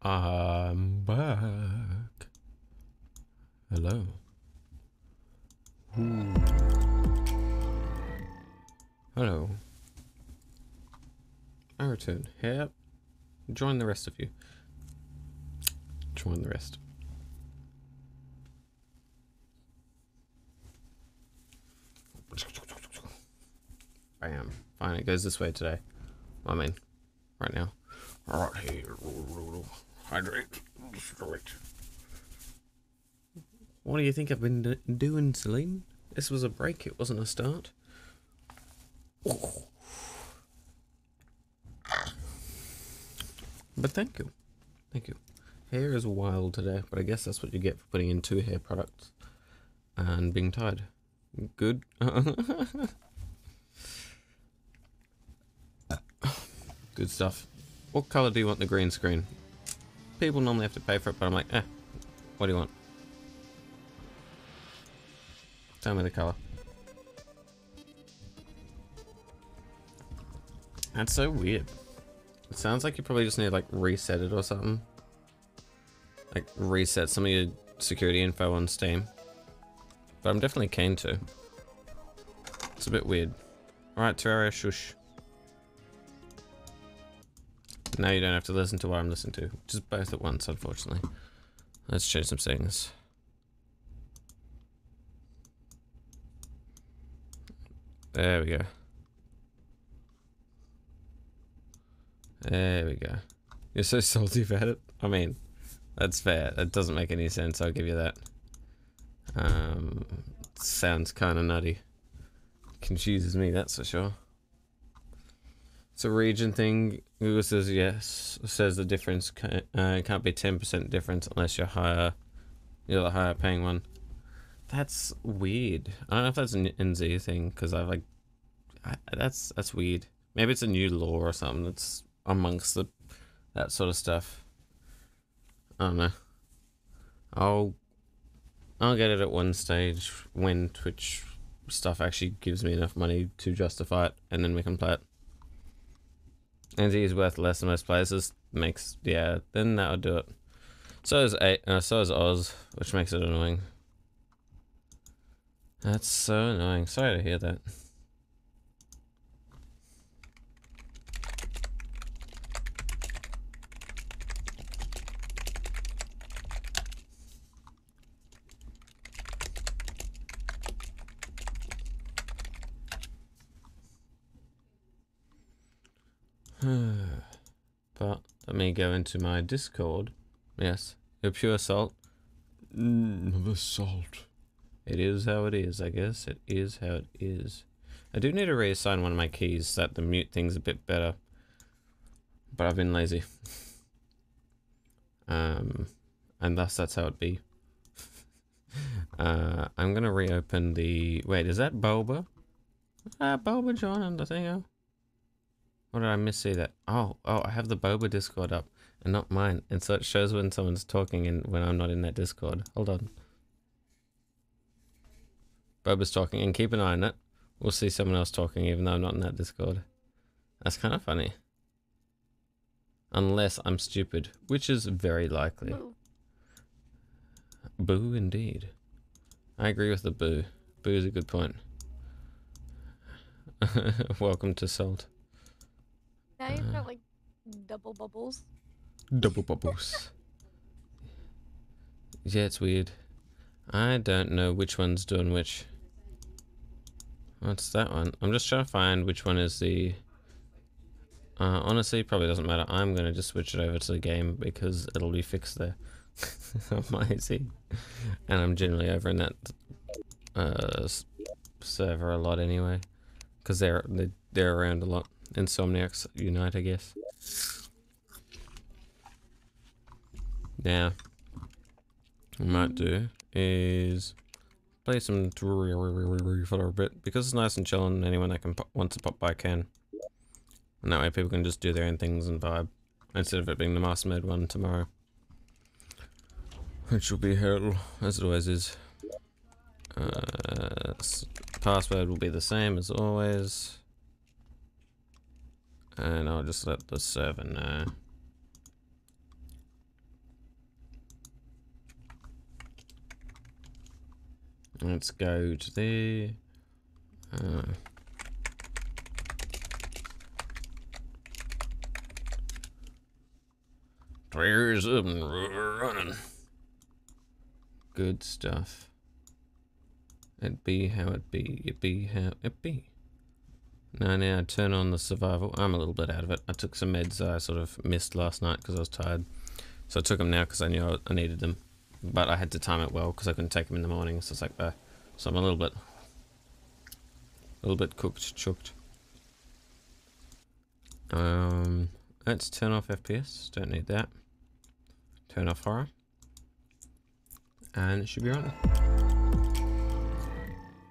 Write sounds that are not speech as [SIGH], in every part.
I'm back. Hello. Hello. I return. Here. Join the rest of you. Join the rest. Bam. Fine, it goes this way today. I mean, right now. Right here. Hydrate. Straight. What do you think I've been do doing, Celine? This was a break, it wasn't a start. [SIGHS] But thank you. Thank you. Hair is wild today, but I guess that's what you get for putting in two hair products and being tired. Good. [LAUGHS] Good stuff. What color do you want the green screen? People normally have to pay for it, but I'm like, eh, what do you want? Tell me the color. That's so weird. It sounds like you probably just need to like reset it or something. Like reset some of your security info on Steam. But I'm definitely keen to. It's a bit weird. Alright, Terraria, shush. Now you don't have to listen to what I'm listening to. Just both at once, unfortunately. Let's change some settings. There we go. There we go. You're so salty about it. I mean, that's fair. That doesn't make any sense. I'll give you that. Um, sounds kind of nutty. Confuses me, that's for sure. It's a region thing. Google says yes. Says the difference can, uh, can't be 10% difference unless you're higher. You're the higher paying one. That's weird. I don't know if that's an NZ thing because I've like, I, that's that's weird. Maybe it's a new law or something that's amongst the that sort of stuff. I don't know. I'll I'll get it at one stage when Twitch stuff actually gives me enough money to justify it, and then we can play it. NZ he's worth less than most places. Makes yeah, then that would do it. So is a uh, so is Oz, which makes it annoying. That's so annoying. Sorry to hear that. [SIGHS] but let me go into my Discord. Yes, your pure salt. Mm, the salt. It is how it is, I guess. It is how it is. I do need to reassign one of my keys so that the mute thing's a bit better. But I've been lazy. [LAUGHS] um, and thus that's how it be. [LAUGHS] uh, I'm gonna reopen the... Wait, is that Boba? Ah, Boba John and the thingo. What did I miss see that? Oh, oh, I have the Boba Discord up and not mine. And so it shows when someone's talking and when I'm not in that Discord. Hold on. Boba's talking and keep an eye on it. We'll see someone else talking even though I'm not in that Discord. That's kind of funny. Unless I'm stupid, which is very likely. Boo. boo indeed. I agree with the boo. Boo is a good point. [LAUGHS] Welcome to Salt. Now you've got like double bubbles. Double bubbles. yeah, it's weird. I don't know which one's doing which. What's that one? I'm just trying to find which one is the... Uh, honestly, probably doesn't matter. I'm going to just switch it over to the game because it'll be fixed there. on my AC. And I'm generally over in that uh, server a lot anyway. Because they're, they're around a lot. Insomniacs Unite, I guess. Now, what I might do is play some for a bit because it's nice and chilling. Anyone that can pop, wants to pop by can, and that way people can just do their own things and vibe instead of it being the master mode one tomorrow, which will be hell as it always is. Uh, password will be the same as always. And I'll just let the seven there. Let's go to the. Uh, Prayers up and running. Good stuff. It be how it be, it be how it be. Now, now, turn on the survival. I'm a little bit out of it. I took some meds I sort of missed last night because I was tired. So I took them now because I knew I needed them. But I had to time it well because I couldn't take them in the morning. So it's like, uh, so I'm a little bit, a little bit cooked, chooked. Um, let's turn off FPS. Don't need that. Turn off horror. And it should be running.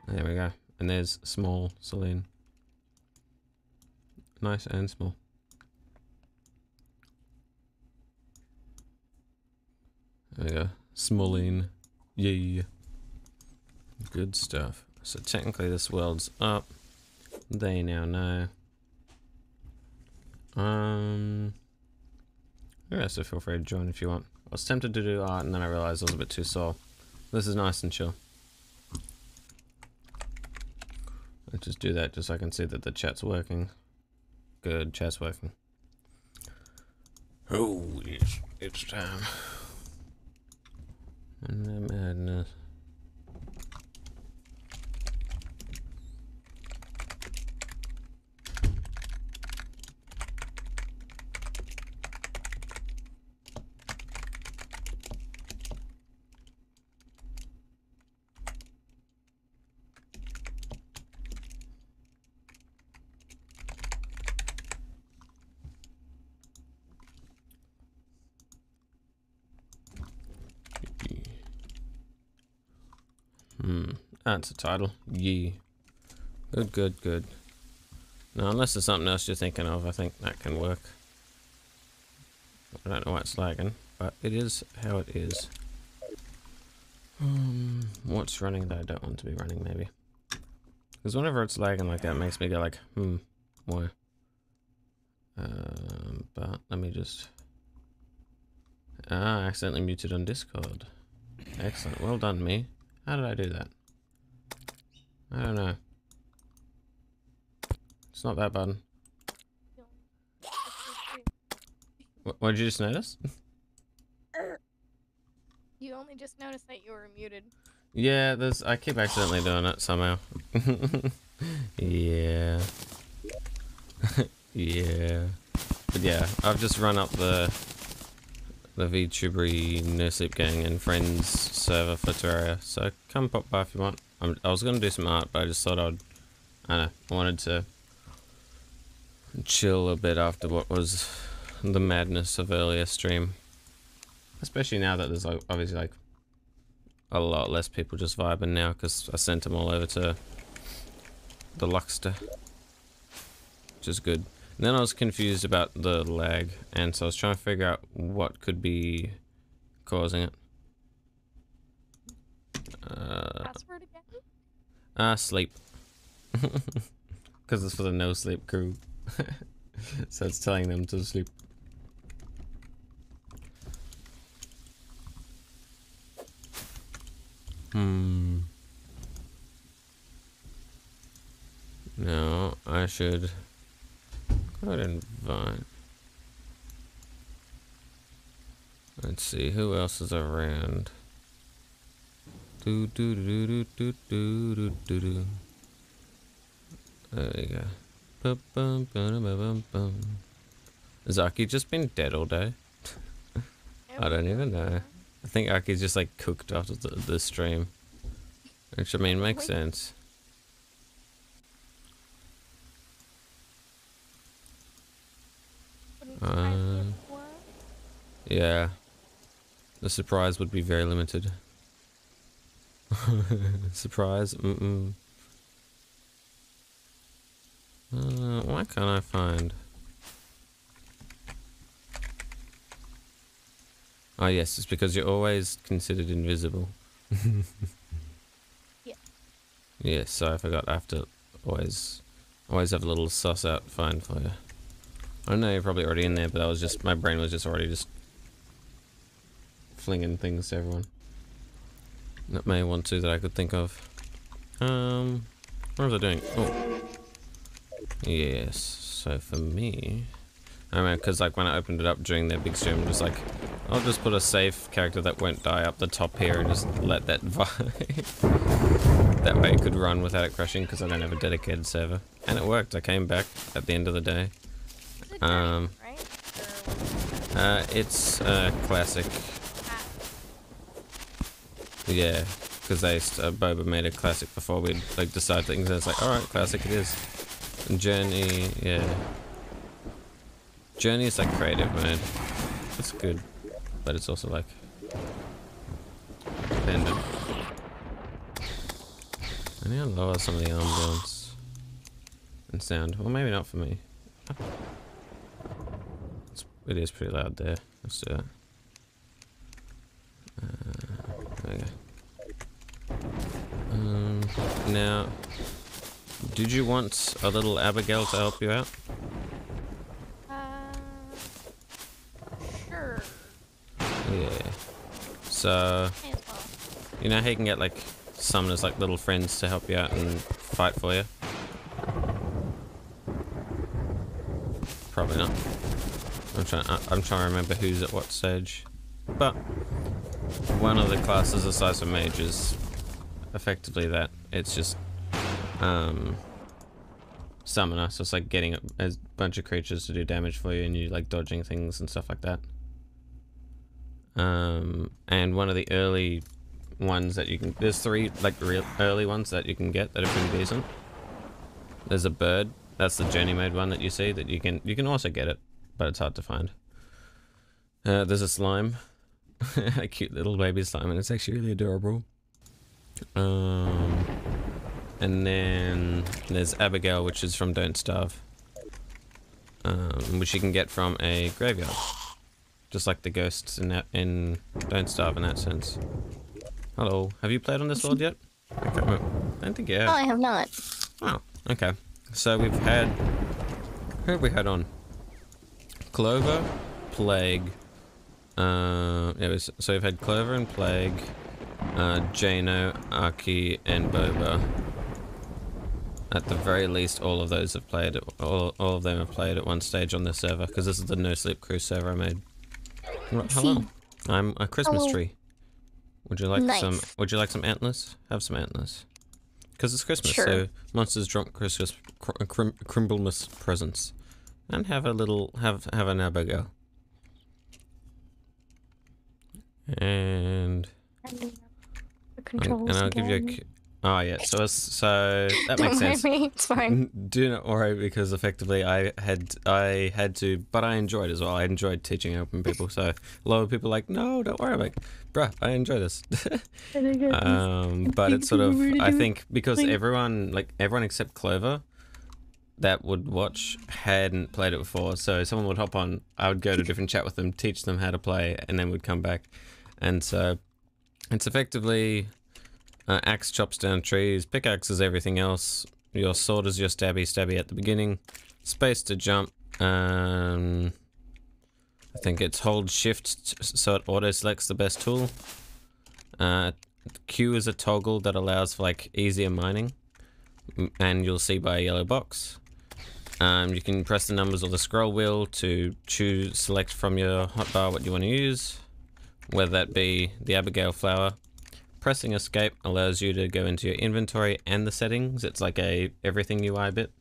There we go. And there's small Celine. Nice and small. There we go. Yay. Good stuff. So technically this world's up. They now know. Um, yeah, so feel free to join if you want. I was tempted to do art and then I realized I was a bit too sore. This is nice and chill. Let's just do that just so I can see that the chat's working. Good, chat's working. Oh, yes, it's time. And the madness. Hmm, that's a title. Ye. Good, good, good. Now, unless there's something else you're thinking of, I think that can work. I don't know why it's lagging, but it is how it is. Um, what's running that I don't want to be running, maybe? Because whenever it's lagging like that, it makes me go like, hmm, why? Um, but let me just... Ah, I accidentally muted on Discord. Excellent. Well done, me. How did I do that? I don't know. It's not that button. What, what did you just notice? [LAUGHS] You only just noticed that you were muted. Yeah, there's. I keep accidentally doing it somehow. [LAUGHS] yeah. [LAUGHS] yeah. But yeah, I've just run up the the VTubery No Sleep Gang and Friends server for Terraria. So come pop by if you want. I'm, I was gonna do some art, but I just thought I'd. I know. Wanted to chill a bit after what was the madness of earlier stream. Especially now that there's like obviously like a lot less people just vibing now because I sent them all over to the Luxter, which is good. And then I was confused about the lag, and so I was trying to figure out what could be causing it. Uh, Password ah, sleep. [LAUGHS] Because it's for the no sleep crew. [LAUGHS] so it's telling them to sleep. Hmm. No, I should go ahead and invite. Let's see who else is around. Do do do do do do do do. There we go. Bum, bum, bum, bum. Aki just been dead all day? [LAUGHS] I don't even know. I think Aki's just like cooked after the, the stream. Which I mean makes sense. Uh, yeah. The surprise would be very limited. [LAUGHS] surprise? Mm-mm. Uh, why can't I find? Oh yes, it's because you're always considered invisible. [LAUGHS] Yeah. Yes, so I forgot I have to always always have a little suss out find for you. I know you're probably already in there, but I was just my brain was just already just flinging things to everyone. That may want to that I could think of. Um, what was I doing? Oh, yes. So for me, I mean, because like when I opened it up during their big stream, just like, I'll just put a safe character that won't die up the top here and just let that [LAUGHS] vibe. that way it could run without it crashing because I don't have a dedicated server. And it worked. I came back at the end of the day. Um, giant, right? Or what- Uh, it's a classic. Ah, Yeah, because they uh, Boba made a classic before we'd like decide things. And it's like, all right, classic it is. And Journey, yeah. Journey is like creative mode. It's good, but it's also like dependent. I need to lower some of the ambience and sound. Well, maybe not for me. It's, it is pretty loud there. Let's do it. Uh, there. Um, now, did you want a little Abigail to help you out? Uh, sure. Yeah. So, well. you know how you can get like summoners like little friends to help you out and fight for you? Probably not. I'm trying. I'm trying to remember who's at what stage. But one of the classes aside from mage is effectively that. It's just um, summoner. So it's like getting a, bunch of creatures to do damage for you, and you like dodging things and stuff like that. Um, and one of the early ones that you can there's three like real early ones that you can get that are pretty decent. There's a bird. That's the journey mode one that you see that you can you can also get it, but it's hard to find. Uh, there's a slime, [LAUGHS] a cute little baby slime, and it's actually really adorable. Um, and then there's Abigail, which is from Don't Starve, um, which you can get from a graveyard, just like the ghosts in that in Don't Starve in that sense. Hello, have you played on this world yet? I can't remember. I don't think you have. Oh, I have not. Oh, okay. So we've had. Who have we had on? Clover, Plague. Uh, yeah, was, so we've had Clover and Plague, uh, Jano, Aki, and Boba. At the very least, all of those have played. At, all, all of them have played at one stage on this server because this is the No Sleep Crew server I made. Hello, I'm a Christmas Hello. tree. Would you like some? Would you like some antlers? Have some antlers. Because it's Christmas, Sure. so monsters drunk Christmas cr- crim- crimblemas presents, and have a little have have an abigail. And The controls and I'll give you a. again. Oh yeah, so so that makes sense. me. [LAUGHS] It's fine. Do not worry because effectively I had I had to, but I enjoyed as well. I enjoyed teaching open people. So a lot of people are like, no, don't worry. I'm like, bruh, I enjoy this. [LAUGHS] um, but it's sort of I think because everyone like everyone except Clover that would watch hadn't played it before. So someone would hop on, I would go to a different chat with them, teach them how to play, and then would come back. And so it's effectively uh, axe chops down trees, pickaxe is everything else. Your sword is your stabby stabby at the beginning. Space to jump. Um, I think it's hold shift so it auto selects the best tool. Uh, Q is a toggle that allows for like easier mining, and you'll see by a yellow box. Um, you can press the numbers or the scroll wheel to choose select from your hotbar what you want to use, whether that be the Abigail flower. Pressing escape allows you to go into your inventory and the settings. It's like a everything UI bit,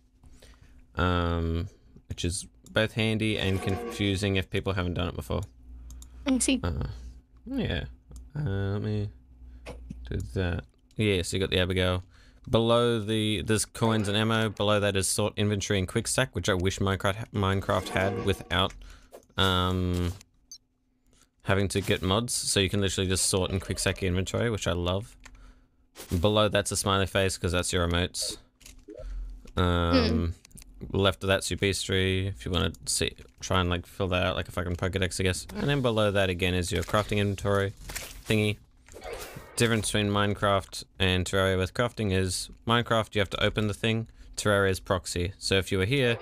um, which is both handy and confusing if people haven't done it before. I see. Uh, yeah. Uh, let me do that. Yeah, so you got the Abigail. Below the there's coins and ammo. Below that is sort inventory and quick stack, which I wish Minecraft Minecraft had without um having to get mods. So you can literally just sort in quick stack your inventory, which I love. Below that's a smiley face because that's your emotes. Um, left of that's your bestiary. If you want to see, try and like fill that out like a fucking Pokedex, I guess. And then below that again is your crafting inventory thingy. Difference between Minecraft and Terraria with crafting is Minecraft you have to open the thing. Terraria is proxy. So if you were here,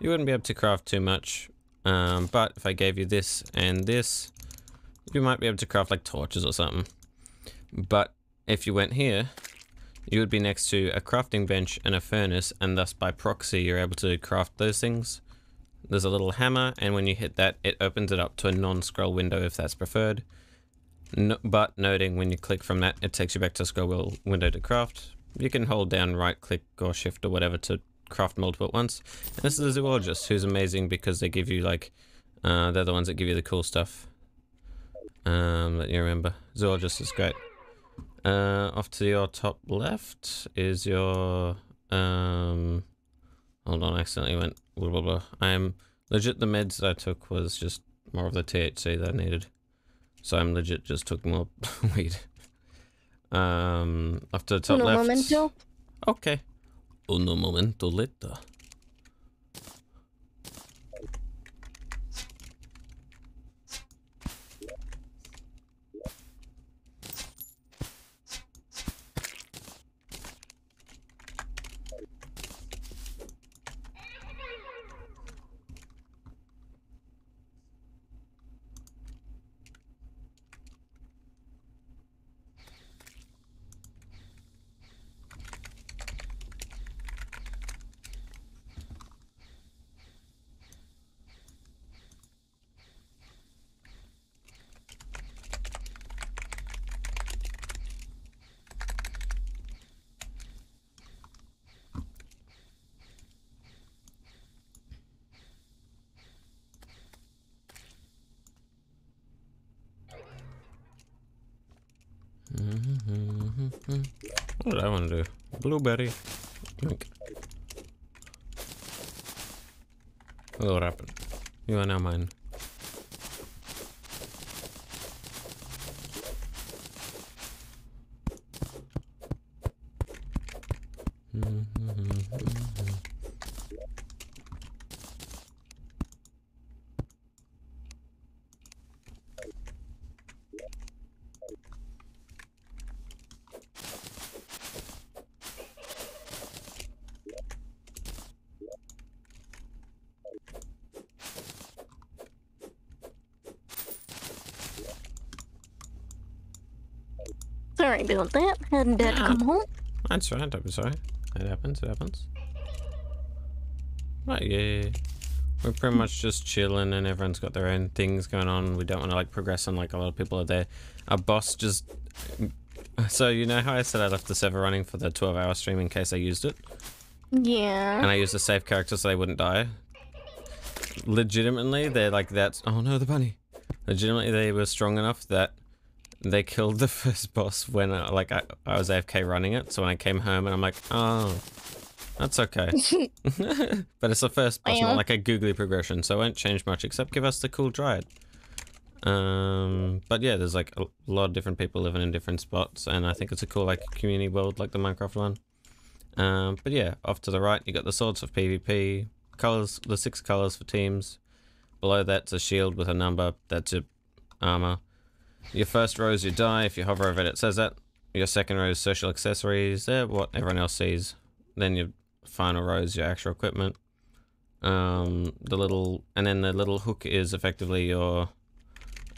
you wouldn't be able to craft too much. Um, but if I gave you this and this, you might be able to craft like torches or something. But if you went here, you would be next to a crafting bench and a furnace, and thus by proxy, you're able to craft those things. There's a little hammer, and when you hit that, it opens it up to a non-scroll window if that's preferred. No, but noting when you click from that, it takes you back to a scroll window to craft. You can hold down right click or shift or whatever to craft multiple at once. And this is the zoologist, who's amazing because they give you like, uh, they're the ones that give you the cool stuff. Um, that you remember. Zoologist is great. Uh, off to your top left is your, um, hold on, I accidentally went blah blah blah. I'm legit the meds that I took was just more of the THC that I needed. So I'm legit just took more [LAUGHS] weed. Um, off to the top Uno left. momento. Okay. Uno momento later. What did I want to do? Blueberry. Yoink. Hello, Rapid. You are now mine. Sorry about that. Had dad Yeah. come home. That's right, I'm sorry. It happens, it happens. But yeah, we're pretty much just chilling and everyone's got their own things going on. We don't want to like progress on like a lot of people are there. Our boss just... [LAUGHS] So you know how I said I left the server running for the 12 hour stream in case I used it? Yeah. And I used a safe character so they wouldn't die? Legitimately, they're like that's... Oh no, the bunny! Legitimately, they were strong enough that they killed the [LAUGHS] first boss when uh, like I, I was AFK running it. So when I came home and I'm like, oh, that's okay. [LAUGHS] [LAUGHS] but it's the first boss, not like a googly progression, so it won't change much except give us the cool dryad. Um, but yeah, there's like a lot of different people living in different spots, and I think it's a cool like community world like the Minecraft one. Um, but yeah, off to the right you got the swords of PvP, colors, the six colors for teams. Below that's a shield with a number. That's your armor. Your first row is your dye. If you hover over it, it says that. Your second row is social accessories. They're what everyone else sees. Then your final row is your actual equipment. Um, the little and then the little hook is effectively your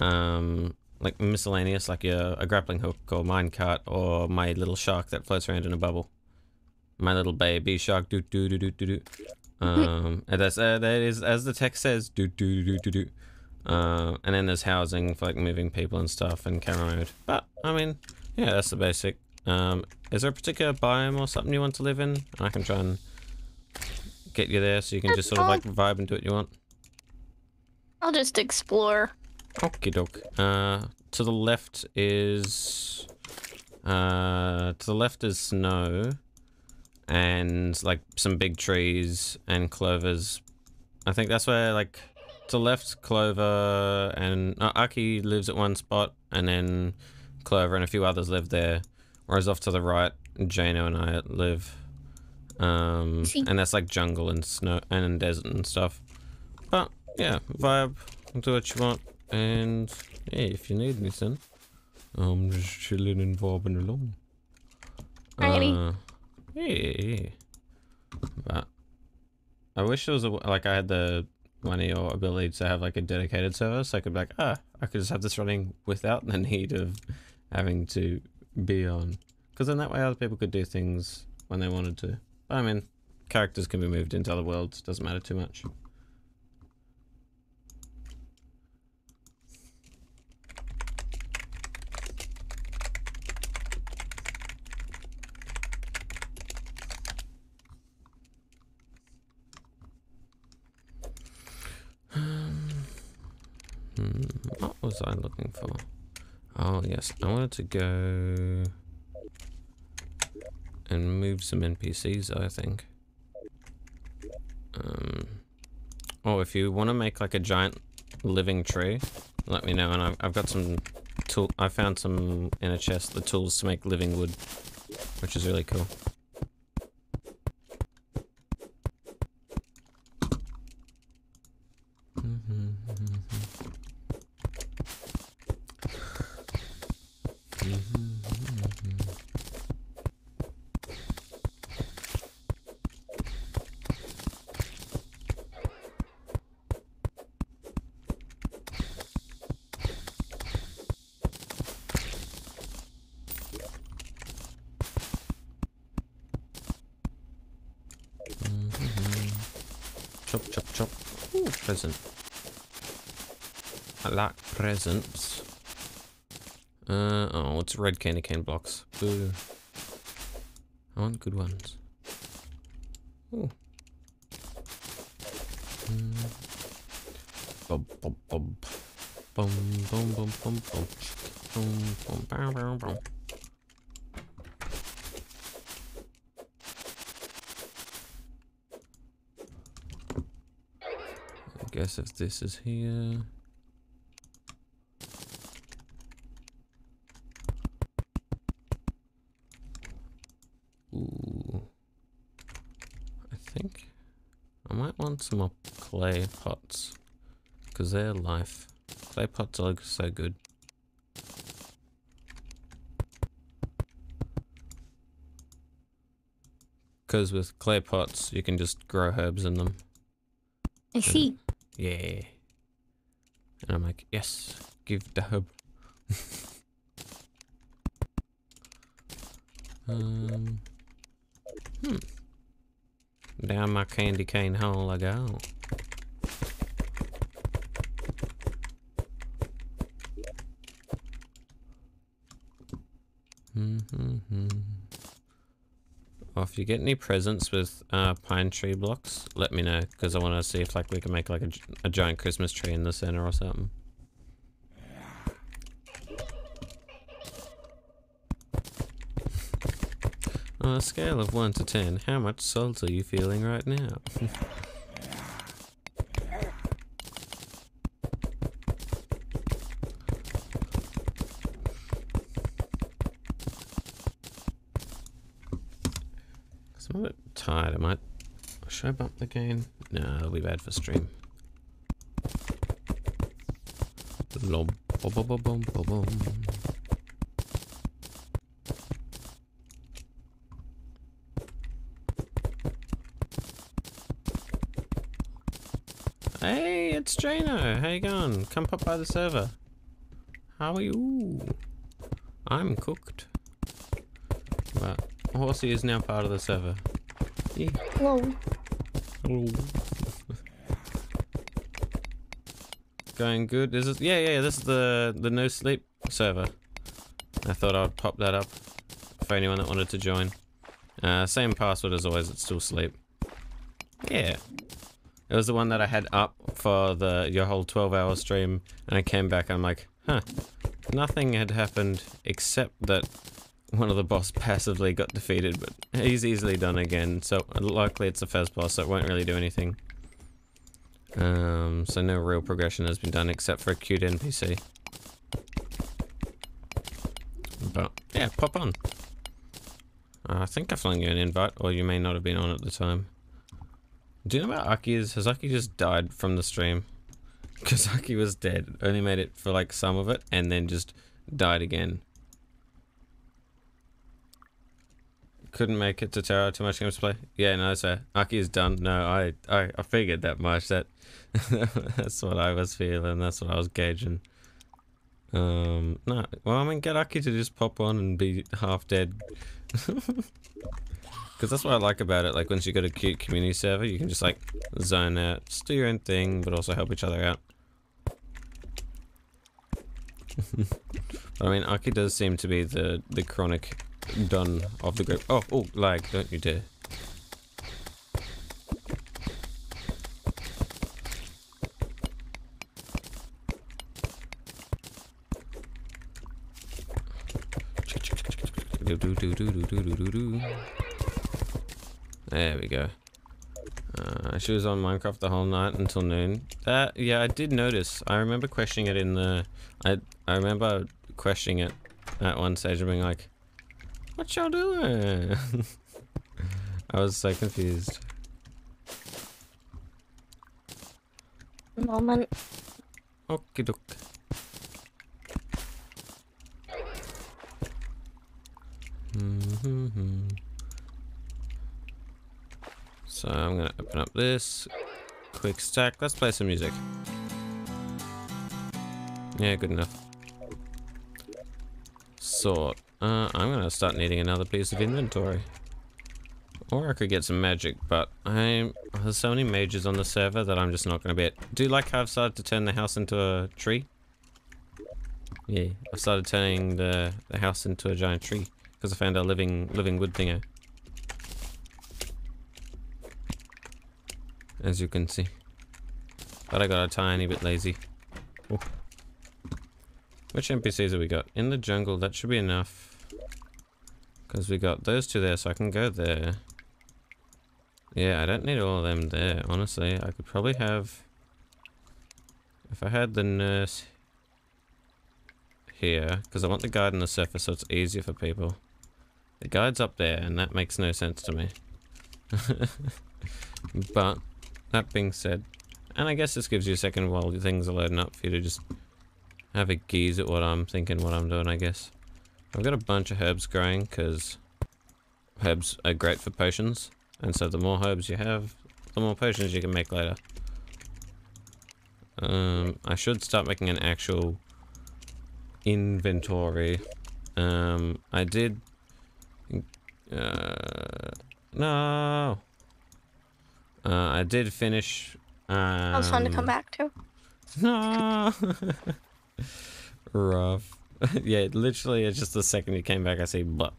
um like miscellaneous, like your a grappling hook or minecart or my little shark that floats around in a bubble. My little baby shark. Do do do do do do. [LAUGHS] Um, and that's uh, that is as the text says. Do do do do do. Uh, and then there's housing for like moving people and stuff and camera mode. But I mean, yeah, that's the basic. Um, is there a particular biome or something you want to live in? I can try and get you there so you can just sort of like vibe and do what you want. I'll just explore. Okie doke. Uh, to the left is uh, to the left is snow and like some big trees and clovers. I think that's where like to left clover and uh, Aki lives at one spot and then clover and a few others live there. Whereas off to the right, Jano and I live. Um, and that's like jungle and snow and desert and stuff. But yeah, vibe, do what you want, and yeah, if you need anything, I'm just chilling and vibing along. Uh, yeah, yeah. But I wish there was a like I had the money or ability to have like a dedicated server, so I could be like, ah, I could just have this running without the [LAUGHS] need of having to be on. Because then that way other people could do things when they wanted to. But I mean, characters can be moved into other worlds. Doesn't matter too much. Hmm, what was I looking for? Oh, yes. I wanted to go and move some NPCs, I think. Um, oh, if you want to make like a giant living tree, let me know. And I've, I've got some tool. I found some in a chest, the tools to make living wood, which is really cool. Presents. Uh, oh, it's red candy cane blocks. Boo. I want good ones. Ooh. I guess if this is here. Ooh. I think I might want some more clay pots. Because they're life. Clay pots are so good. Because with clay pots, you can just grow herbs in them. I see. Yeah. And I'm like, yes, give the herb. [LAUGHS] um. Hmm. Down my candy cane hole I go. Mm-hmm. Well, if you get any presents with uh, pine tree blocks, let me know because I want to see if like we can make like a, a giant Christmas tree in the center or something. On a scale of one to ten, how much salt are you feeling right now? I'm a bit tired. I might. Should I bump the gain? No, it'll be bad for stream bum. Hey, it's Jano. How you going? Come pop by the server. How are you? I'm cooked. But Horsey is now part of the server. Yeah. Hello. Hello. Going good. Is this? Yeah, yeah. This is the the no sleep server. I thought I would pop that up for anyone that wanted to join. Uh, same password as always. It's still sleep. Yeah. It was the one that I had up for the your whole 12 hour stream, and I came back. and I'm like, huh. Nothing had happened except that one of the boss passively got defeated, but he's easily done again. So likely it's the first boss, so it won't really do anything. Um, so no real progression has been done except for a cute NPC. But yeah, pop on. Uh, I think I flung you an invite, or you may not have been on at the time. Do you know about Aki's? Has Aki just died from the stream? [LAUGHS] Because Aki was dead. Only made it for like some of it, and then just died again. Couldn't make it to Terra. Too much games to play. Yeah, no, sir. Aki is done. No, I, I, I figured that much. That [LAUGHS] that's what I was feeling. That's what I was gauging. Um, no. Well, I mean, get Aki to just pop on and be half dead. [LAUGHS] Because that's what I like about it. Like, once you got a cute community server, you can just, like, zone out, just do your own thing, but also help each other out. but, [LAUGHS] I mean, Aki does seem to be the, the chronic done of the group. Oh, oh, lag, don't you dare. Do, do, do, do, do, do, do, do. There we go. Uh, she was on Minecraft the whole night until noon. That yeah, I did notice. I remember questioning it in the. I I remember questioning it at one stage and being like, "What y'all doing?" [LAUGHS] I was so confused. Moment. Okie doke. Mm-hmm. So I'm gonna open up this quick stack. Let's play some music. Yeah, good enough. Sort. Uh, I'm gonna start needing another piece of inventory. Or I could get some magic, but I'm there's so many mages on the server that I'm just not gonna be it. Do you like how I've started to turn the house into a tree? Yeah, I've started turning the, the house into a giant tree because I found a living living wood thinger. As you can see. But I got a tiny bit lazy. Which NPCs have we got? In the jungle, that should be enough. Because we got those two there, so I can go there. Yeah, I don't need all of them there, honestly. I could probably have... If I had the nurse here, because I want the guide on the surface so it's easier for people. The guide's up there, and that makes no sense to me. [LAUGHS] but, that being said, and I guess this gives you a second while things are loading up for you to just have a gaze at what I'm thinking, what I'm doing, I guess. I've got a bunch of herbs growing, because herbs are great for potions. And so the more herbs you have, the more potions you can make later. Um, I should start making an actual inventory. Um, I did... Uh, no! Uh, I did finish... Um, I was fun to come back to. No! [LAUGHS] Rough. [LAUGHS] yeah, literally, it's just the second you came back, I see but.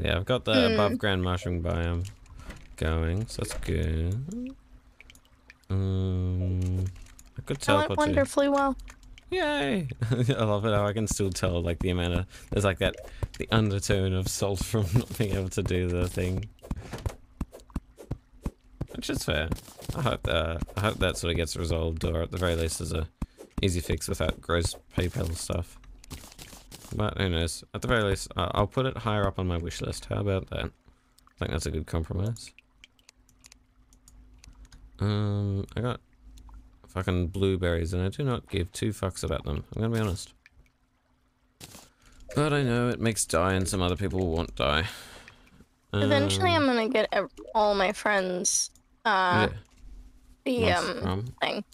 Yeah, I've got the Hmm. above ground mushroom biome going, so that's good. Um, I could That went teleport to. wonderfully well. Yay! [LAUGHS] I love it how I can still tell like the amount of there's like that the undertone of salt from not being able to do the thing. Which is fair. I hope uh, I hope that sort of gets resolved or at the very least there's a easy fix without gross PayPal stuff. But who knows? At the very least, I- I'll put it higher up on my wish list. How about that? I think that's a good compromise. Um, I got fucking blueberries, and I do not give two fucks about them. I'm gonna be honest. But I know it makes dye, and some other people won't dye. Eventually, Um, I'm gonna get all my friends uh, the Monster um thing.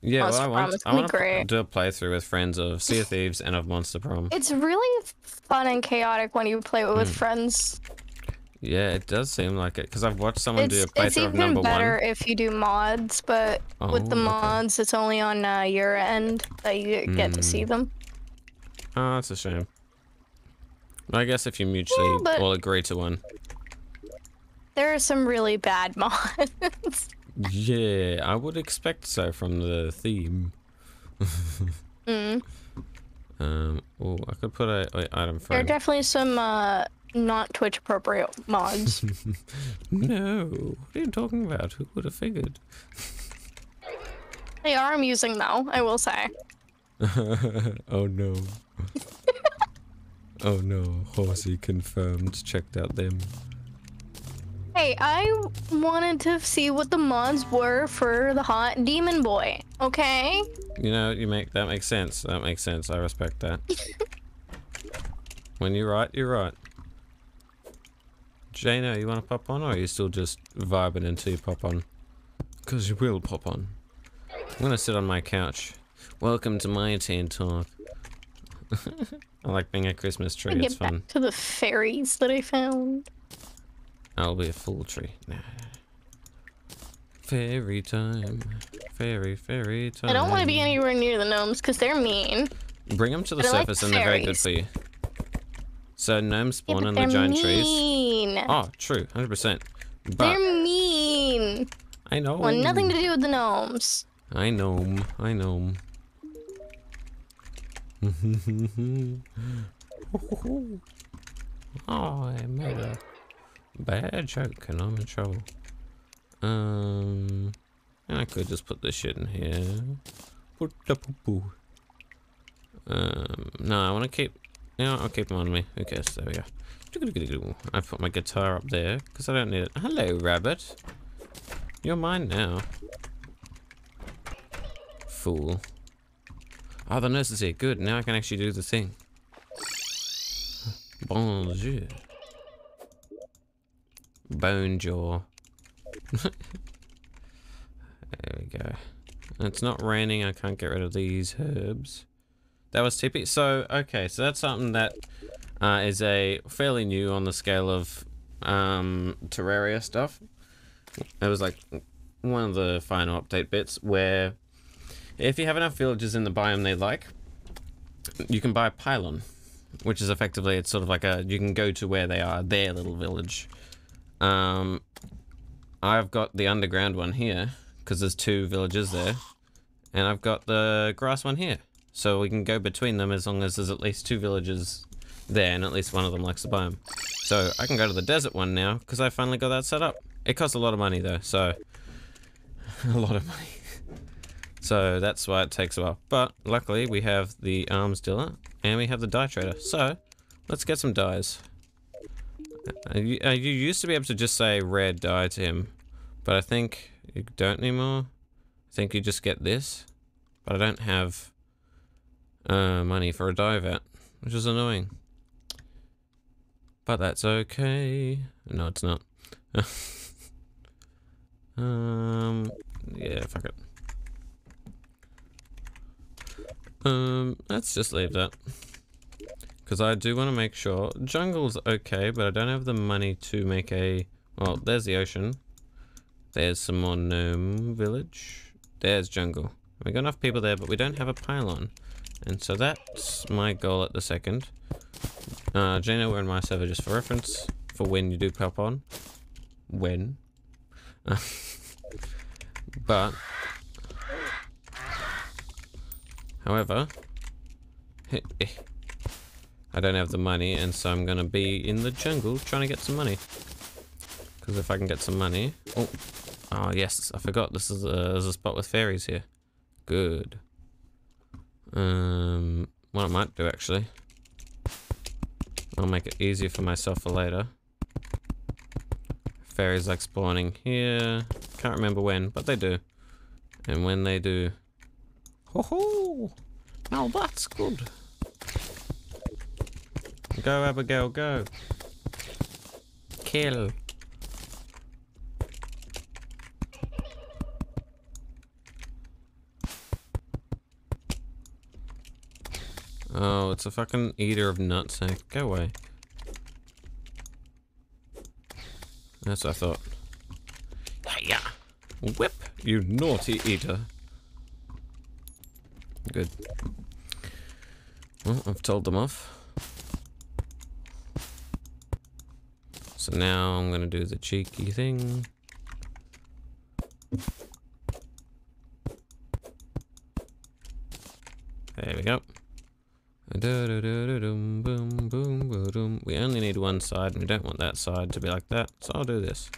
Yeah, well, I want, I want to great. do a playthrough with friends of Sea of Thieves and of Monster Prom. It's really fun and chaotic when you play it with Mm. friends. Yeah, it does seem like it because I've watched someone do a It's it's playthrough of even number better one. if you do mods, but with the Oh, okay. mods, it's only on uh, your end that you get to see Mm. them. Oh, that's a shame. I guess if you mutually but- all agree to one. There are some really bad [LAUGHS] mods. Yeah, I would expect so from the theme. [LAUGHS] mm. Um, oh, I could put a, a item There are definitely some uh, not Twitch appropriate mods. [LAUGHS] no, what are you talking about? Who would have figured? they are amusing though, I will say. oh no. oh no, Horsey confirmed. Checked out them. Hey, I wanted to see what the mods were for the hot demon boy. Okay. You know, you make that makes sense. That makes sense. I respect that. [LAUGHS] when you're right, you're right. Jano, you want to pop on, or are you still just vibing until you pop on? Because you will pop on. I'm gonna sit on my couch. Welcome to my teen talk. [LAUGHS] I like being a Christmas tree. Get It's back fun. to the fairies that I found. I'll be a full tree. Nah. Fairy time. Fairy, fairy time. I don't want to be anywhere near the gnomes because they're mean. Bring them to the I like surface and they're very good for you. So gnomes spawn but in the giant trees. mean. Oh, true, 100%. But they're mean. I know. Want nothing to do with the gnomes. I know. I know. [LAUGHS] oh, I made a bad joke and I'm in trouble. Um, and I could just put this shit in here. Put the poo poo. Um, no, I want to keep. You know, I'll keep them on me. Who cares? There we go. I put my guitar up there because I don't need it. Hello, rabbit. You're mine now. Fool. Oh, the nurse is here. Good. Now I can actually do the thing. Bonjour. Bone jaw. there we go. It's not raining. I can't get rid of these herbs. That was tippy. So, okay. So that's something that uh, is a fairly new on the scale of um, Terraria stuff. It was like one of the final update bits where if you have enough villagers in the biome they like, you can buy a pylon, which is effectively it's sort of like a you can go to where they are, their little village. Um, I've got the underground one here because there's two villages there, and I've got the grass one here, so we can go between them as long as there's at least two villages there, and at least one of them likes the biome. So I can go to the desert one now because I finally got that set up. It costs a lot of money though, so [LAUGHS] a lot of money. So that's why it takes a while. But luckily we have the arms dealer and we have the dye trader. So let's get some dyes. Uh, you, uh, you used to be able to just say red dye to him, but I think you don't anymore. I think you just get this, but I don't have uh, money for a dye vat, which is annoying. But that's okay. No, it's not. [LAUGHS] um, yeah, fuck it. Um, let's just leave that. Because I do want to make sure. Jungle's okay, but I don't have the money to make a... Well, there's the ocean. There's some more gnome village. There's jungle. We got enough people there, but we don't have a pylon. And so that's my goal at the second. Uh, Jaina, we're in my server just for reference. For when you do pop on. When. [LAUGHS] but... However, I don't have the money, and so I'm gonna be in the jungle trying to get some money. Because if I can get some money, oh, oh yes, I forgot. This is a, there's a spot with fairies here. Good. Um, what I might do actually, I'll make it easier for myself for later. Fairies like spawning here. Can't remember when, but they do. And when they do, Ho ho! Now that's good. Go, Abigail, go. Kill. Oh, it's a fucking eater of nutsack. Go away. That's what I thought. Hiya! Whip, you naughty eater. Good. Well, I've told them off. So now I'm gonna do the cheeky thing. There we go. We only need one side and we don't want that side to be like that, so I'll do this.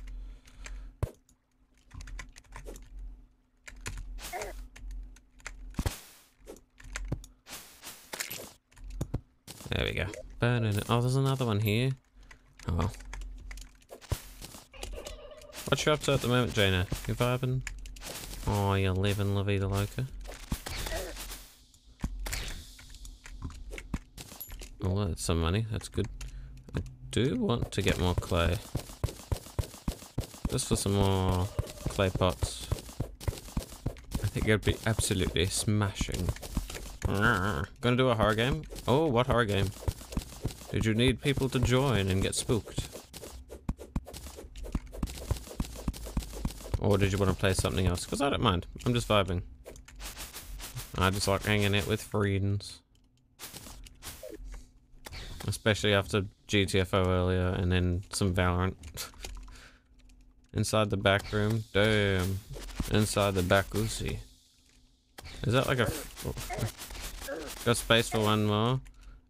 There we go. Ba-da-da- uh, Oh, there's another one here. Oh well. What you up to at the moment, Jaina? You vibing? Oh, you're living La Vida Loca. Oh, that's some money. That's good. I do want to get more clay. Just for some more clay pots. I think it'd be absolutely smashing. Gonna do a horror game? Oh, what horror game? Did you need people to join and get spooked? Or did you want to play something else? Because I don't mind. I'm just vibing. I just like hanging out with friends. Especially after GTFO earlier and then some Valorant. [LAUGHS] Inside the back room. Damn. Inside the back Uzi. Is that like a... Got space for one more?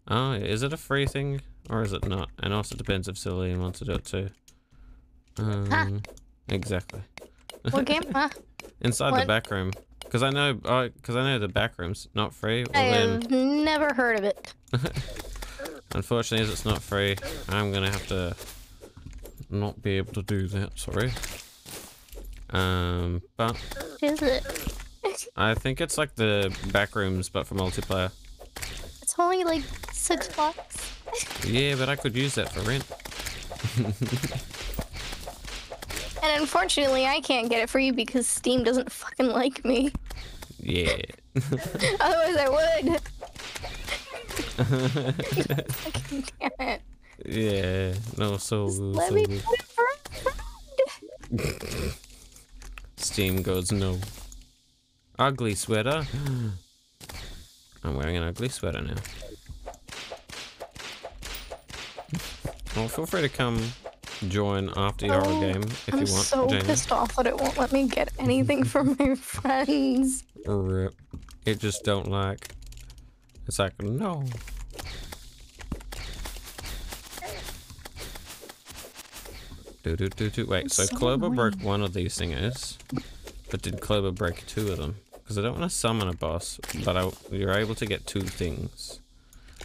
Oh, is it a free thing? Or is it not? And also depends if Celine wants to do it too. Um, Exactly. What [LAUGHS] game? Huh? Inside the back room. Because I know, because I know the back room's not free. Well, I then, have never heard of it. [LAUGHS] unfortunately, as it's not free, I'm gonna have to not be able to do that. Sorry. Um, but Is it? [LAUGHS] I think it's like the back rooms, but for multiplayer. It's only like six bucks. Yeah, but I could use that for rent. And unfortunately, I can't get it for you because Steam doesn't fucking like me. Yeah. [LAUGHS] Otherwise, I would. Fucking damn it. Yeah. No, so, Let so me good. put it for a friend. Steam goes no. Ugly sweater. [GASPS] I'm wearing an ugly sweater now. Well, feel free to come join after your Oh, game if I'm you want. so Jane. pissed off that it won't let me get anything from my friends. Rip. It just don't like. It's like no. Do do do do. Wait. So, so Clover broke one of these thingers, but did Clover break two of them? Because I don't want to summon a boss, but I, you're able to get two things.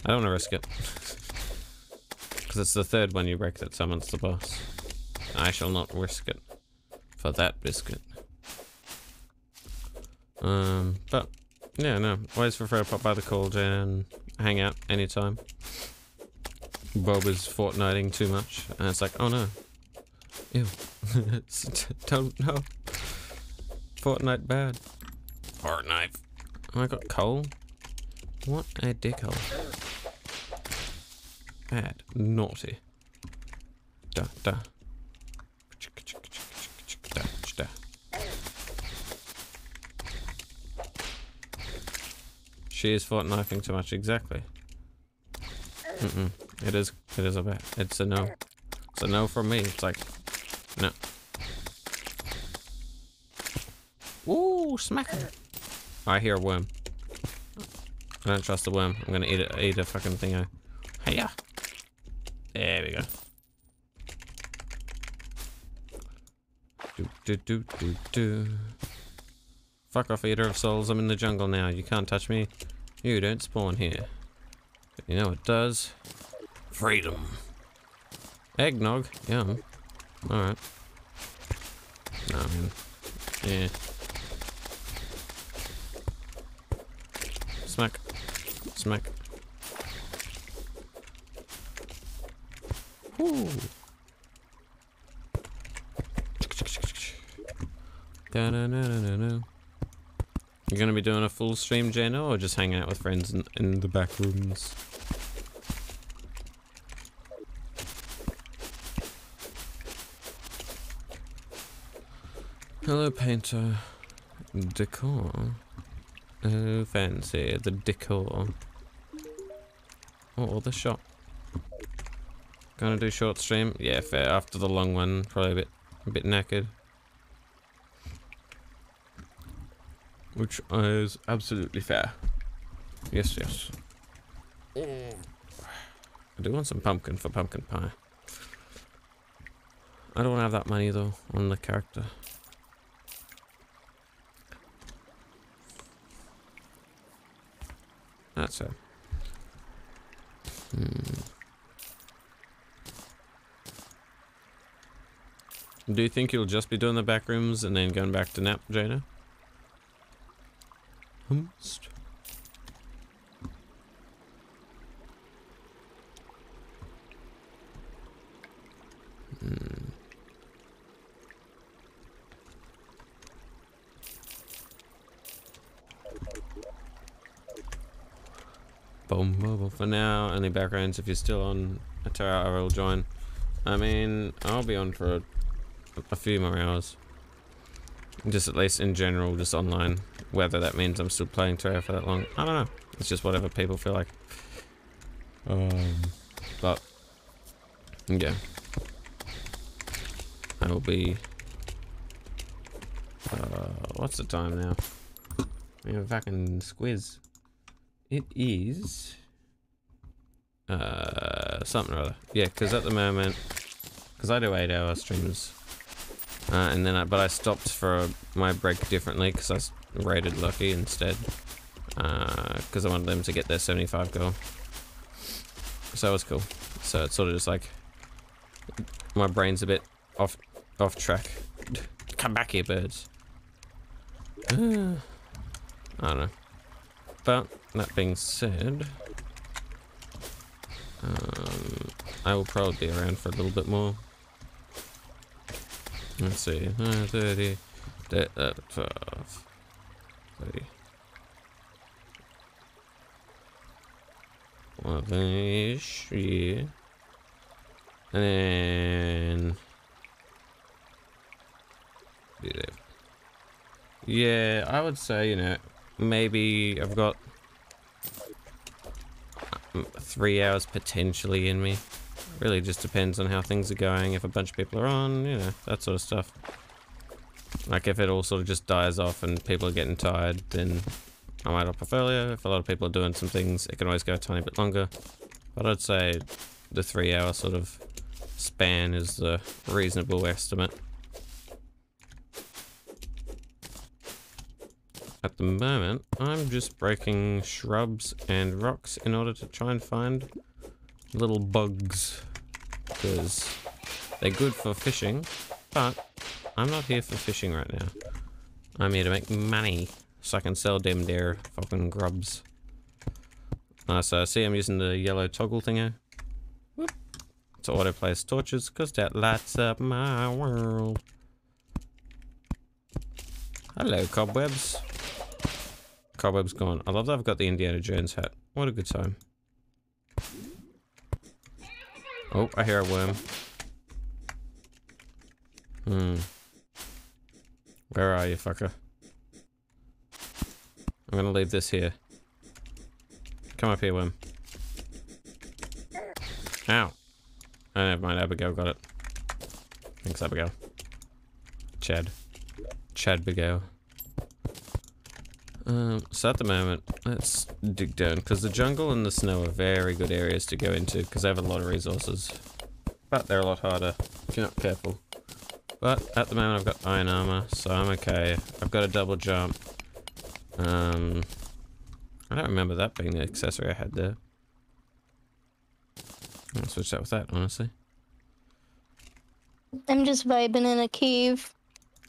I don't want to risk it. [LAUGHS] Because it's the third one you break that summons the boss. I shall not risk it for that biscuit. Um, but yeah, no. Always feel free to pop by the call, and hang out anytime. Bob is fortnighting too much, and it's like, oh no, ew, [LAUGHS] don't know. Fortnite bad. Fortnite. Oh, I got coal. What a dickhole. Bad. Naughty. Da da. Da, da. She is Fortniting too much, exactly. Mm-mm. It is, it is a bet. It's a no. It's a no from me. It's like, no. Ooh, smack it. I hear a worm. I don't trust the worm. I'm gonna eat it, eat a fucking thingo. Hiya. There we go. Do do do do do. Fuck off, eater of souls. I'm in the jungle now. You can't touch me. You don't spawn here. But you know what does? Freedom. Eggnog. Yum. Alright. No, I mean. Yeah. Smack. Smack. Woo. Da-na-na-na-na-na. You're gonna be doing a full stream, Jano, or just hanging out with friends in, in the back rooms? Hello, painter. Decor. Oh, fancy. The decor. Oh, the shop. Gonna do short stream? Yeah, fair. After the long one, probably a bit, a bit knackered. Which is absolutely fair. Yes, yes. I do want some pumpkin for pumpkin pie. I don't have that money though on the character. That's it. Hmm. Do you think you'll just be doing the back rooms and then going back to nap, Jaina? Humst. Hmm. Boom, boom. For now, only backgrounds. If you're still on a Terra, I will join. I mean, I'll be on for a, a few more hours. Just at least in general, just online. Whether that means I'm still playing Terra for that long, I don't know. It's just whatever people feel like. Um, but yeah, I will be. Uh, what's the time now? We have fucking squiz. It is uh something or other. Yeah, because at the moment, because I do eight-hour streams, uh, and then I but I stopped for my break differently because I rated Lucky instead, because I wanted them to get their 75 goal. So it was cool. So it's sort of just like my brain's a bit off off track. Come back here, birds. [SIGHS] I don't know. But that being said, um, I will probably be around for a little bit more. Let's see, uh, 30, th- uh, 12, 30. One these, yeah. And then... Yeah, I would say, you know, maybe I've got um, three hours potentially in me. Really just depends on how things are going, if a bunch of people are on, you know, that sort of stuff. Like if it all sort of just dies off and people are getting tired, then I might up earlier. If a lot of people are doing some things, it can always go a tiny bit longer. But I'd say the three hour sort of span is the reasonable estimate. At the moment, I'm just breaking shrubs and rocks in order to try and find little bugs. Because they're good for fishing, but I'm not here for fishing right now. I'm here to make money so I can sell them there fucking grubs. Uh, so see I'm using the yellow toggle thingo. Whoop. To auto place torches because that lights up my world. Hello cobwebs. Cobwebs gone. I love that I've got the Indiana Jones hat. What a good time. Oh, I hear a worm. Hmm. Where are you, fucker? I'm gonna leave this here. Come up here, worm. Ow. Oh, never mind, Abigail got it. Thanks, Abigail. Chad. Chad Bigail. Um, so at the moment, let's dig down, because the jungle and the snow are very good areas to go into, because they have a lot of resources. But they're a lot harder if you're not careful. But at the moment I've got iron armor, so I'm okay. I've got a double jump. Um, I don't remember that being the accessory I had there. I'll switch that with that, honestly. I'm just vibing in a cave.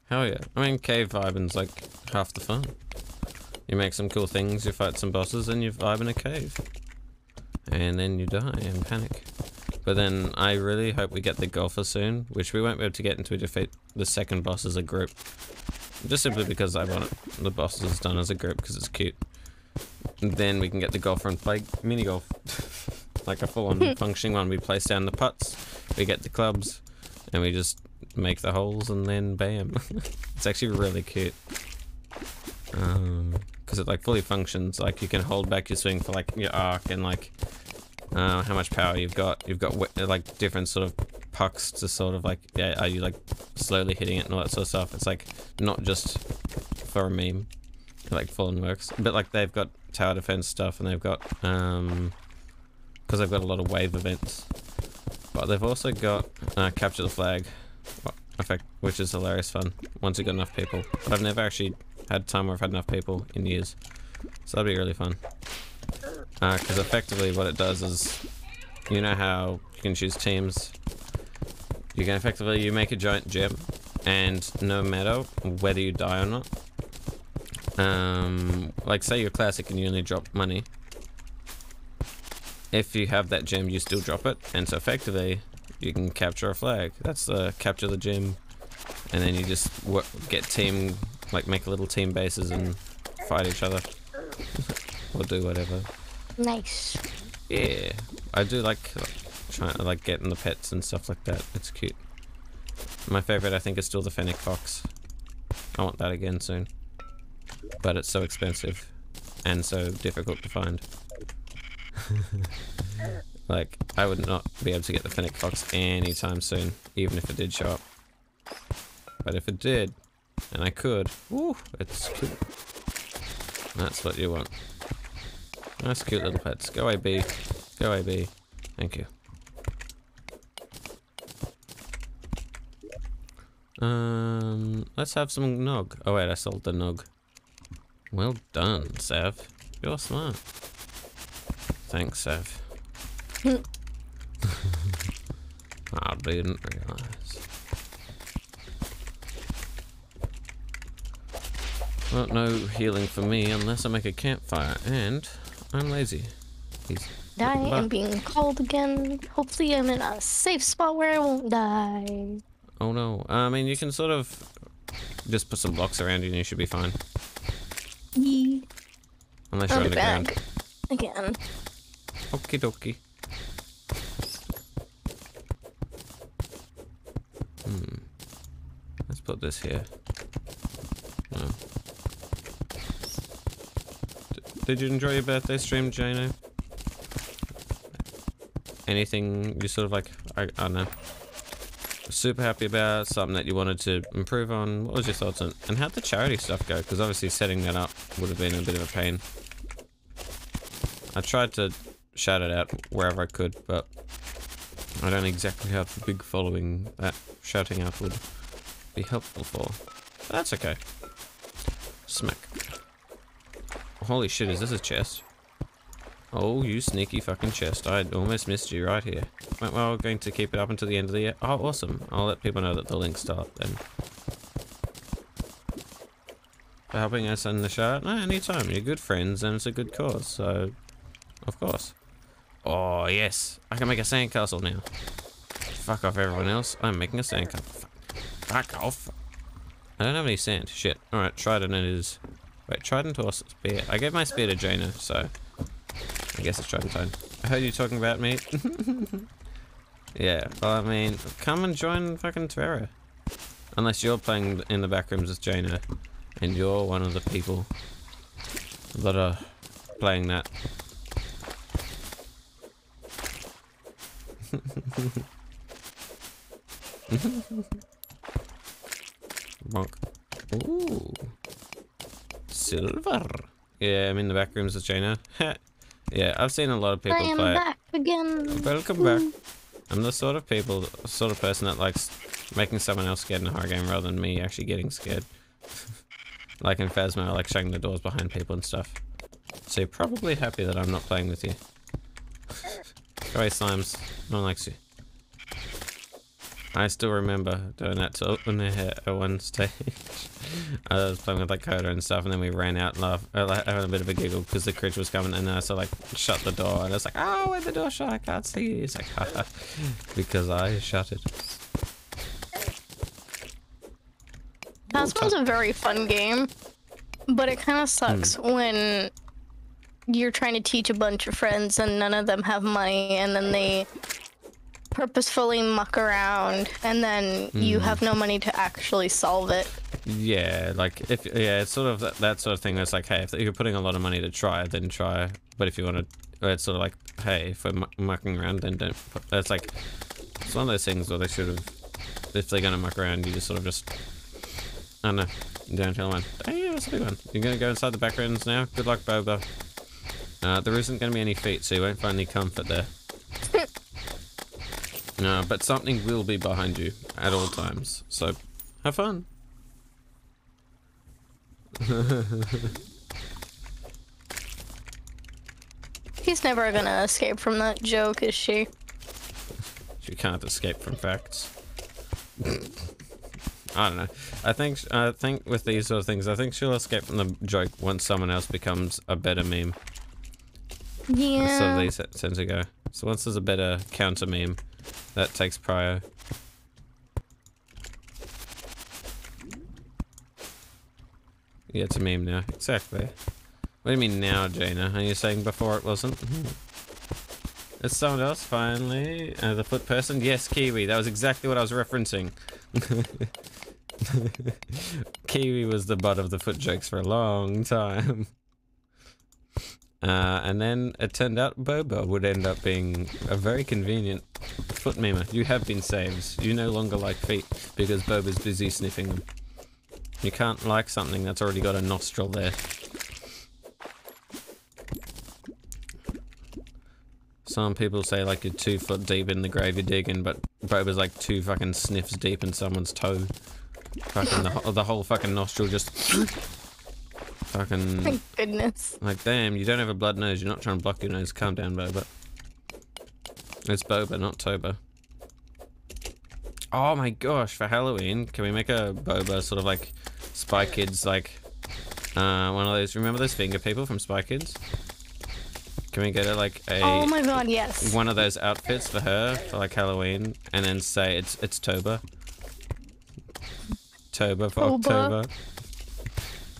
Hell yeah. I mean, cave vibing's like half the fun. You make some cool things, you fight some bosses, and you vibe in a cave. And then you die and panic. But then I really hope we get the golfer soon, which we won't be able to get until we defeat the second boss as a group. Just simply because I want it, the bosses done as a group because it's cute. And then we can get the golfer and play mini golf. [LAUGHS] like a full on [LAUGHS] functioning one. We place down the putts, we get the clubs, and we just make the holes and then bam. [LAUGHS] it's actually really cute. Um, because it like fully functions. Like you can hold back your swing for like your arc and like uh, how much power you've got. You've got like different sort of pucks to sort of like yeah, are you like slowly hitting it and all that sort of stuff. It's like not just for a meme. Like full on works. But like they've got tower defense stuff and they've got um because they've got a lot of wave events. But they've also got uh, capture the flag effect, which is hilarious fun once you got enough people. But I've never actually had a time where I've had enough people in years, so that'd be really fun. Because effectively, what it does is, you know how you can choose teams. You can effectively you make a giant gem, and no matter whether you die or not, um, like say you're classic and you only drop money. If you have that gem, you still drop it, and so effectively, you can capture a flag. That's the capture the gem, and then you just get team, like make little team bases and fight each other, [LAUGHS] or do whatever. Nice. Yeah, I do like trying to like getting the pets and stuff like that. It's cute. My favorite, I think, is still the fennec fox. I want that again soon, but it's so expensive and so difficult to find. [LAUGHS] like, I would not be able to get the fennec fox anytime soon, even if it did show up. But if it did, and I could, woo, it's cute. That's what you want. Nice cute little pets. Go AB. Go AB. Thank you. Um, let's have some nog. Oh wait, I sold the nog. Well done, Sav. You're smart. Thanks, Sav. [LAUGHS] I didn't realize. Well, no healing for me unless I make a campfire, and I'm lazy. He's I am being called again. Hopefully, I'm in a safe spot where I won't die. Oh no. I mean, you can sort of just put some blocks around you and you should be fine. Yee. Unless I'll you're underground. back again. Okie dokie. Hmm. Let's put this here. No. Did you enjoy your birthday stream, Jano? Anything you sort of like, I, I don't know, super happy about, something that you wanted to improve on? What was your thoughts on And how'd the charity stuff go? Because obviously setting that up would have been a bit of a pain. I tried to shout it out wherever I could, but I don't exactly have the big following that shouting out would be helpful for. But that's okay. Smack. Holy shit, is this a chest? Oh, you sneaky fucking chest. I almost missed you right here. Well, we're going to keep it up until the end of the year. Oh, awesome. I'll let people know that the link's up then. For helping us in the shout? No, anytime. You're good friends and it's a good cause, so of course. Oh, yes. I can make a sandcastle now. Fuck off, everyone else. I'm making a sandcastle. Fuck. Fuck off. I don't have any sand. Shit. Alright, trident it is. Wait, trident or spear? I gave my spear to Jaina, so... I guess it's trident time. I heard you talking about me. [LAUGHS] yeah, well, I mean, come and join fucking Terra. Unless you're playing in the back rooms with Jaina, and you're one of the people that are playing that. [LAUGHS] Bonk. Ooh. Silver. Yeah, I'm in the back rooms with China. [LAUGHS] yeah, I've seen a lot of people I am play back again. Welcome back. I'm the sort of people, sort of person that likes making someone else scared in a horror game rather than me actually getting scared. [LAUGHS] like in Phasmo, I like shutting the doors behind people and stuff. So you're probably happy that I'm not playing with you. [LAUGHS] Go away, slimes. No one likes you. I still remember doing that to Unehe at one [LAUGHS] stage. I was playing with like Coda and stuff, and then we ran out, laugh, uh, like, having a bit of a giggle because the creature was coming, and I sort like shut the door, and I was like, "Oh, when the door shut, I can't see you." It's like, haha, [LAUGHS] because I shut it. Phasmo's a very fun game, but it kind of sucks Hmm. when you're trying to teach a bunch of friends and none of them have money, and then they purposefully muck around, and then you Hmm. have no money to actually solve it. Yeah, like if yeah, it's sort of that, that sort of thing. That's like, hey, if you're putting a lot of money to try, then try. But if you want to, it's sort of like, hey, if we're mucking around, then don't. Put, it's like it's one of those things where they should have, if they're gonna muck around, you just sort of just, I don't know, don't tell one. Yeah, that's a big one. You're gonna go inside the back rooms now. Good luck, Boba. Uh, there isn't gonna be any feet, so you won't find any comfort there. [LAUGHS] No, but something will be behind you at all times. So have fun. He's never gonna escape from that joke, is she? She can't escape from facts. I don't know. I think I think with these sort of things, I think she'll escape from the joke once someone else becomes a better meme. That's sort of these tend to go. So once there's a better counter meme, that takes prior. Yeah, it's a meme now. Exactly. What do you mean now, Jaina? Are you saying before it wasn't? It's someone else, finally. Uh, the foot person? Yes, Kiwi. That was exactly what I was referencing. [LAUGHS] Kiwi was the butt of the foot jokes for a long time. Uh, and then it turned out Boba would end up being a very convenient foot memer. You have been saved. You no longer like feet because Boba's busy sniffing them. You can't like something that's already got a nostril there. Some people say like you're two foot deep in the grave you're digging, but Boba's like two fucking sniffs deep in someone's toe. Fucking the, the whole fucking nostril just fucking Thank goodness. like, damn, you don't have a blood nose. You're not trying to block your nose. Calm down, Boba. It's Boba, not Toba. Oh my gosh, for Halloween, can we make a Boba sort of like Spy Kids, like, uh, one of those, remember those finger people from Spy Kids? Can we get her like a, Oh my god, yes. one of those outfits for her for like Halloween and then say it's, it's Toba? Toba for Toba. October.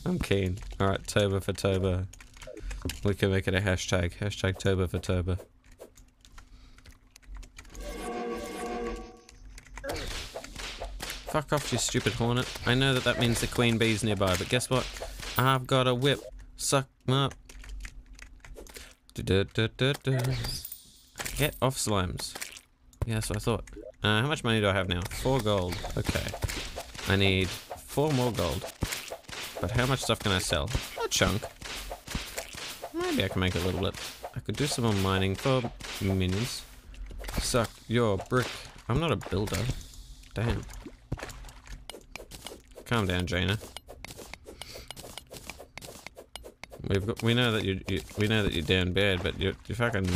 I'm keen. Alright, Toba for Toba. We can make it a hashtag. Hashtag Toba for Toba. Fuck off, you stupid hornet. I know that that means the queen bee's nearby, but guess what? I've got a whip. Suck. Du-du-du-du-du. Get off slimes. Yeah, what I thought. Uh, how much money do I have now? Four gold. Okay. I need four more gold. But how much stuff can I sell? A chunk. Maybe I can make a little bit. I could do some more mining for minions. Suck your brick. I'm not a builder. Damn. Calm down, Jaina. We've got, we know that you, you we know that you're down bad, but you're, you fucking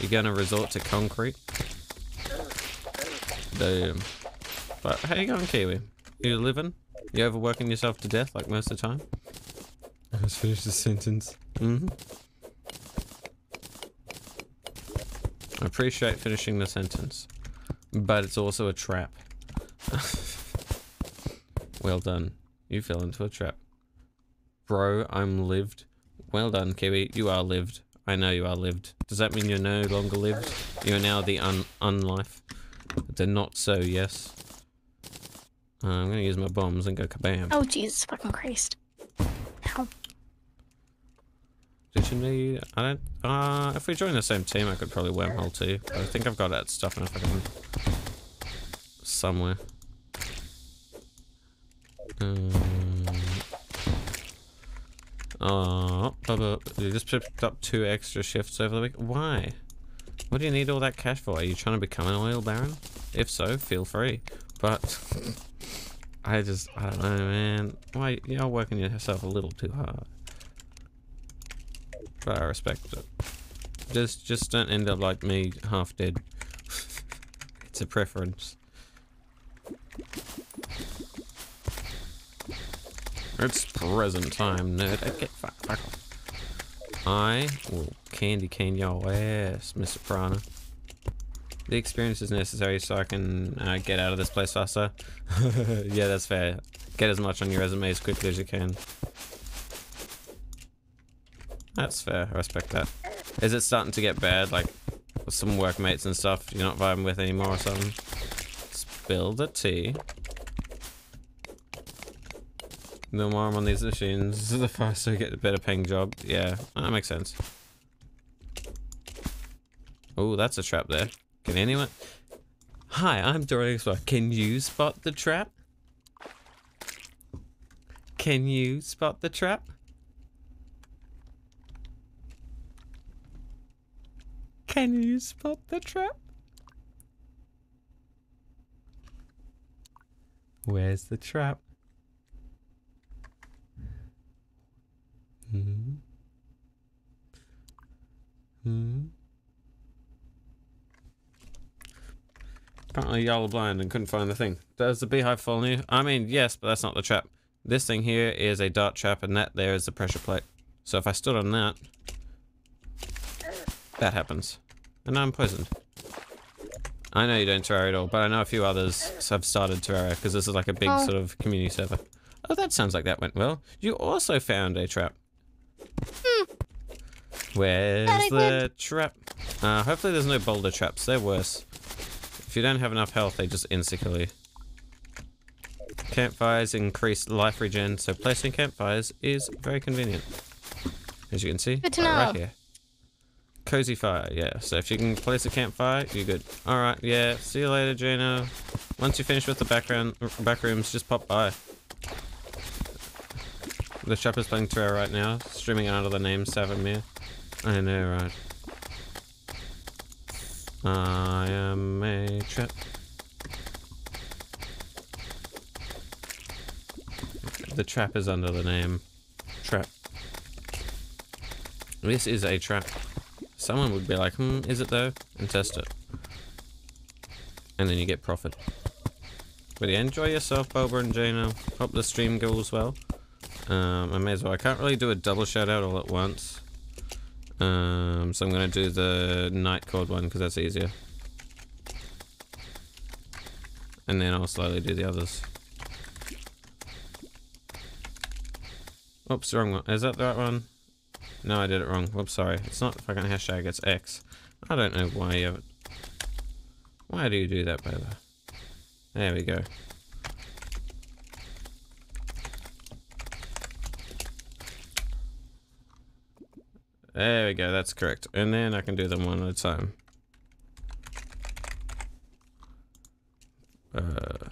you're gonna resort to concrete. Damn. But how you going, Kiwi? You living? You overworking yourself to death like most of the time? Let's finish the sentence. Mm-hmm. I appreciate finishing the sentence, but it's also a trap. [LAUGHS] well done. You fell into a trap. Bro, I'm lived. Well done, Kiwi. You are lived. I know you are lived. Does that mean you're no longer lived? You are now the un unlife. The not so, yes. Uh, I'm gonna use my bombs and go kabam. Oh Jesus fucking Christ. Ow. Did you need? I don't. Uh, if we join the same team, I could probably wormhole too. But I think I've got that stuff enough. I can somewhere. Um, oh, Bubba, you just picked up two extra shifts over the week. Why? What do you need all that cash for? Are you trying to become an oil baron? If so, feel free. But [LAUGHS] I just, I don't know, man. Why you're working yourself a little too hard but I respect it. Just, just don't end up like me, half dead. [LAUGHS] it's a preference. It's present time, nerd. Okay, fuck, fuck off. I will candy cane your ass, Mr. Prana. The experience is necessary so I can uh, get out of this place faster. [LAUGHS] yeah, that's fair. Get as much on your resume as quickly as you can. That's fair. I respect that. Is it starting to get bad? Like, with some workmates and stuff you're not vibing with anymore or something? Spill the tea. The more I'm on these machines, [LAUGHS] the faster I get a better paying job. Yeah, that makes sense. Oh, that's a trap there. Can anyone... Hi, I'm Explorer. Can you spot the trap? Can you spot the trap? Can you spot the trap? Where's the trap? Hmm. Hmm. Apparently y'all are blind and couldn't find the thing. Does the beehive follow you? I mean, yes, but that's not the trap. This thing here is a dart trap and that there is the pressure plate. So if I stood on that, that happens. And now I'm poisoned. I know you don't Terraria at all, but I know a few others have started Terraria because this is like a big Oh. sort of community server. Oh, that sounds like that went well. You also found a trap. Where's the trap? Uh, hopefully there's no boulder traps. They're worse. If you don't have enough health, they just instantly. Campfires increase life regen, so placing campfires is very convenient. As you can see, right, right here. Cozy fire, yeah. So if you can place a campfire, you're good. All right, yeah. See you later, Jano. Once you finish with the background back rooms, just pop by. The shop is playing Terraria right now, streaming under the name Savernmiere. I know, right? I am a trap. The trap is under the name Trap. This is a trap. Someone would be like, hmm, is it though? And test it. And then you get profit. But yeah, enjoy yourself, Boba and Jano. Hope the stream goes well. Um, I may as well. I can't really do a double shout out all at once. Um, so I'm going to do the night code one because that's easier. And then I'll slowly do the others. Oops, wrong one. Is that the right one? No, I did it wrong. Whoops, sorry. It's not fucking hashtag, it's X. I don't know why you have it. Why do you do that, Boba? There we go. There we go, that's correct. And then I can do them one at a time. Uh,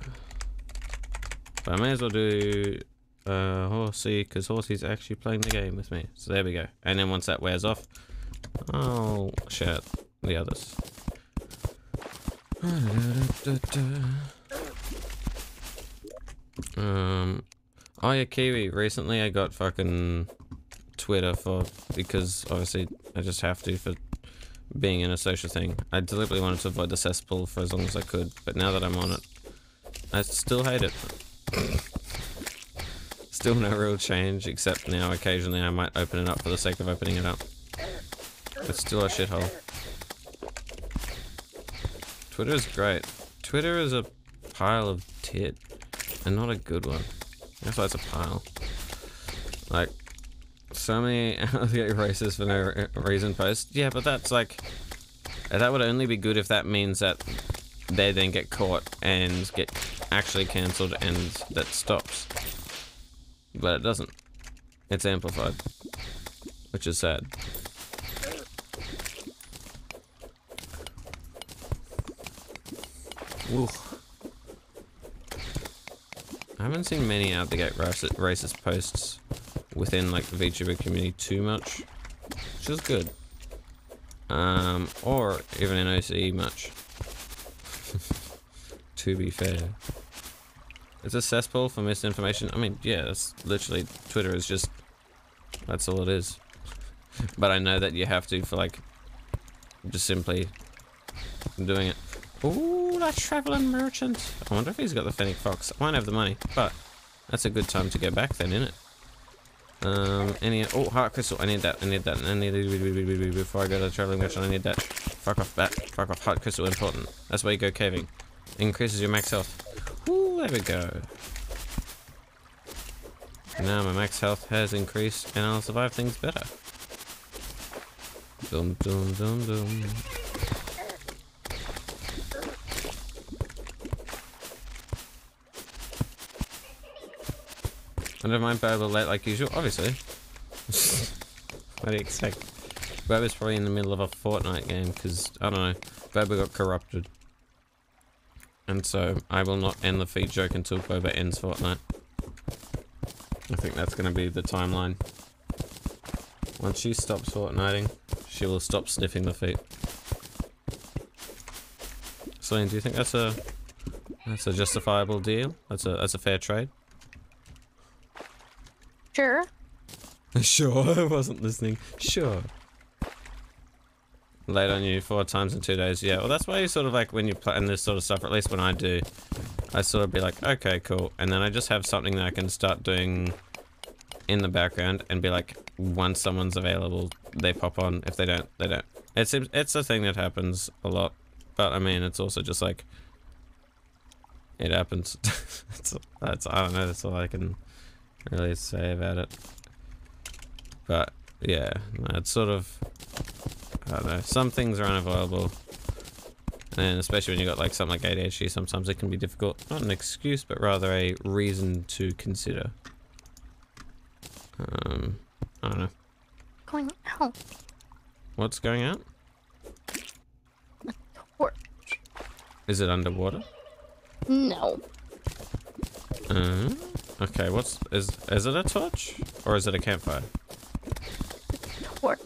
I may as well do uh, Horsey, because Horsey's actually playing the game with me. So there we go. And then once that wears off, I'll shout the others. Um, oh yeah, Kiwi. Recently, I got fucking Twitter for because obviously I just have to for being in a social thing. I deliberately wanted to avoid the cesspool for as long as I could, but now that I'm on it, I still hate it. Still no real change, except now occasionally I might open it up for the sake of opening it up. It's still a shithole. Twitter is great. Twitter is a pile of tit, and not a good one. That's why it's a pile. Like, so many [LAUGHS] racist for no re- reason posts. Yeah, but that's like, that would only be good if that means that they then get caught and get actually cancelled and that stops. But it doesn't. It's amplified, which is sad. Ooh. I haven't seen many out the gate racist posts within like the VTuber community too much, which is good. Um, or even in OCE much. [LAUGHS] to be fair. It's a cesspool for misinformation. I mean, yeah, it's literally Twitter is just that's all it is. But I know that you have to for like just simply doing it. Ooh, that traveling merchant. I wonder if he's got the Fennec Fox. I won't have the money, but that's a good time to go back then, isn't it? Um, any oh heart crystal. I need that. I need that. I need it before I go to the traveling merchant. I need that. Fuck off that. Fuck off. Heart crystal important. That's why you go caving. Increases your max health. Ooh, there we go. Now my max health has increased and I'll survive things better. Dum dum dum dum. I don't mind Boba late like usual, obviously. [LAUGHS] what do you expect? Boba's probably in the middle of a Fortnite game because, I don't know, Boba got corrupted. And so I will not end the feed joke until Boba ends Fortnite. I think that's going to be the timeline. Once she stops Fortniting, she will stop sniffing the feet. Celine, do you think that's a that's a justifiable deal? That's a that's a fair trade? Sure. Sure, [LAUGHS] I wasn't listening. Sure. Late on you four times in two days. Yeah, well, that's why you sort of like when you plan this sort of stuff, or at least when I do, I sort of be like, okay, cool. And then I just have something that I can start doing in the background and be like, once someone's available, they pop on. If they don't, they don't. It's, it's a thing that happens a lot. But I mean, it's also just like, it happens. [LAUGHS] that's, I don't know, that's all I can really say about it. But yeah, it's sort of. I don't know. Some things are unavoidable. And especially when you have got like something like ADHD, sometimes it can be difficult. Not an excuse, but rather a reason to consider. Um, I don't know. Going out. What's going out? Torch. Is it underwater? No. Uh, okay, what's is is it a torch or is it a campfire? Torch.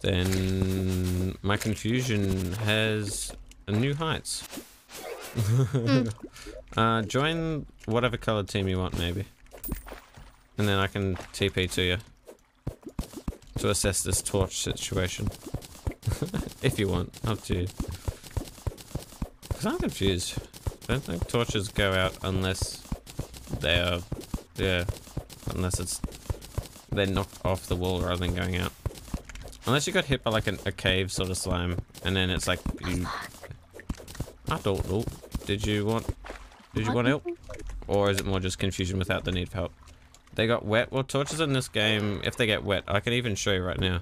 Then my confusion has new heights. [LAUGHS] uh, join whatever colored team you want, maybe, and then I can TP to you to assess this torch situation. [LAUGHS] if you want, up to you. Because I'm confused. I don't think torches go out unless they are, yeah, unless it's they're knocked off the wall rather than going out. Unless you got hit by like an, a cave sort of slime, and then it's like you. I don't know. Did you want? Did you want help, or is it more just confusion without the need for help? They got wet. Well, torches in this game, if they get wet, I can even show you right now.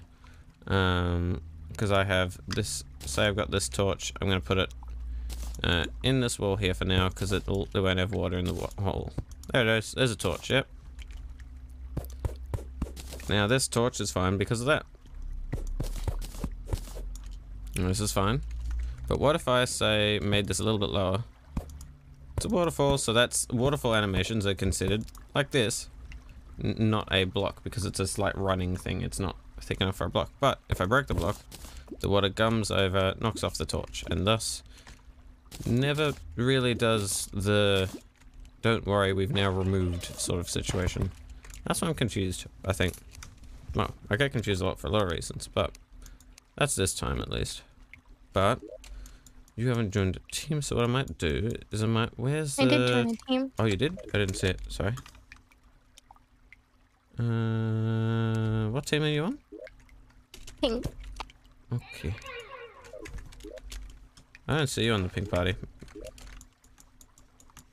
Um, because I have this. Say I've got this torch. I'm gonna put it uh, in this wall here for now, because it it won't have water in the hole. There it is. There's a torch. Yep. Now this torch is fine because of that. This is fine. But what if I say made this a little bit lower? It's a waterfall, so that's waterfall animations are considered like this. N not a block because it's a slight running thing. It's not thick enough for a block. But if I break the block, the water gums over, knocks off the torch, and thus never really does the don't worry, we've now removed sort of situation. That's why I'm confused, I think. Well, I get confused a lot for a lot of reasons, but that's this time at least. But you haven't joined a team, so what I might do is I might. Where's the? I did join a team. Oh, you did? I didn't see it. Sorry. Uh, what team are you on? Pink. Okay. I don't see you on the pink party.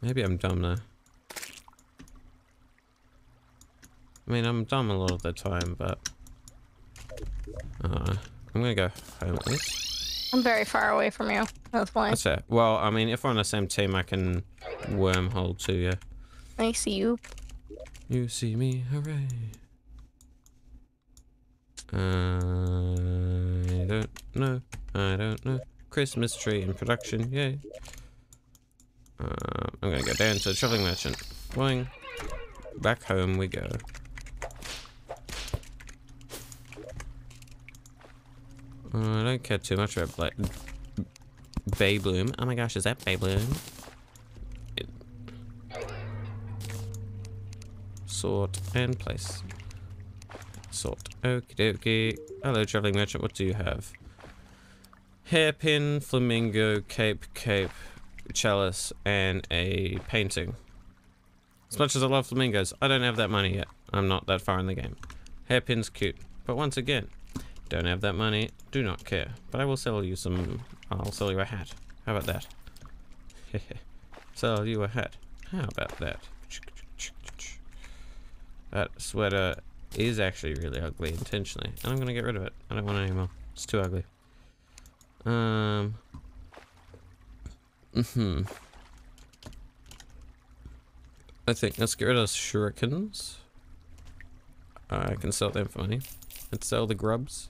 Maybe I'm dumb though. I mean, I'm dumb a lot of the time, but uh, I'm gonna go home at least. I'm very far away from you. That's why. That's fair. Well, I mean, if we're on the same team, I can wormhole to you. I see you. You see me, hooray! I don't know. I don't know. Christmas tree in production, yay! Uh, I'm gonna go down to the traveling merchant. Boing. Back home we go. Uh, I don't care too much about like Daybloom. Oh my gosh, is that Daybloom? It- Sort and place. Sort. Okie dokie. Hello, traveling merchant. What do you have? Hairpin, flamingo, cape, cape, chalice, and a painting. As much as I love flamingos, I don't have that money yet. I'm not that far in the game. Hairpin's cute, but once again, don't have that money, do not care. But I will sell you some. I'll sell you a hat. How about that? [LAUGHS] sell you a hat. How about that? That sweater is actually really ugly intentionally, and I'm gonna get rid of it. I don't want it anymore. It's too ugly. Um. Hmm. I think let's get rid of shurikens. I can sell them for money. Let's sell the grubs.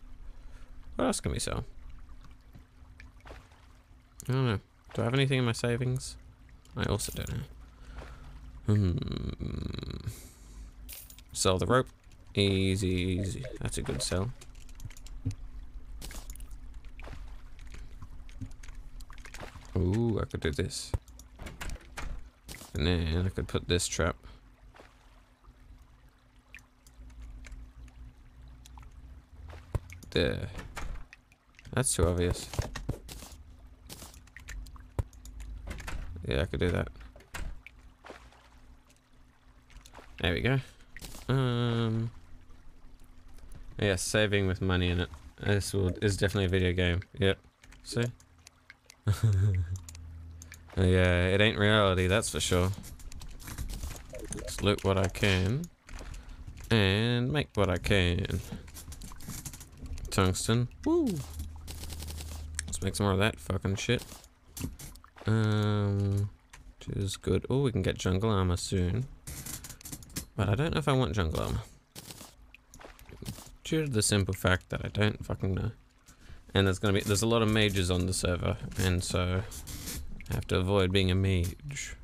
What else can we sell? I don't know. Do I have anything in my savings? I also don't know. Hmm. Sell the rope. Easy, easy. That's a good sell. Ooh, I could do this. And then I could put this trap. There. That's too obvious. Yeah, I could do that. There we go. Um. Yeah, saving with money in it. This will, is definitely a video game. Yep. See? [LAUGHS] yeah, it ain't reality, that's for sure. Let's loot what I can. And make what I can. tungsten. Woo! Let's make some more of that fucking shit. Um, which is good. Oh, we can get jungle armor soon. But I don't know if I want jungle armor. Due to the simple fact that I don't fucking know. And there's gonna be there's a lot of mages on the server, and so I have to avoid being a mage.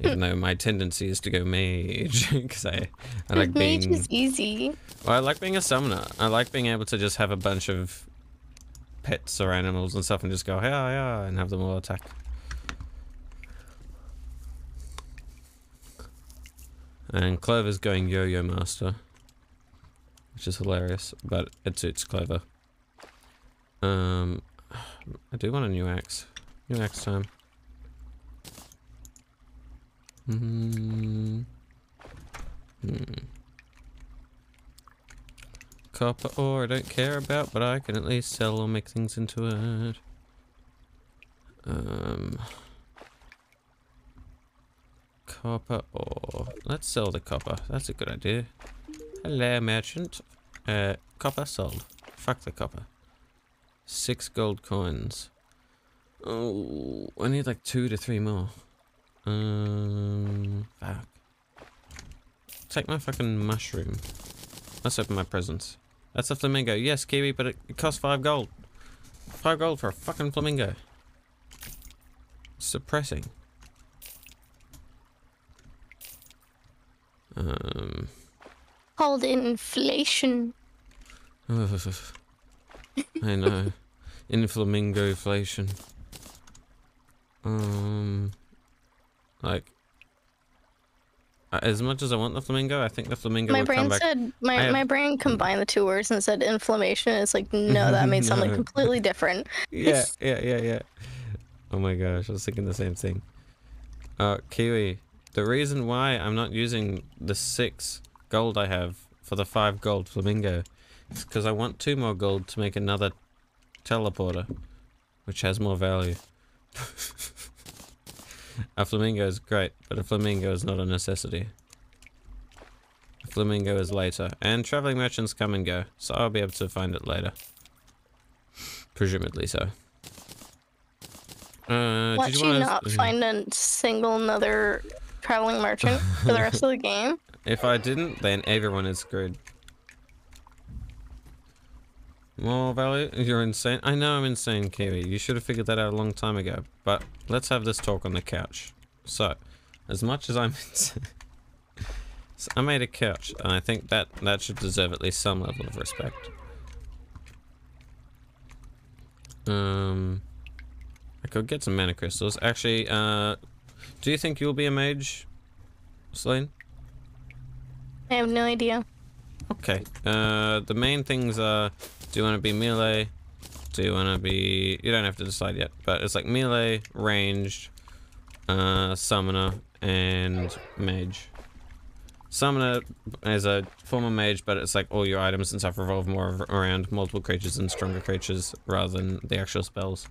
Even though my tendency is to go mage, [LAUGHS] because I, I like Mage being is easy. well, I like being a summoner. I like being able to just have a bunch of pets or animals and stuff and just go, yeah, yeah, and have them all attack. And Clover's going yo-yo master. Which is hilarious, but it suits Clover. Um, I do want a new axe. New axe time. Hmm. Hmm. Copper ore I don't care about, but I can at least sell or make things into it. Um, copper ore. Let's sell the copper. That's a good idea. Hello, merchant. Uh, copper sold. Fuck the copper. Six gold coins. Oh, I need like two to three more. Um, fuck. Take my fucking mushroom. Let's open my presents. That's a flamingo. Yes, Kiwi, but it, it costs five gold. Five gold for a fucking flamingo. Suppressing. Um. Called inflation. [LAUGHS] [LAUGHS] I know. In flamingo inflation. Um. Like. uh, As much as I want the flamingo, I think the flamingo my brain said my, have- my brain combined the two words and said inflammation. It's like no, that [LAUGHS] made something completely different. [LAUGHS] yeah, yeah, yeah, yeah. Oh my gosh, I was thinking the same thing. Uh, Kiwi, the reason why I'm not using the six gold I have for the five gold flamingo because I want two more gold to make another teleporter, which has more value. [LAUGHS] a flamingo is great, but a flamingo is not a necessity. A flamingo is later, and traveling merchants come and go, so I'll be able to find it later. Presumably so. Uh, Let did you wanna- not find a single another traveling merchant for the rest of the [LAUGHS] game? If I didn't, then everyone is screwed. More value? You're insane. I know I'm insane, Kiwi. You should have figured that out a long time ago. But let's have this talk on the couch. So, as much as I'm [LAUGHS] insane, so I made a couch, and I think that that should deserve at least some level of respect. Um, I could get some mana crystals. Actually, uh, do you think you'll be a mage, Slane? I have no idea. Okay. Uh, the main things are: do you want to be melee? Do you want to be? You don't have to decide yet, but it's like melee, ranged, uh, summoner, and mage. Summoner is a form of mage, but it's like all your items and stuff revolve more around multiple creatures and stronger creatures rather than the actual spells.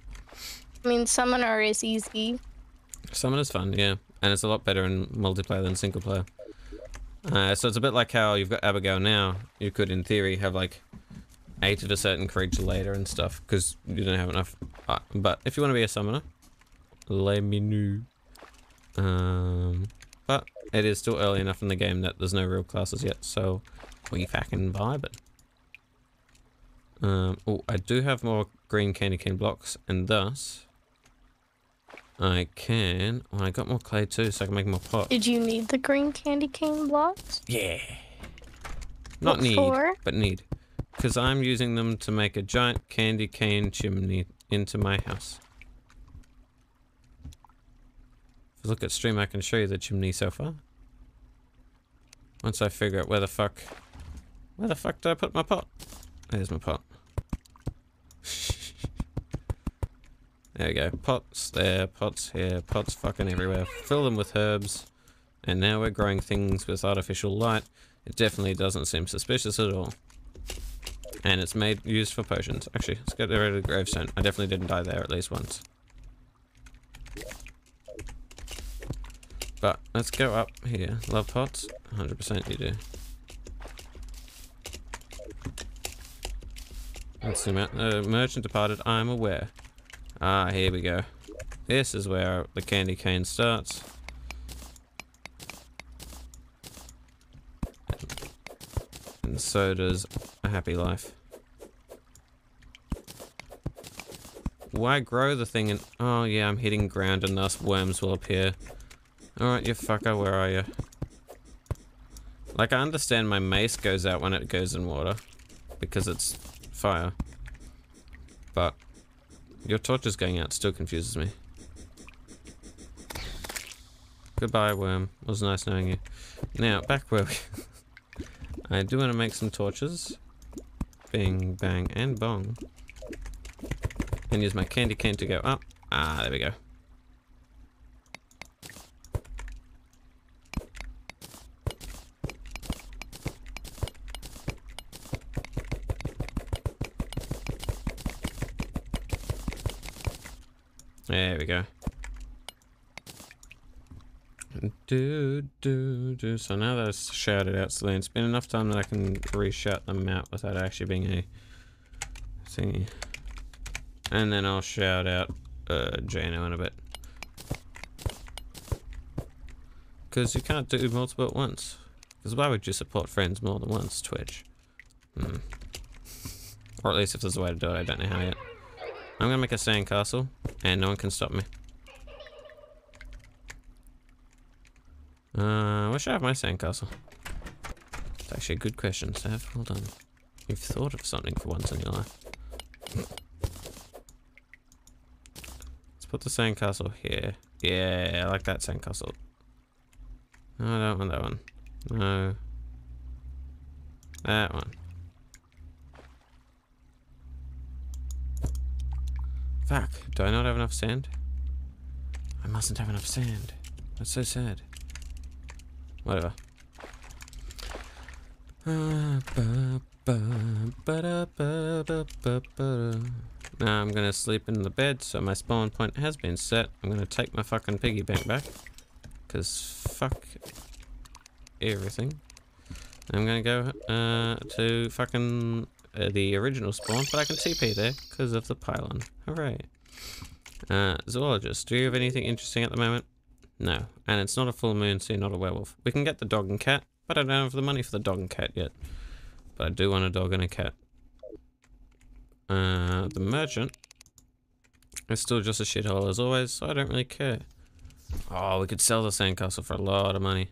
I mean, summoner is easy. Summoner's fun, yeah, and it's a lot better in multiplayer than single player. Uh, so it's a bit like how you've got Abigail now. You could, in theory, have like eight of a certain creature later and stuff because you don't have enough. Uh, but if you want to be a summoner, let me know. Um, but it is still early enough in the game that there's no real classes yet, so we fucking vibing. Um, oh, I do have more green candy cane blocks, and thus I can. Oh, I got more clay too, so I can make more pots. Did you need the green candy cane blocks? Yeah. Not What need, for? but need. Because I'm using them to make a giant candy cane chimney into my house. If you look at stream, I can show you the chimney so far. Once I figure out where the fuck... Where the fuck did I put my pot? There's my pot. [LAUGHS] there we go. Pots there, pots here, pots fucking everywhere. Fill them with herbs. And now we're growing things with artificial light. It definitely doesn't seem suspicious at all. And it's made used for potions. Actually, let's get rid of the gravestone. I definitely didn't die there at least once. But let's go up here. Love pots? 100% you do. Let's zoom out. The merchant departed. I'm aware. Ah, here we go. This is where the candy cane starts. And so does a happy life. Why grow the thing and... Oh, yeah, I'm hitting ground and thus worms will appear. Alright, you fucker, where are you? Like, I understand my mace goes out when it goes in water. Because it's fire. But... Your torch is going out still confuses me. Goodbye, worm. It was nice knowing you. Now, back where we... I do want to make some torches. Bing, bang, and bong. And use my candy cane to go up. Ah, there we go. There we go. Do, do, do. So now that it's shouted out, Celine, it's been enough time that I can reshout them out without actually being a thingy. And then I'll shout out uh, Jano in a bit. Because you can't do multiple at once. Because why would you support friends more than once, Twitch? Hmm. Or at least if there's a way to do it, I don't know how yet. I'm gonna make a sandcastle, and no one can stop me. Uh, where should I have my sandcastle? It's actually a good question, Sav. Hold on. You've thought of something for once in your life. Let's put the sandcastle here. Yeah, I like that sandcastle. No, I don't want that one. No. That one. Fuck, do I not have enough sand? I mustn't have enough sand. That's so sad. Whatever. Now I'm gonna sleep in the bed, so my spawn point has been set. I'm gonna take my fucking piggy bank back. Cause fuck everything. I'm gonna go uh, to fucking uh, the original spawn, but I can TP there because of the pylon. Hooray. Uh, zoologist, do you have anything interesting at the moment? No. And it's not a full moon, so you're not a werewolf. We can get the dog and cat, but I don't have the money for the dog and cat yet. But I do want a dog and a cat. Uh, the merchant is still just a shithole as always, so I don't really care. Oh, we could sell the sandcastle for a lot of money.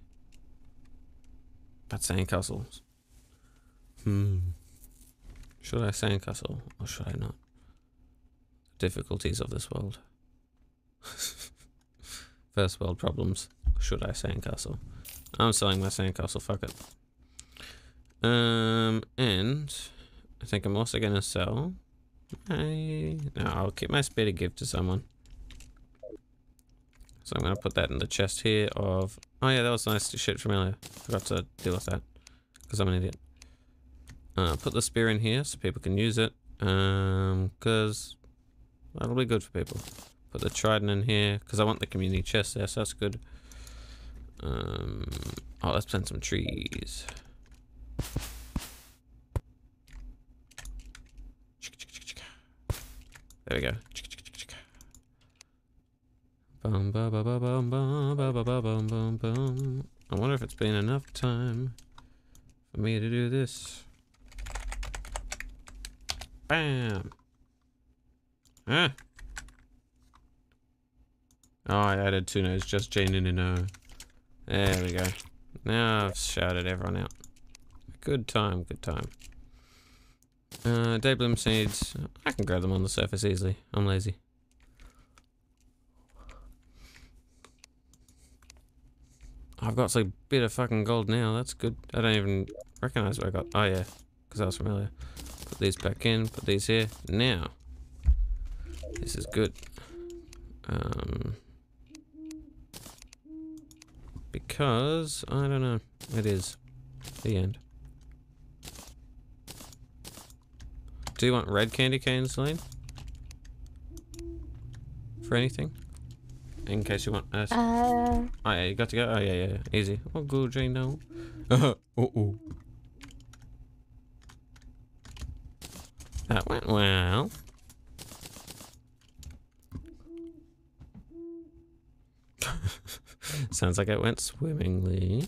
But sandcastles. Hmm. Should I sandcastle or should I not? Difficulties of this world. [LAUGHS] First world problems. Should I sandcastle? I'm selling my sandcastle, fuck it. Um, and I think I'm also gonna sell my, no, I'll keep my spear to give to someone. So I'm gonna put that in the chest here of, oh yeah, that was nice to shit from earlier. Forgot to deal with that, because I'm an idiot. Uh, put the spear in here so people can use it, um, because that'll be good for people. Put the trident in here, because I want the community chest there, so that's good. Um, oh, let's plant some trees. There we go. I wonder if it's been enough time for me to do this. Bam! Ah! Oh, I added two nodes, just Jane and no. There we go. Now I've shouted everyone out. Good time, good time. Uh, daybloom seeds. I can grab them on the surface easily. I'm lazy. I've got a bit of fucking gold now. That's good. I don't even recognize what I got. Oh yeah, because I was familiar. Put these back in. Put these here. Now, this is good. Um, because I don't know. It is the end. Do you want red candy canes, Lane? For anything? In case you want us. Uh, Oh yeah, you got to go. Oh yeah, yeah, yeah. easy. Oh, good, Jane. No. oh, oh. That went well. Sounds like it went swimmingly.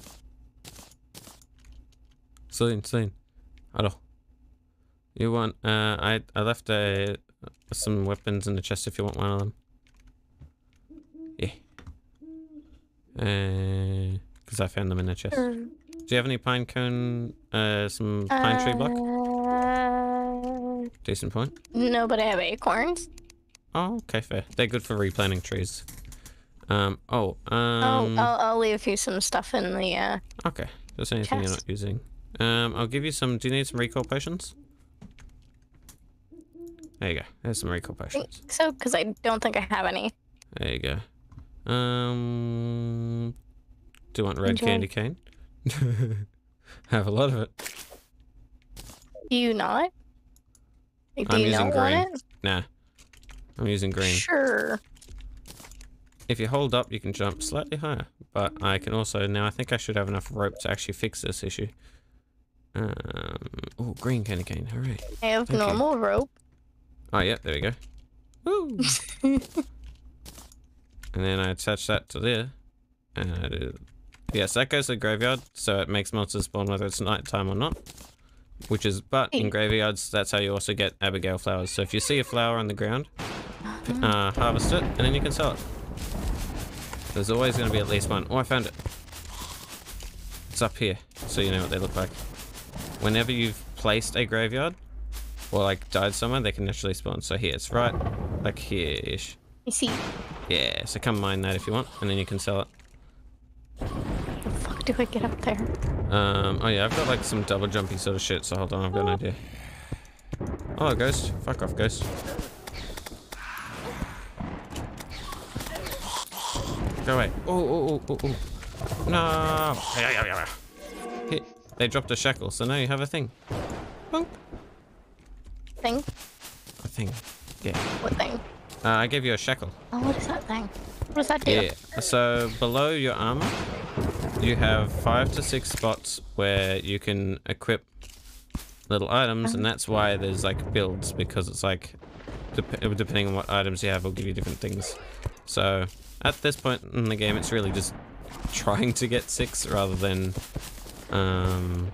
Celine, Celine. Hello. You want, uh, I, I left uh, some weapons in the chest if you want one of them. Yeah. Uh, because I found them in the chest. Do you have any pine cone, uh, some pine tree block? Uh, Decent point. no, but I have acorns. Oh, okay, fair. They're good for replanting trees. Um, oh, oh, um, I'll, I'll leave you some stuff in the, uh, okay. Just anything you're not using. Um, I'll give you some, do you need some recall potions? There you go. There's some recall I potions. think so, because I don't think I have any. There you go. Um, do you want red Enjoy. candy cane? I [LAUGHS] have a lot of it. Do you not? Like, do I'm you using not want green. it? Nah. I'm using green. Sure. If you hold up, you can jump slightly higher. But I can also, now I think I should have enough rope to actually fix this issue. Um, oh, green candy cane, hooray. I have normal rope. Oh, yeah, there we go. Woo! [LAUGHS] and then I attach that to there. And I do... Yes, that goes to the graveyard, so it makes monsters spawn whether it's nighttime or not. Which is, but in graveyards, that's how you also get Abigail flowers. So if you see a flower on the ground, [GASPS] uh, harvest it, and then you can sell it. There's always going to be at least one. Oh, I found it. It's up here, so you know what they look like. Whenever you've placed a graveyard, or like died somewhere, they can naturally spawn. So here, it's right, like here-ish. You see, Yeah, so come mine that if you want, and then you can sell it. the fuck do I get up there? Um, oh yeah, I've got like some double jumpy sort of shit, so hold on, I've got an idea. Oh, ghost. Fuck off, ghost. Go away. Oh, oh, oh, oh, oh. No. Hit. They dropped a shackle, so now you have a thing. Bonk. Thing? A thing. Yeah. What thing? Uh, I gave you a shackle. Oh, what is that thing? What does that do? Yeah. So below your armor, you have five to six spots where you can equip little items, and that's why there's like builds because it's like dep- depending on what items you have, will give you different things. So at this point in the game, it's really just trying to get six rather than um,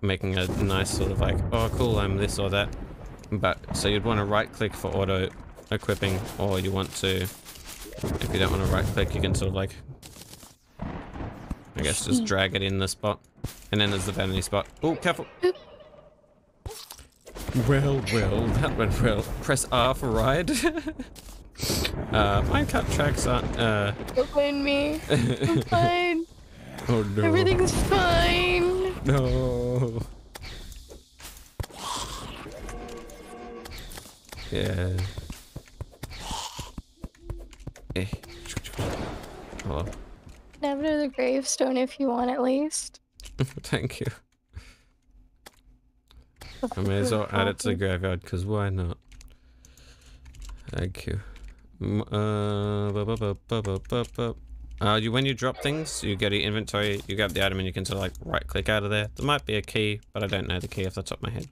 making a nice sort of like, oh cool, I'm this or that. But so you'd want to right click for auto equipping, or you want to if you don't want to right click, you can sort of like, I guess, just drag it in the spot. And then there's the vanity spot. Oh, careful. Well, well, that went well. Press R for ride. [LAUGHS] uh, minecart tracks aren't, uh, Don't mind me. I'm fine. [LAUGHS] oh no. Everything's fine. No. Yeah. Eh. Hello. Never to the gravestone if you want, at least. [LAUGHS] Thank you. I may as well add it to the graveyard, because why not? Thank you. Uh, bu- bu- bu- uh, you, when you drop things, you go to inventory, you grab the item, and you can sort of like right click out of there. There might be a key, but I don't know the key off the top of my head.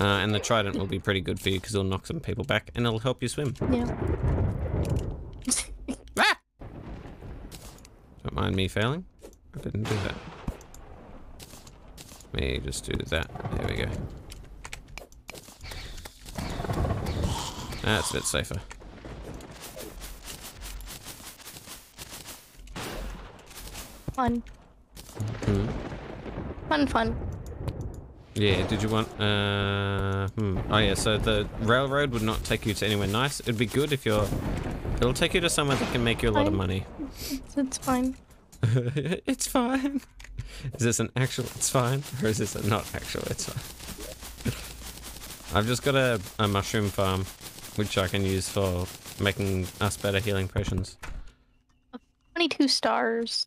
Uh, and the trident will be pretty good for you because it'll knock some people back and it'll help you swim. Yeah. [LAUGHS] [LAUGHS] Ah! Don't mind me failing. I didn't do that. Let me just do that. There we go. That's a bit safer. fun. Hmm. Fun, fun. Yeah, did you want, uh, hmm. Oh yeah, so the railroad would not take you to anywhere nice. It'd be good if you're, it'll take you to somewhere that can make you a lot of money. It's, it's fine. [LAUGHS] it's fine. [LAUGHS] Is this an actual it's fine? Or is this a not actual it's fine? I've just got a, a mushroom farm, which I can use for making us better healing potions. 22 stars.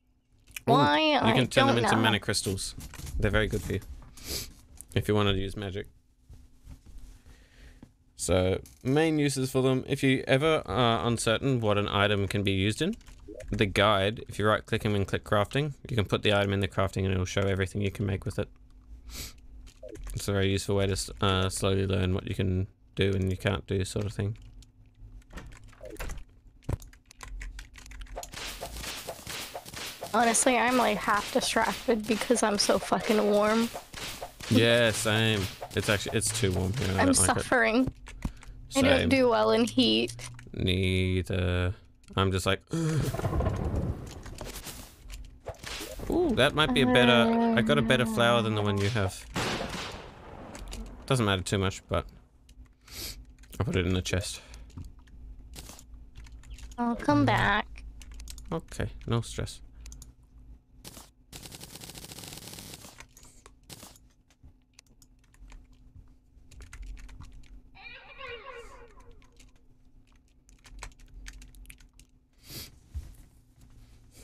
Why? Ooh? You I can turn them into know. mana crystals. They're very good for you. If you wanted to use magic. So, main uses for them. If you ever are uncertain what an item can be used in, the guide, if you right click them and click crafting, you can put the item in the crafting and it'll show everything you can make with it. It's a very useful way to uh, slowly learn what you can do and you can't do, sort of thing. Honestly, I'm like half distracted because I'm so fucking warm. Yeah, same. It's actually it's too warm here. I I'm don't like suffering. I don't do well in heat. Neither. I'm just like. [GASPS] Ooh, that might be a better. I got a better flower than the one you have. Doesn't matter too much, but I put it in the chest. I'll come mm. back. Okay, no stress.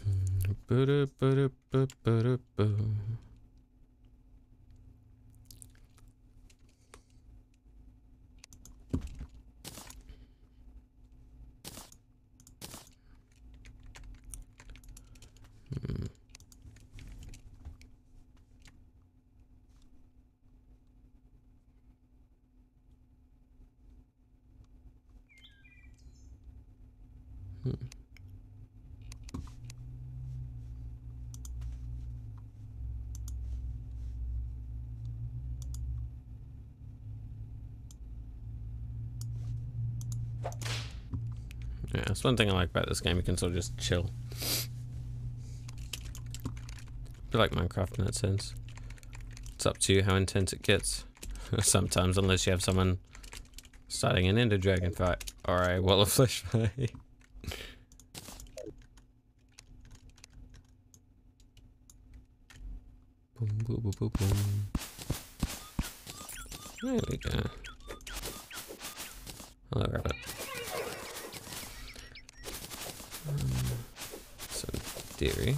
Hmm, Ba-da-ba-da-ba-ba-da-ba. Yeah, that's one thing I like about this game. You can sort of just chill. I like Minecraft in that sense. It's up to you how intense it gets. [LAUGHS] Sometimes, unless you have someone starting an Ender Dragon fight or a Wall of Flesh fight. [LAUGHS] boom, boom, boom, boom. There we go. Hello, rabbit. Some dairy.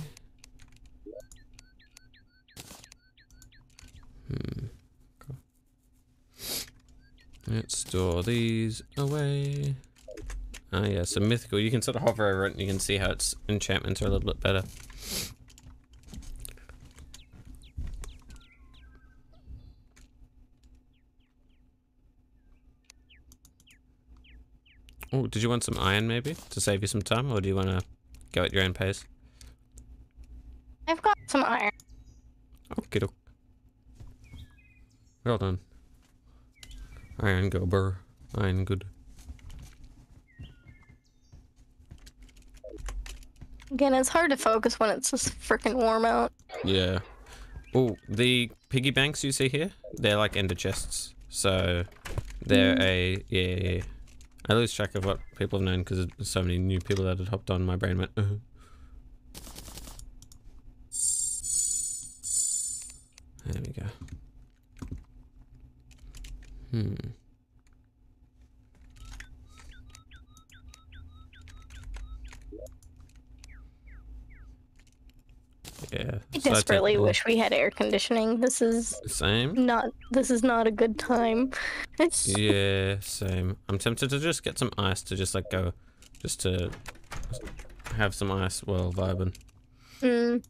Hmm. Cool. Let's store these away. Ah, yeah, so mythical. You can sort of hover over it and you can see how its enchantments are a little bit better. Did you want some iron maybe to save you some time, or do you want to go at your own pace? I've got some iron. Okay, doke. Well done. Iron go burr. Iron good. Again, it's hard to focus when it's just freaking warm out. Yeah. Oh, the piggy banks you see here, they're like ender chests. So they're mm. a yeah, yeah, yeah. I lose track of what people have known because there's so many new people that had hopped on. My brain went. Uh. There we go. Hmm. Yeah. I so desperately wish we had air conditioning. This is Same. not. This is not a good time. It's Yeah, same. I'm tempted to just get some ice to just like go, just to have some ice while vibing. Mm.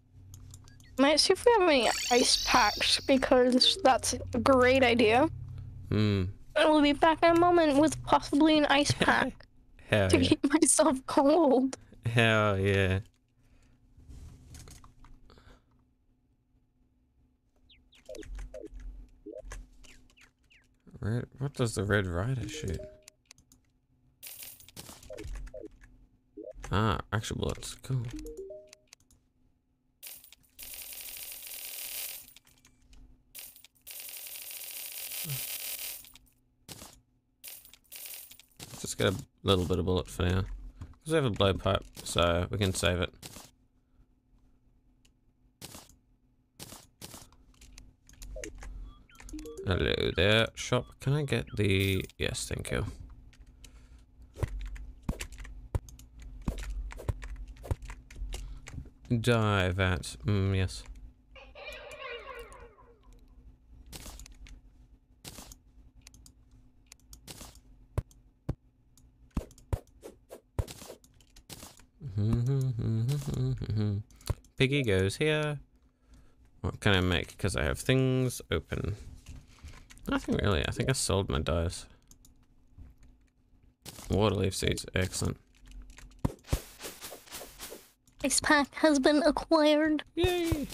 Might see if we have any ice packs because that's a great idea. Hmm. And we'll be back in a moment with possibly an ice [LAUGHS] pack Hell to yeah. keep [LAUGHS] myself cold. Hell yeah. Red, what does the Red Ryder shoot? Ah, actual bullets. Cool. Just get a little bit of bullet for now. Because we have a blowpipe, so we can save it. Hello there, shop. Can I get the... Yes, thank you. Dive at... Mm, yes. Mm-hmm, mm-hmm, mm-hmm, Piggy goes here. What can I make? Because I have things open. Nothing really. I think I sold my dyes. Waterleaf seeds, excellent. Ice pack has been acquired. Yay!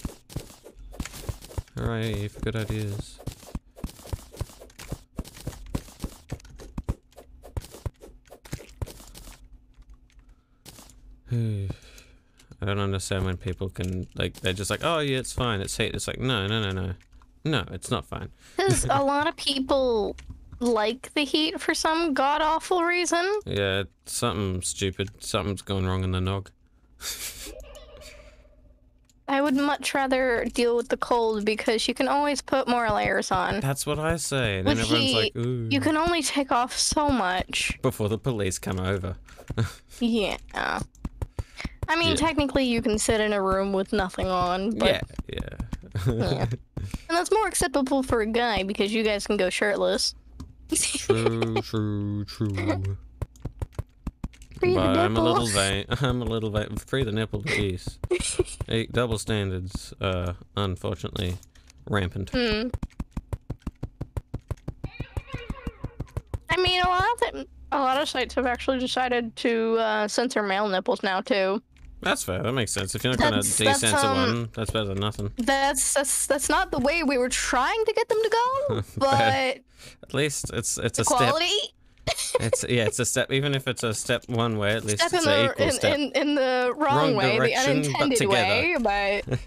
Hooray for good ideas. [SIGHS] I don't understand when people can like they're just like, oh yeah, it's fine, it's heat. It's like no, no, no, no, no, it's not fine. Because [LAUGHS] a lot of people like the heat for some god awful reason. Yeah, something stupid. Something's gone wrong in the nog. I would much rather deal with the cold because you can always put more layers on. That's what I say, and With everyone's like, ooh. You can only take off so much. Before the police come over. Yeah. I mean, Yeah. technically, you can sit in a room with nothing on, but yeah, yeah. Yeah. [LAUGHS] and that's more acceptable for a guy because you guys can go shirtless. true, [LAUGHS] true, true. Free the but I'm a little vain. [LAUGHS] I'm a little vain. Free the nipple, please. [LAUGHS] Hey, double standards, uh, unfortunately, rampant. Hmm. I mean, a lot of them, a lot of sites have actually decided to uh, censor male nipples now too. That's fair. That makes sense. If you're not gonna That's- that's, um, one, that's better than nothing. That's that's that's not the way we were trying to get them to go, [LAUGHS] but At least it's it's a step. It's yeah, it's a step. Even if it's a step one way, at least step in it's an the equal in, step. in, in the wrong, Wrong way, the direction, but unintended way, [LAUGHS] but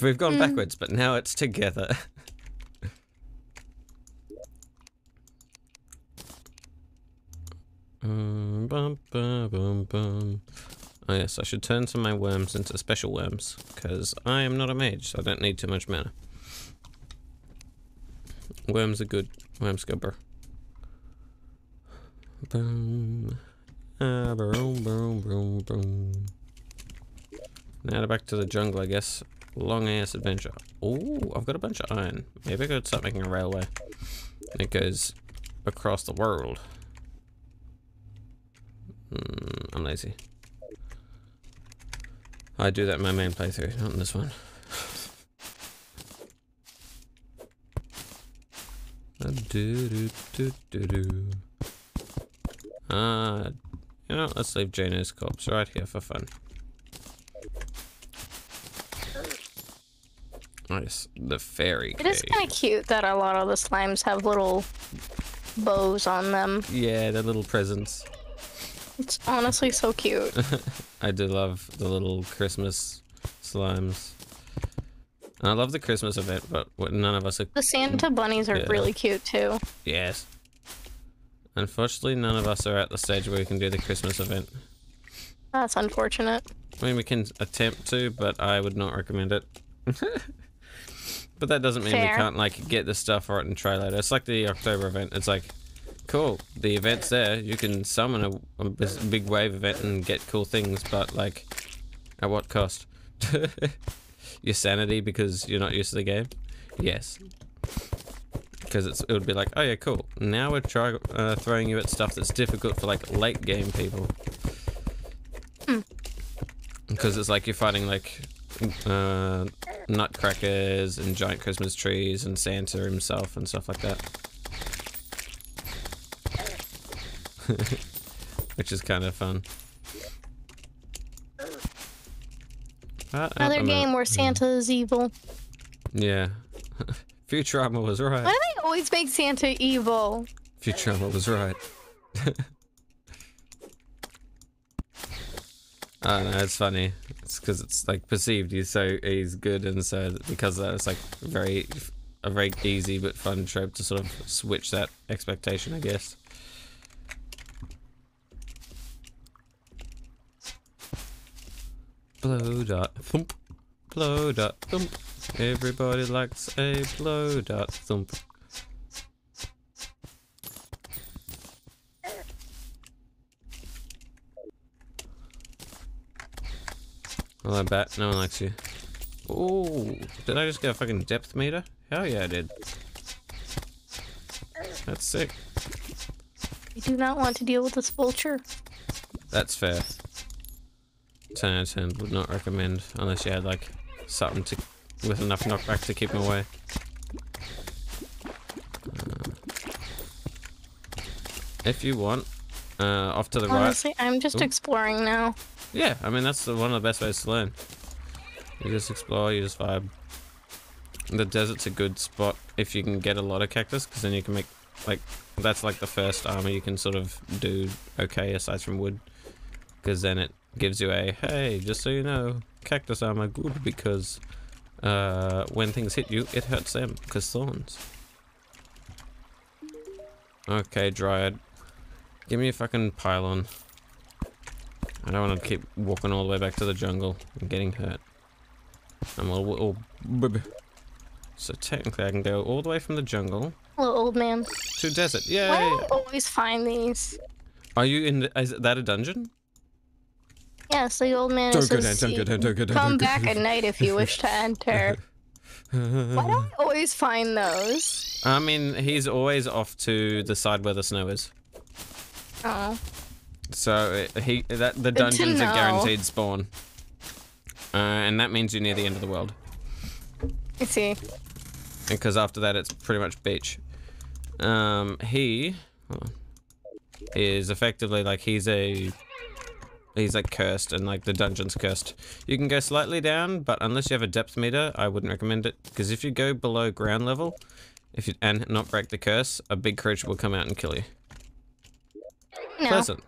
We've gone Mm. backwards, but now it's together. [LAUGHS] Um, bum, bum, bum, bum. Oh yes, I should turn some of my worms into special worms, because I am not a mage, so I don't need too much mana. Worms are good. Worms go. Boom. Ah, boom, boom, boom, boom. Now back to the jungle, I guess. Long ass adventure. Oh, I've got a bunch of iron. Maybe I could start making a railway. It goes across the world. Mm, I'm lazy. I do that in my main playthrough, not in this one. Uh. Ah, you know, let's leave Jano's corpse right here for fun. Nice. The fairy it is cave. kind of cute that a lot of the slimes have little bows on them. Yeah, the little presents. It's honestly so cute. [LAUGHS] I do love the little Christmas slimes. And I love the Christmas event, but none of us are. The Santa bunnies are Yeah. really cute too. Yes. Unfortunately, none of us are at the stage where we can do the Christmas event. That's unfortunate. I mean, we can attempt to, but I would not recommend it. [LAUGHS] but that doesn't mean we can't like get the stuff for it and try later. It's like the October event. It's like, cool, the event's there. You can summon a, a big wave event and get cool things, but like, at what cost? [LAUGHS] Your sanity because you're not used to the game. Yes. Because it would be like, oh yeah, cool. Now we're try, uh, throwing you at stuff that's difficult for like late game people. Because it's like you're fighting like uh, nutcrackers and giant Christmas trees and Santa himself and stuff like that. [LAUGHS] Which is kind of fun. Ah, ah, Another game where Santa is evil. Yeah. [LAUGHS] Futurama was right. Why do they always make Santa evil? Futurama was right. [LAUGHS] I don't know, it's funny. It's because it's like perceived he's so he's good, and so because of that, it's like very a very easy but fun trope to sort of switch that expectation, I guess. Blow dot thump, blow dot thump. Everybody likes a blow dot thump. Hello, bet No one likes you. Oh, did I just get a fucking depth meter? Hell yeah, I did. That's sick. I do not want to deal with this vulture. That's fair. 10 out of 10 would not recommend unless you had like something to with enough knockback to keep him away. Uh, if you want, uh, off to the right. Honestly, I'm just Ooh. exploring now. Yeah, I mean that's one of the best ways to learn. You just explore, you just vibe. The desert's a good spot if you can get a lot of cactus, because then you can make like that's like the first armor you can sort of do okay aside from wood, because then it gives you a hey, just so you know, cactus armor good because uh, when things hit you, it hurts them because thorns. Okay, dryad, give me a fucking pylon. I don't want to keep walking all the way back to the jungle and getting hurt. I'm a little... bib. So technically I can go all the way from the jungle Little old man. to desert. yeah. Why do I always find these? Are you in the... Is that a dungeon? Yes, the old man Don't says, down, don't go don't Come don't back at night if you wish to [LAUGHS] enter. Why do I [LAUGHS] always find those? I mean, he's always off to the side where the snow is. Oh, So uh, he that the Good dungeons are guaranteed spawn. Uh, and that means you're near the end of the world. I see. because after that it's pretty much beach. Um, he is effectively like he's a he's like cursed and like the dungeon's cursed. You can go slightly down, but unless you have a depth meter, I wouldn't recommend it because if you go below ground level, if you and not break the curse, a big creature will come out and kill you. No. Pleasant.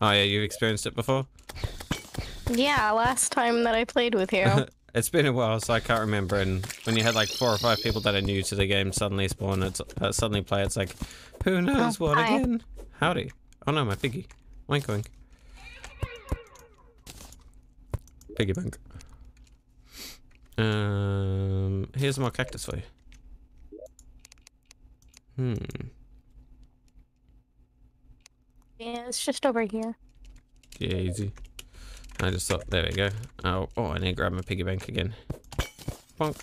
Oh yeah, you've experienced it before. Yeah, last time that I played with you. [LAUGHS] It's been a while, so I can't remember. And when you had like four or five people that are new to the game suddenly spawn, it's uh, suddenly play. It's like, who knows Oh, what hi. again? Howdy. Oh no, my piggy. Wink wink. Piggy bank. Um, here's more cactus for you. Hmm. yeah, it's just over here. Yeah, easy. I just thought, there we go. Oh, oh, I need to grab my piggy bank again. Bonk.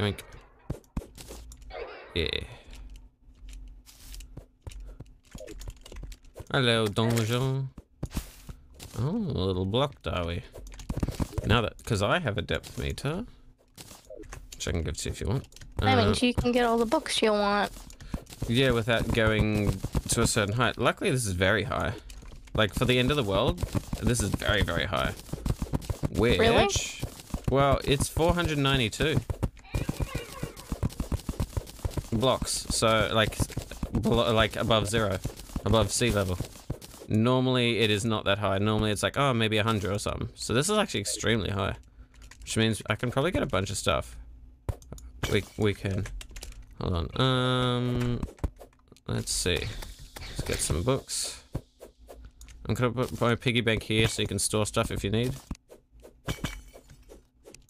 Yoink. Yeah. Hello, donjon. Oh, a little blocked, are we? Now that, because I have a depth meter, which I can give to you if you want. That Uh, means you can get all the books you want. yeah, without going to a certain height. Luckily, this is very high. Like, for the end of the world, this is very, very high. Which... Really? Well, it's 492 blocks. So, like, like above zero. Above sea level. Normally, it is not that high. Normally, it's like, oh, maybe 100 or something. So this is actually extremely high. Which means I can probably get a bunch of stuff. We, we can... Hold on. Um... Let's see. Let's get some books. I'm gonna put my piggy bank here so you can store stuff if you need.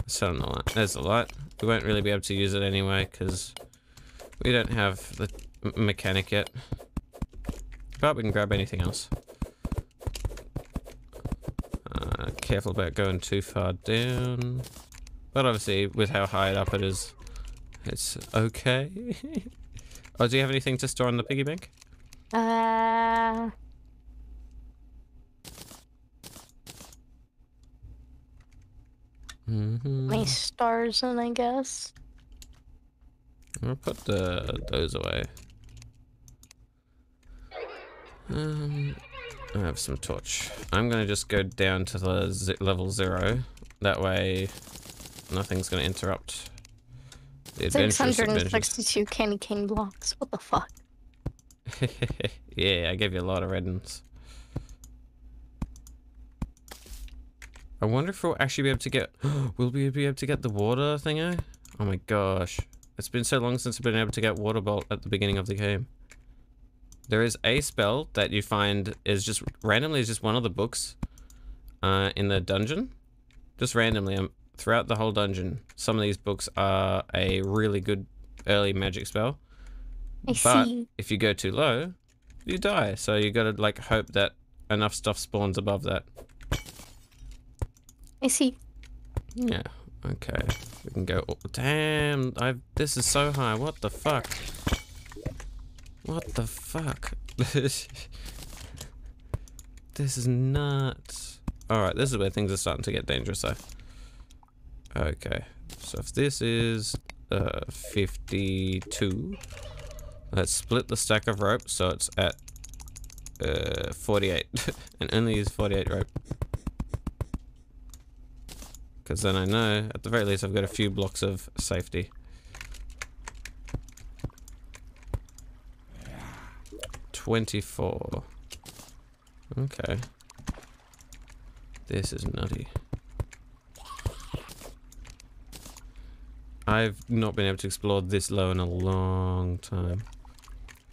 So the light. There's the light. We won't really be able to use it anyway because we don't have the mechanic yet. But we can grab anything else. Uh, careful about going too far down. But obviously, with how high up it is, it's okay. [LAUGHS] oh, do you have anything to store on the piggy bank? Uh, Mm-hmm. my stars in, I guess. I'll put the those away. Um, I have some torch. I'm gonna just go down to the z level zero. That way, nothing's gonna interrupt the 662 candy cane blocks. What the fuck? [LAUGHS] yeah, I gave you a lot of red ones. I wonder if we'll actually be able to get. [GASPS] will we be able to get the water thingo? Oh my gosh. It's been so long since I've been able to get water bolt at the beginning of the game. There is a spell that you find is just randomly is just one of the books uh, in the dungeon. Just randomly, um, throughout the whole dungeon, some of these books are a really good early magic spell. I But see. if you go too low, you die. So you gotta like hope that enough stuff spawns above that. I see. Yeah. Okay. We can go. Oh, damn! I. This is so high. What the fuck? What the fuck? [LAUGHS] this is nuts. All right. This is where things are starting to get dangerous. Though. Okay. So if this is uh 52, let's split the stack of rope so it's at uh, 48 [LAUGHS] and only use 48 rope. Because then I know, at the very least, I've got a few blocks of safety. Twenty-four. Okay. This is nutty. I've not been able to explore this low in a long time.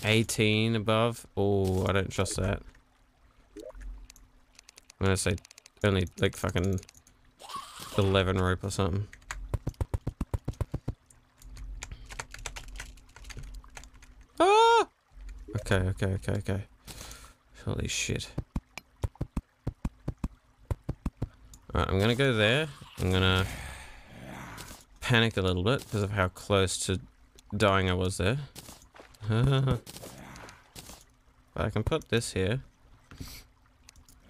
18 above? Oh, I don't trust that. I'm gonna say only like fucking 11 rope or something. Ah! Okay, okay, okay, okay. Holy shit. Alright, I'm gonna go there. I'm gonna panic a little bit because of how close to dying I was there. but [LAUGHS] I can put this here.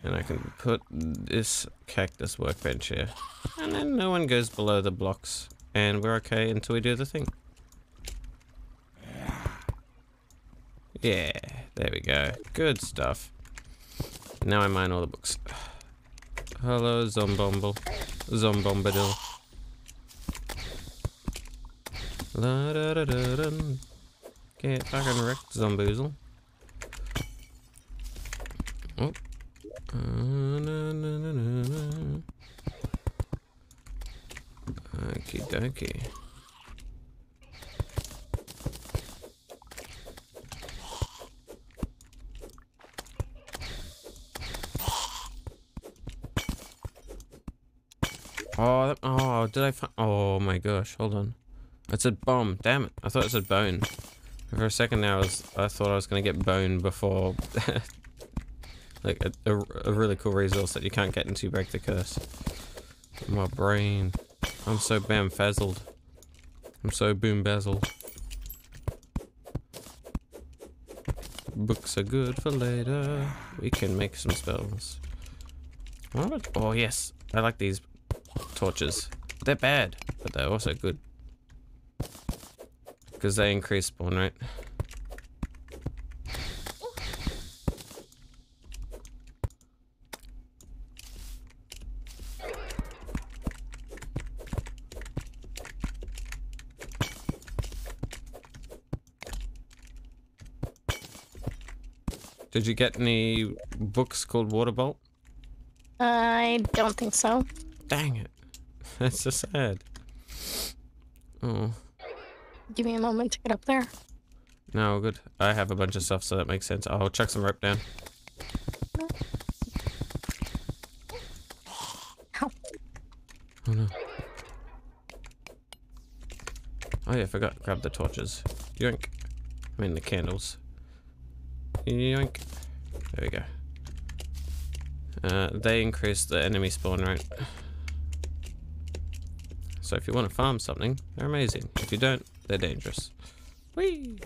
And I can put this cactus workbench here. And then no one goes below the blocks. And we're okay until we do the thing. Yeah, there we go. Good stuff. Now I mine all the books. Hello, Zombomble. Zombombadil. La da da da dun. Get fucking wrecked, Zomboozle. Oh. Uh, na. Okie dokie. Oh, oh, did I find? Oh my gosh, hold on. It said bomb. Damn it! I thought it said bone. For a second there, I was I thought I was gonna get bone before, [LAUGHS] like a, a, a really cool resource that you can't get until you break the curse. My brain. I'm so bamfazzled. I'm so boom bazzled. Books are good for later. We can make some spells. What? Oh yes, I like these torches. They're bad, but they're also good. Because they increase spawn rate. Did you get any books called Waterbolt? I don't think so. Dang it. [LAUGHS] That's so sad. Oh. Give me a moment to get up there. No, good. I have a bunch of stuff, so that makes sense. I'll chuck some rope down. Ow. Oh no. Oh yeah, I forgot. Grab the torches. Yoink. I mean the candles. Yoink. There we go. Uh, they increase the enemy spawn rate. So if you want to farm something, they're amazing. If you don't, they're dangerous. Whee!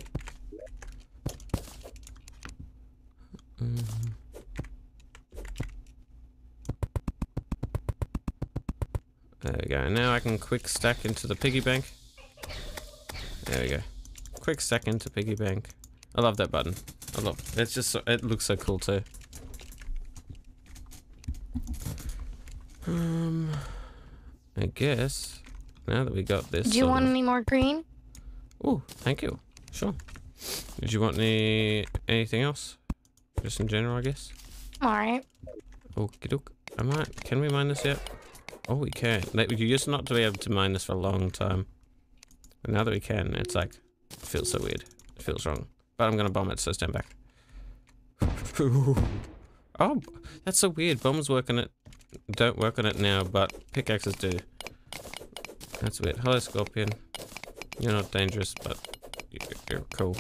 Mhm. There we go. Now I can quick stack into the piggy bank. There we go. Quick stack into piggy bank. I love that button. I love. It's just. So, it looks so cool too. Um, I guess now that we got this. Do you want of- any more green? Oh, thank you. Sure. Did you want any anything else? Just in general, I guess. All right. Okie doke. I might. Can we mine this yet? Oh, we can. Like, You used not to be able to mine this for a long time, but now that we can, it's like it feels so weird. It feels wrong. But I'm gonna bomb it, so stand back. [LAUGHS] oh, that's so weird. Bombs work on it. Don't work on it now, but pickaxes do. That's weird. Hello, Scorpion. You're not dangerous, but you- you're cool.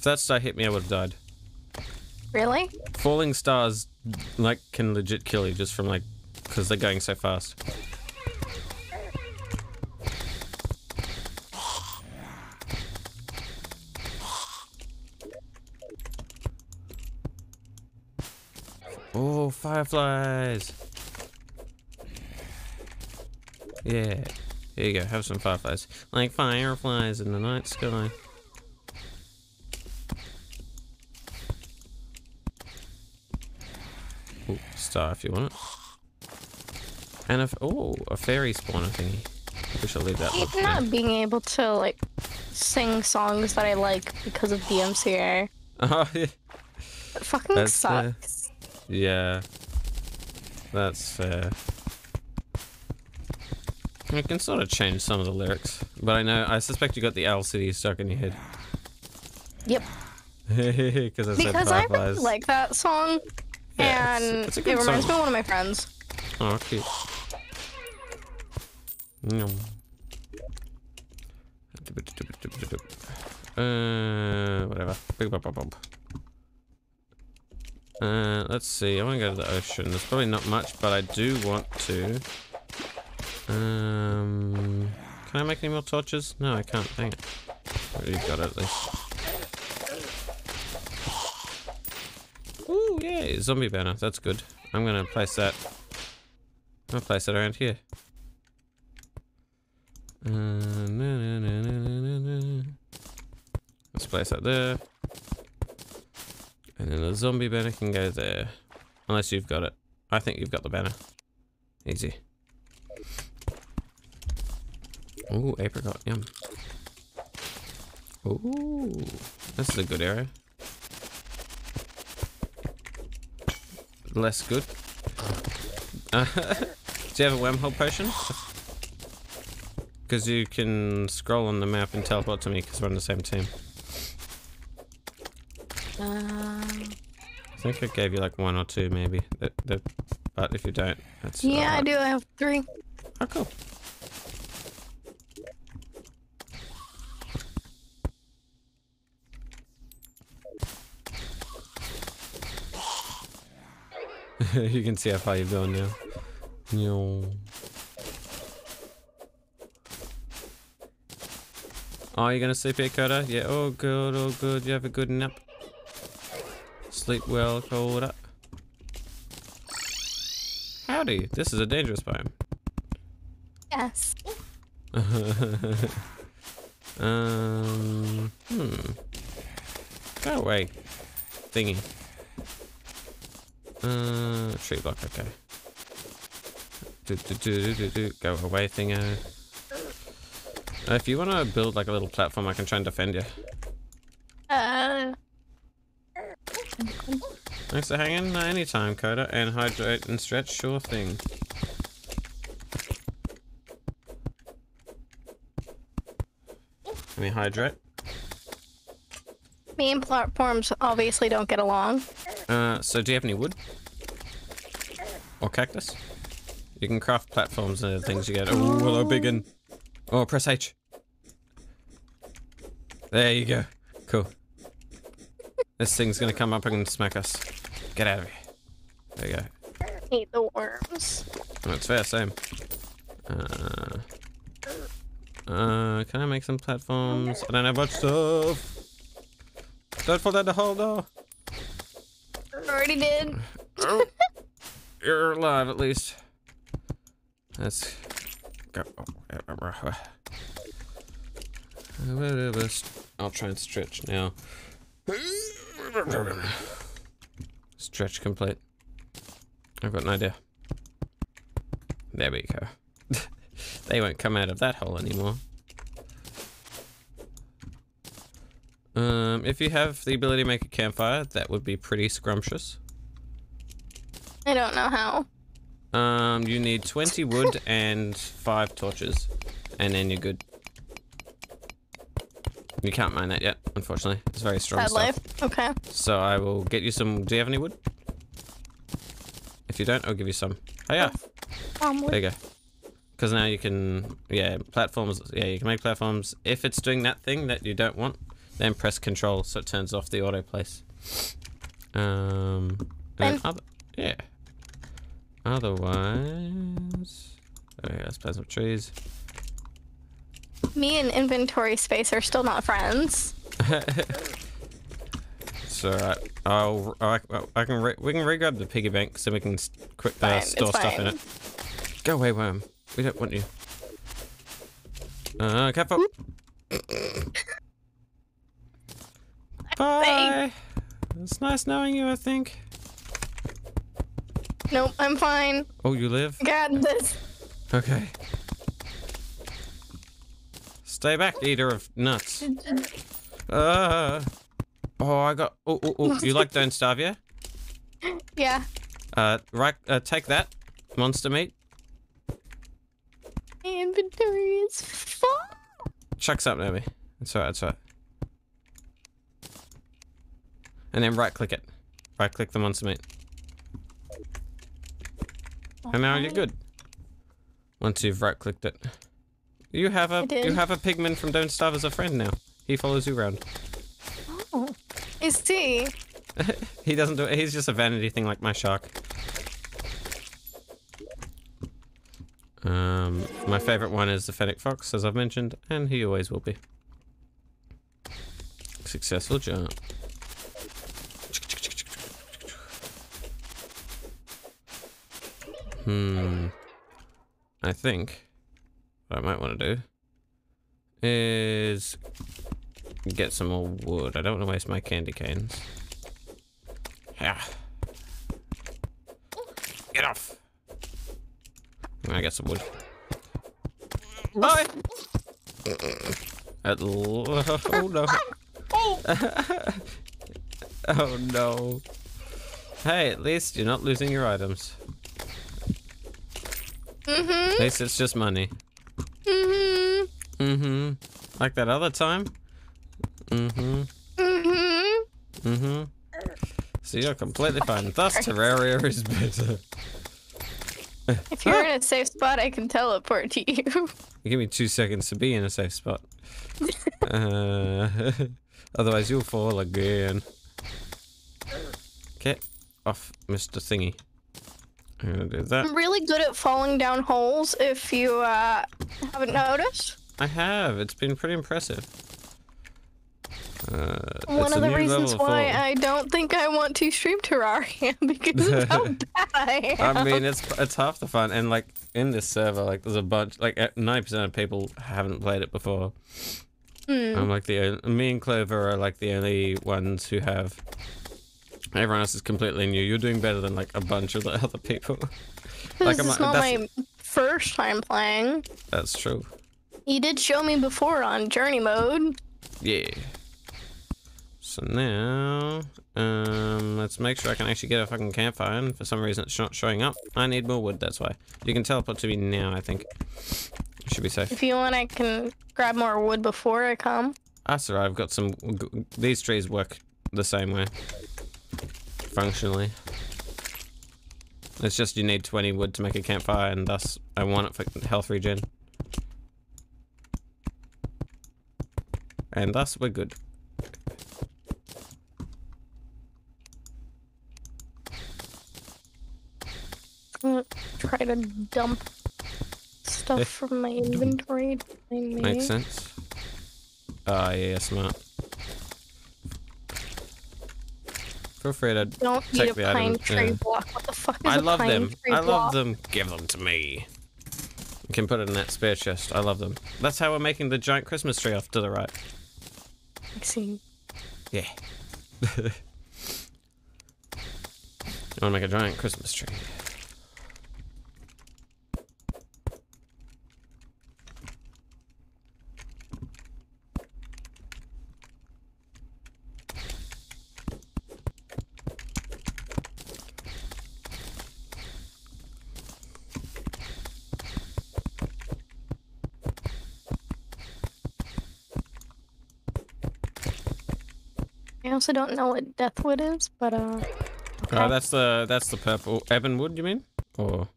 If that star hit me, I would have died. Really? Falling stars, like, can legit kill you just from, like, because they're going so fast. Oh, fireflies! Yeah. Here you go, have some fireflies. Like fireflies in the night sky. Star if you want it. And if oh, a fairy spawner thingy. We shall leave that. One. not being able to like sing songs that I like because of DMCA. Oh [LAUGHS] yeah. It fucking That's, sucks. Yeah. That's fair. I can sort of change some of the lyrics, but I know I suspect you got the Owl City stuck in your head. Yep. [LAUGHS] Because I Because I really like that song, Yeah, it's- and it's a it reminds song. me of one of my friends. Oh, cute. Uh, whatever. Uh, let's see. I want to go to the ocean. There's probably not much, but I do want to. Um, can I make any more torches? No, I can't. Dang it. You've got it at least. Yay! Zombie banner. That's good. I'm gonna place that. Gonna place it around here. Uh, na, na, na. Let's place that there. And then the zombie banner can go there. Unless you've got it. I think you've got the banner. Easy. Ooh, apricot, yum. Ooh, this is a good area. Less good. Uh, [LAUGHS] do you have a wormhole potion? Because you can scroll on the map and teleport to me because we're on the same team. Um, I think I gave you like one or two maybe. That, that, but if you don't, that's yeah, I do. I have three. Oh, cool. [LAUGHS] you can see how far you've gone now. Nyo. Oh, you're gonna sleep here, Coda? Yeah, oh good, oh good. You have a good nap. Sleep well, Coda. Howdy, this is a dangerous biome. Yes. [LAUGHS] um, hmm. Go away, thingy. Uh, tree block, okay. Do, do, do, do, do, do. Go away, thingo. Uh, if you want to build like a little platform, I can try and defend you. Uh, Thanks for hanging. Uh, anytime, Coda. And hydrate and stretch, sure thing. Let me hydrate. me and platforms obviously don't get along. Uh, so do you have any wood? Or cactus? You can craft platforms and things you get. Oh, hello, biggin. Oh, press H. There you go. Cool. This thing's gonna come up and smack us. Get out of here. There you go. I Hate the worms. That's fair, same. Uh, uh, can I make some platforms? I don't have much stuff. Don't fall down the hole, though. Already did. Oh, you're alive at least. Let's go. I'll try and stretch now. Stretch complete. I've got an idea. There we go. [LAUGHS] they won't come out of that hole anymore. Um, if you have the ability to make a campfire, that would be pretty scrumptious. I don't know how. Um, you need 20 wood [LAUGHS] and 5 torches, and then you're good. You can't mine that yet, unfortunately. It's very strong Bad stuff. life. Okay. So I will get you some. Do you have any wood? If you don't, I'll give you some. Oh yeah, Um, there you go. Because now you can, yeah, platforms. Yeah, you can make platforms. If it's doing that thing that you don't want, then press Control so it turns off the auto place. Um, and other, yeah. Otherwise, okay, let's plant some trees. me and inventory space are still not friends. [LAUGHS] It's alright. I'll, I, I can re we can re-grab the piggy bank so we can quick uh, Fine, store stuff in it. Go away, worm. We don't want you. Uh, careful. [LAUGHS] Bye. It's nice knowing you. I think. Nope, I'm fine. Oh, you live? Got this. Okay. Stay back, eater of nuts. Uh, oh, I got. Oh, oh, oh. You like Don't Starve, yeah? Yeah. Uh, right. Uh, take that. Monster meat. My inventory is full. Chuck something at me. That's alright. That's alright. And then right click it. Right click the monster meat. And now you're good. Once you've right clicked it. You have a you have a pigman from Don't Starve as a friend now. He follows you around. Oh. Is he? [LAUGHS] He doesn't do it. He's just a vanity thing like my shark. Um, my favorite one is the Fennec Fox, as I've mentioned, and he always will be. Successful jump. Hmm. I think what I might want to do is get some more wood. I don't want to waste my candy canes. Yeah. Get off. I got some wood. Bye. At [LAUGHS] oh no. [LAUGHS] oh no. Hey, at least you're not losing your items. Mm-hmm. At least it's just money. Mm-hmm. Mm-hmm. Like that other time. Mm-hmm. Mm-hmm. Mm-hmm. So you're completely fine. [LAUGHS] Thus, Terraria is better. [LAUGHS] If you're in [LAUGHS] a safe spot, I can teleport to you. Give me two seconds to be in a safe spot. uh, otherwise, you'll fall again. Get off, Mr. Thingy. I'm gonna do that. I'm really good at falling down holes if you uh, haven't noticed. I have. It's been pretty impressive. Uh, One of the reasons why. I don't think I want to stream Terraria [LAUGHS] because of how [LAUGHS] bad I am. I mean, it's it's half the fun, and like in this server, like there's a bunch, like ninety percent of people haven't played it before. Hmm. I'm like the on- me and Clover are like the only ones who have. Everyone else is completely new. You're doing better than like a bunch of the other people. [LAUGHS] like, this I'm is not- my first time playing. That's true. You did show me before on journey mode. Yeah. So now, um, let's make sure I can actually get a fucking campfire. And for some reason, it's not showing up. I need more wood. That's why. You can teleport to me now. I think. Should be safe. If you want, I can grab more wood before I come. That's alright. I've got some. These trees work the same way. Functionally. It's just you need 20 wood to make a campfire, and thus I want it for health regen. And thus we're good. I'm gonna try to dump stuff Eh, from my inventory. Makes sense. Ah, yeah, smart. Feel free to. Don't Take the pine tree yeah. block. What the fuck is I a love pine them. tree I love block? them. Give them to me. You can put it in that spare chest. I love them. That's how we're making the giant Christmas tree off to the right. I see. Yeah. I want to make a giant Christmas tree. Also don't know what deathwood is, but uh. Uh, okay. that's the that's the purple ebonwood. You mean? Or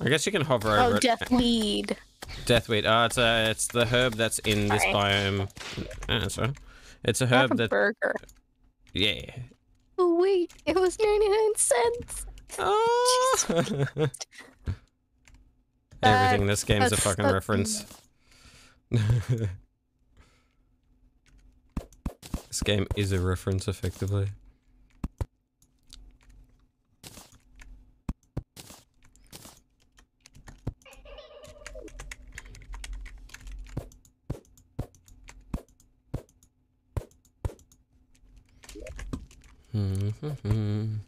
I guess you can hover over Oh, deathweed. Deathweed. Ah, it's a it's the herb that's in this Sorry. biome. Ah, sorry. It's a herb a that burger. yeah. Oh wait, it was ninety nine cents. Oh. [LAUGHS] Everything in this game's a fucking reference. [LAUGHS] [LAUGHS] This game is a reference, effectively. [LAUGHS] Hmm.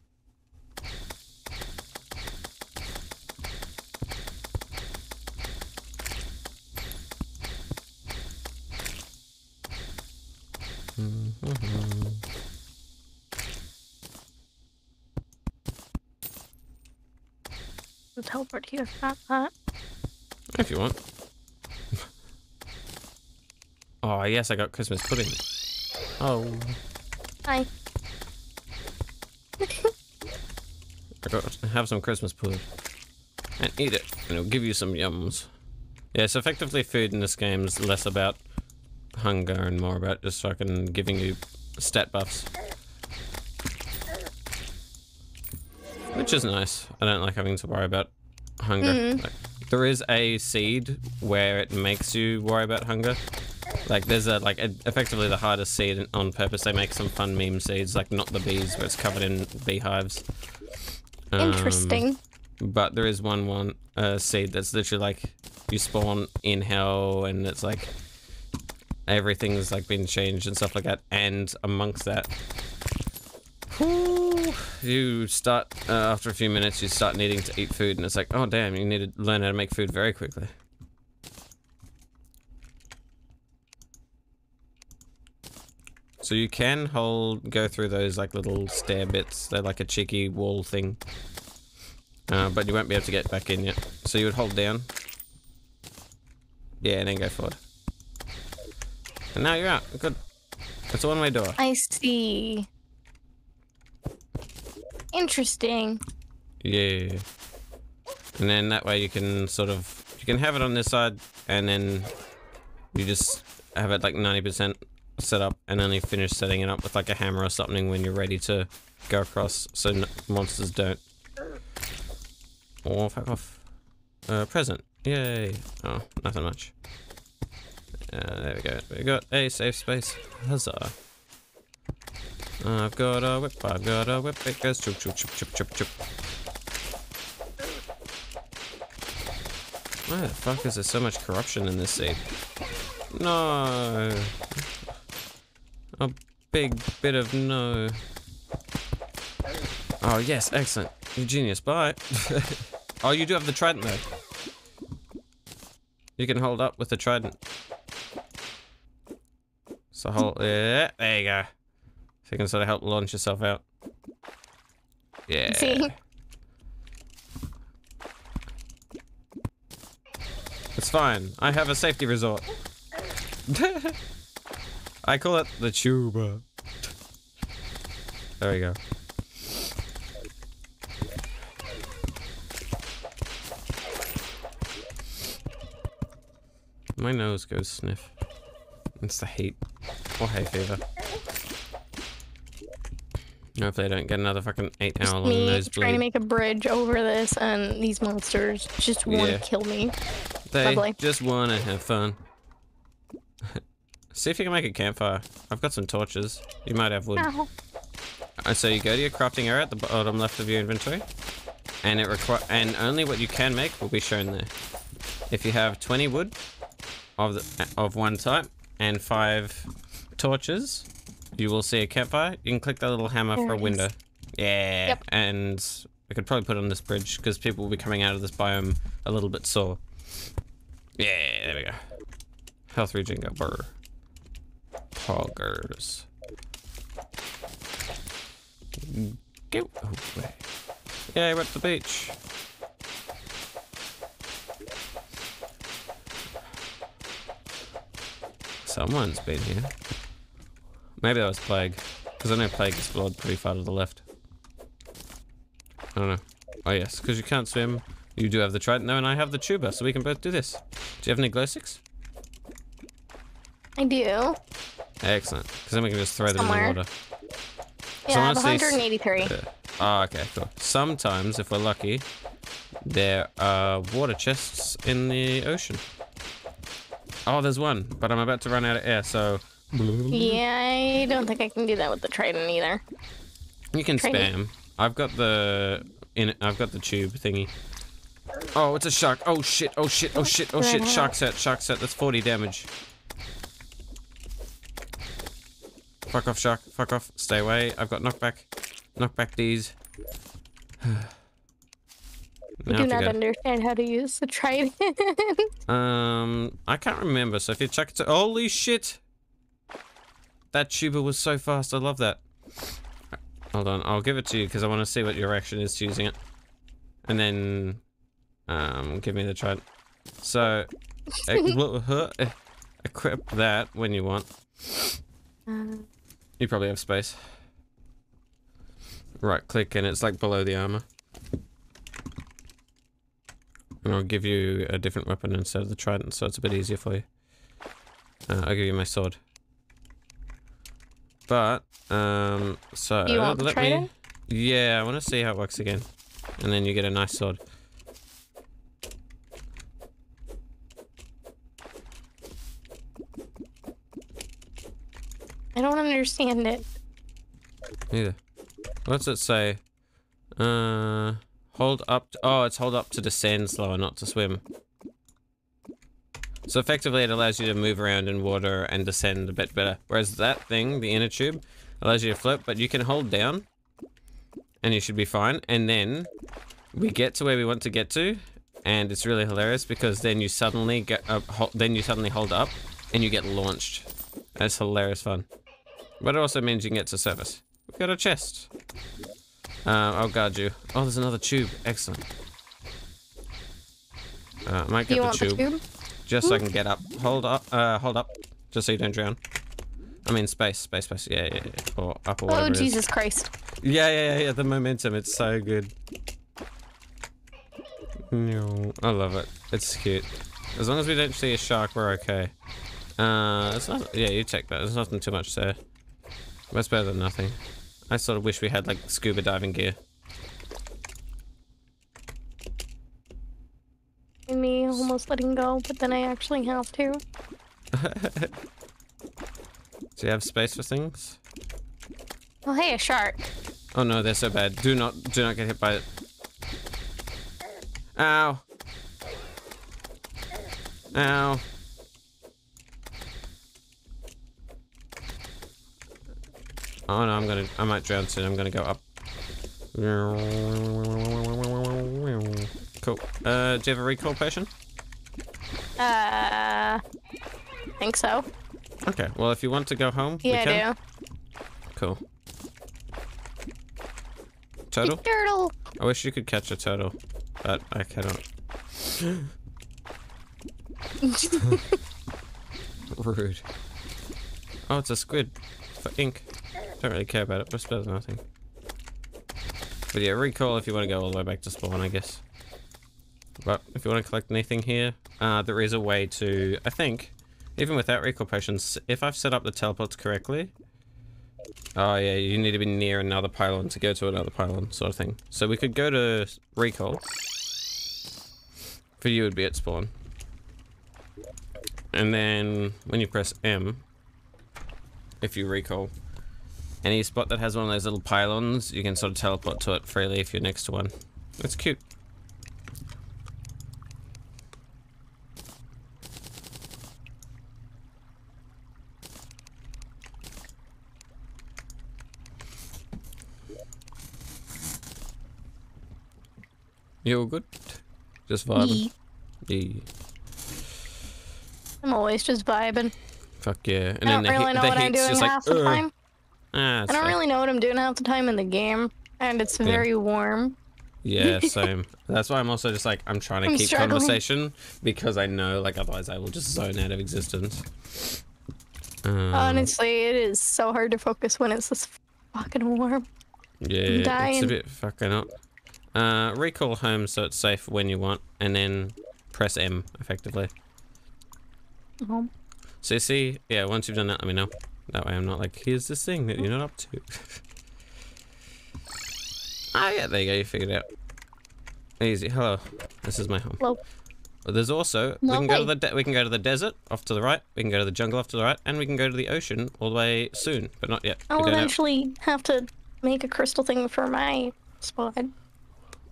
We'll teleport here. If you want. [LAUGHS] oh, yes, I got Christmas pudding. Oh, Hi. [LAUGHS] I got have some Christmas pudding. And eat it, and it'll give you some yums. Yeah, so effectively food in this game is less about hunger and more about just fucking giving you stat buffs. Which is nice. I don't like having to worry about hunger. Like, there is a seed where it makes you worry about hunger. Like there's a like a, effectively the hardest seed on purpose. They make some fun meme seeds, like not the bees, where it's covered in beehives. Um, Interesting. but there is one one uh, seed that's literally like you spawn in hell, and it's like everything's like been changed and stuff like that. And amongst that, whew, you start uh, after a few minutes, you start needing to eat food, and it's like, oh damn, you need to learn how to make food very quickly. So you can hold, go through those like little stair bits. They're like a cheeky wall thing. Uh, but you won't be able to get back in yet. So you would hold down. Yeah, and then go forward. And now you're out. Good. It's a one-way door. I see. Interesting. Yeah. And then that way you can sort of you can have it on this side and then you just have it like 90% set up and only finish setting it up with like a hammer or something when you're ready to go across so monsters don't. Oh, fuck off. Uh, present. Yay. Oh, nothing much. Uh, there we go. We got a safe space. Huzzah. I've got a whip, I've got a whip, it goes chup chup chup chup chup chup. Why the fuck is there so much corruption in this seed? No. A big bit of no. Oh yes, excellent. You genius, bye. [LAUGHS] oh, you do have the trident though. You can hold up with the trident. So hold, yeah, there you go. You can sort of help launch yourself out. Yeah. See? It's fine. I have a safety resort. [LAUGHS] I call it the tuba. There we go. My nose goes sniff. It's the heat. Or hay fever. Hopefully I don't get another fucking eight hour long Me trying to make a bridge over this, and these monsters just want to Yeah. kill me. They Lovely. just want to have fun. [LAUGHS] See if you can make a campfire. I've got some torches. You might have wood. Ow. Uh, So you go to your crafting area at the bottom left of your inventory, and it require and only what you can make will be shown there. If you have 20 wood of the, of one type and five torches, you will see a campfire. You can click that little hammer There for a is. window. Yeah, Yep. and we could probably put it on this bridge because people will be coming out of this biome a little bit sore. Yeah, there we go. Health regen go burr. Poggers. Go. away. Yeah, we're at the beach. Someone's been here. Maybe that was Plague. Because I know Plague explored pretty far to the left. I don't know. Oh yes, because you can't swim. You do have the trident though, and I have the tuba, so we can both do this. Do you have any glow sticks? I do. Excellent. Because then we can just throw them in the water. Yeah, I have Someone says- 183. Yeah. Oh, okay, cool. Sometimes, if we're lucky, there are water chests in the ocean. Oh, there's one, but I'm about to run out of air, so Yeah, I don't think I can do that with the trident either. You can Try it. spam. I've got the in. I've got the tube thingy. Oh, it's a shark. Oh shit. Oh shit. Oh shit. Oh shit. Shark set. Shark set. That's 40 damage. Fuck off, shark. Fuck off. Stay away. I've got knockback. Knockback these. [SIGHS] I do not understand how to use the trident. [LAUGHS] Um, I can't remember. So if you chuck it to, holy shit! That tuber was so fast. I love that. Hold on, I'll give it to you because I want to see what your reaction is to using it, and then, um, give me the trident. So, [LAUGHS] e- equip that when you want. You probably have space. Right click and it's like below the armor. And I'll give you a different weapon instead of the trident so it's a bit easier for you. Uh, I'll give you my sword. But, um, so You want let me. Yeah, I want to see how it works again. And then you get a nice sword. I don't understand it. Neither. What's it say? Uh, hold up. To, oh, it's hold up to descend slower, not to swim. So effectively, it allows you to move around in water and descend a bit better. Whereas that thing, the inner tube, allows you to float, but you can hold down, and you should be fine. And then we get to where we want to get to, and it's really hilarious because then you suddenly get up, then you suddenly hold up, and you get launched. That's hilarious fun. But it also means you can get to surface. We've got a chest. Uh, I'll guard you. Oh, there's another tube. Excellent. Uh, I might Do get the tube, the tube? Just so I can get up. Hold up. Uh, hold up. Just so you don't drown. I mean, space, space, space. Yeah, yeah, yeah. Or up or Oh. Jesus Christ. Yeah, yeah, yeah, yeah. The momentum. It's so good. No, I love it. It's cute. As long as we don't see a shark, we're okay. Uh, it's not. Yeah, you take that. There's nothing too much there. That's better than nothing. I sort of wish we had like scuba diving gear. Me almost letting go, but then I actually have to. [LAUGHS] Do you have space for things? Oh, hey, a shark. Oh no, they're so bad. Do not, do not get hit by it. Ow. Ow. Oh no, I'm gonna, I might drown soon. I'm gonna go up. Cool. Uh, do you have a recall potion? Uh, think so. Okay. Well, if you want to go home, we Yeah, can. I do. Cool. Turtle? Turtle. I wish you could catch a turtle, but I cannot. [LAUGHS] Rude. Oh, it's a squid for ink. Don't really care about it, but it's better nothing. But yeah, recall if you want to go all the way back to spawn, I guess. But if you want to collect anything here, uh, there is a way to, I think, even without recall potions, if I've set up the teleports correctly, Oh yeah, you need to be near another pylon to go to another pylon, sort of thing. So we could go to recall. For you, it would be at spawn. And then when you press M, if you recall, any spot that has one of those little pylons, you can sort of teleport to it freely if you're next to one. It's cute. You all good? Just vibing. Yee. Yeah. I'm always just vibing. Fuck yeah. And I don't then the, really heat, know the what I'm doing just like, half the time. Ah, I don't fine. really know what I'm doing half the time in the game, and it's very warm. Yeah, [LAUGHS] same. That's why I'm also just like I'm trying to I'm keep struggling. conversation because I know like otherwise I will just zone out of existence. Um, Honestly, it is so hard to focus when it's this fucking warm. yeah, it's a bit fucking up. Uh, recall home so it's safe when you want, and then press M effectively. Oh, So you see, yeah, once you've done that, let me know. That way I'm not like, here's this thing that you're not up to. [LAUGHS] ah, yeah, there you go, you figured it out. Easy. Hello, this is my home. Hello. there's also we can go to the de- we can go to the desert off to the right. We can go to the jungle off to the right, and we can go to the ocean all the way soon, but not yet. I'll We're out- eventually have to make a crystal thing for my spot.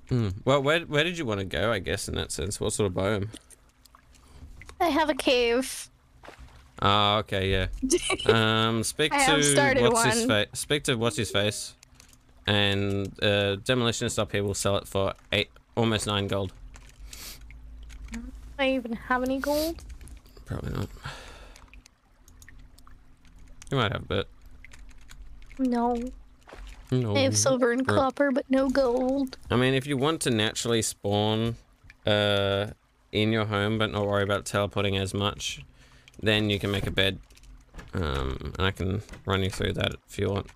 Hmm. Well, where where did you want to go? I guess in that sense, what sort of biome? I have a cave. Ah, okay, yeah. [LAUGHS] Um, speak I to what's his face. Speak to what's his face, and uh, demolitionist up here will sell it for eight, almost nine gold. Do I even have any gold? Probably not. You might have a bit. No. No. I have silver and copper, but no gold. I mean, if you want to naturally spawn uh, in your home but not worry about teleporting as much, then you can make a bed. Um, and I can run you through that if you want.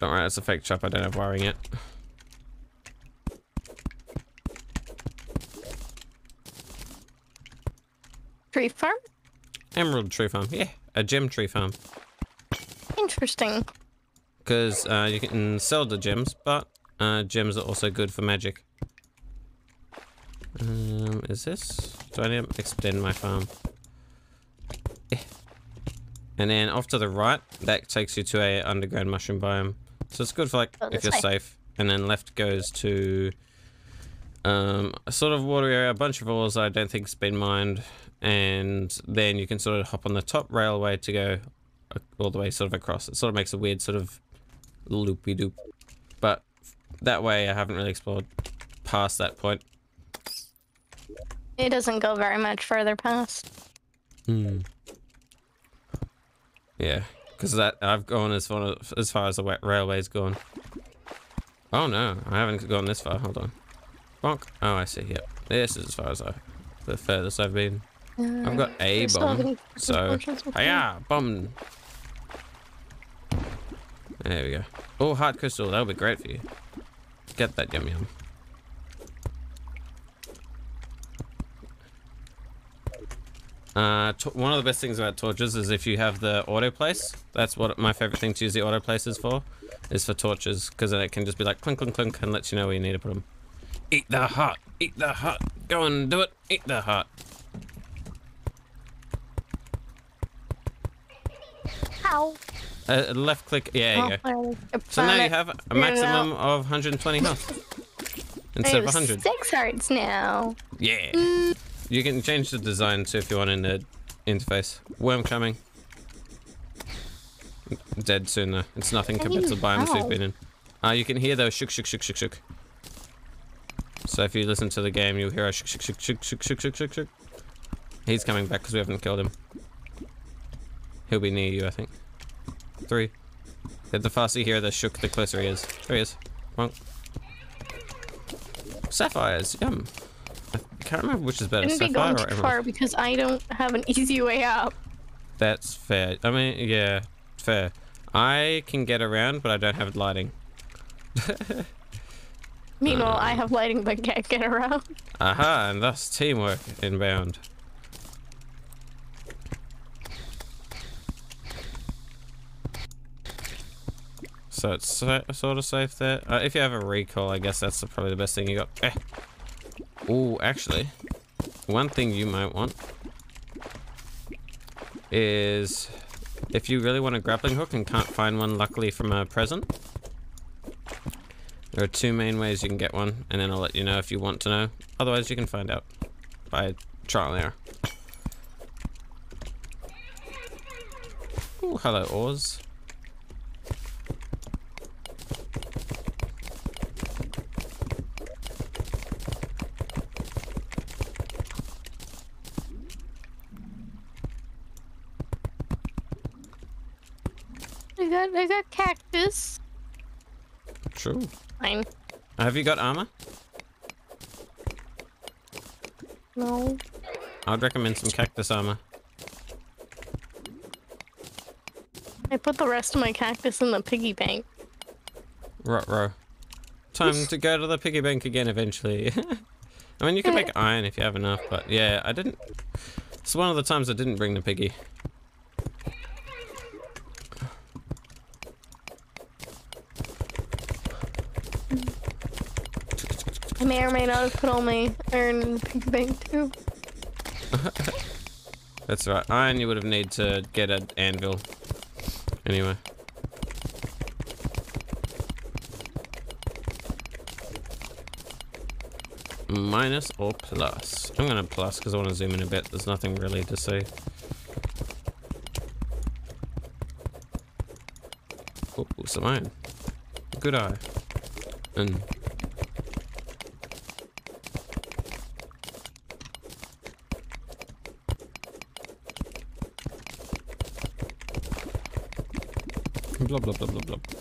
Don't worry, it's a fake shop. I don't have wiring yet. Tree farm? Emerald tree farm. Yeah, a gem tree farm. Interesting. Because uh, you can sell the gems, but uh, gems are also good for magic. Um, is this? Do I need to extend my farm? Eh. And then off to the right, that takes you to a underground mushroom biome. So it's good for like Oh, if you're way. safe. And then left goes to um, a sort of water area, a bunch of ores I don't think's been mined, and then you can sort of hop on the top railway to go all the way sort of across. It sort of makes a weird sort of loopy doop. But that way I haven't really explored past that point. It doesn't go very much further past. Hmm. Yeah, because that I've gone as far as far as the wet railway's gone. Oh no, I haven't gone this far. Hold on. Bonk. Oh, I see. Yep. This is as far as I, the furthest I've been. I've got a bomb, so me. bomb. There we go. Oh, heart crystal. That would be great for you. Get that yum yum. Uh, one of the best things about torches is if you have the auto place. That's what my favorite thing to use the auto places for, is for torches, because then it can just be like clink clink clink and lets you know where you need to put them. Eat the heart. Eat the heart. Go and do it. Eat the heart. Ow. Uh, left click. Yeah, there you go. So now you have a maximum of 120 health instead of have 100. Six hearts now. Yeah. You can change the design too if you want in the interface. Worm coming. Dead soon though. It's nothing compared to the biomes we've been in. Uh, you can hear those shook shook shook shook shook. So if you listen to the game, you'll hear a shook shook shook shook shook shook shook shook shook. He's coming back because we haven't killed him. He'll be near you, I think. Three. Yeah, The faster you hear the shook, the closer he is. There he is. Wrong. Sapphires, yum. I can't remember which is better, Shouldn't be going too far because I don't have an [LAUGHS] easy way up. That's fair. I mean, yeah, fair. I can get around, but I don't have lighting. [LAUGHS] Meanwhile. I um. have lighting but can't get around. Aha, and thus teamwork inbound. So it's so, sort of safe there. Uh, if you have a recall, I guess that's probably the best thing you got. Eh. Oh, actually, one thing you might want is if you really want a grappling hook and can't find one, luckily from a present. There are two main ways you can get one, and then I'll let you know if you want to know. Otherwise, you can find out by trial and error. Oh, hello, Ores. Got, I got cactus. True. Fine. Have you got armor? No. I'd recommend some cactus armor. I put the rest of my cactus in the piggy bank. Rot row. Time to go to the piggy bank again eventually. [LAUGHS] I mean, you can make iron if you have enough, but yeah, I didn't. It's one of the times I didn't bring the piggy. May or may not have put all my iron in piggy bank too. [LAUGHS] That's right. Iron you would have need to get an anvil. Anyway. Minus or plus? I'm gonna plus because I want to zoom in a bit. There's nothing really to see. Oh, some iron. Good eye. And blah blah blah blah blah.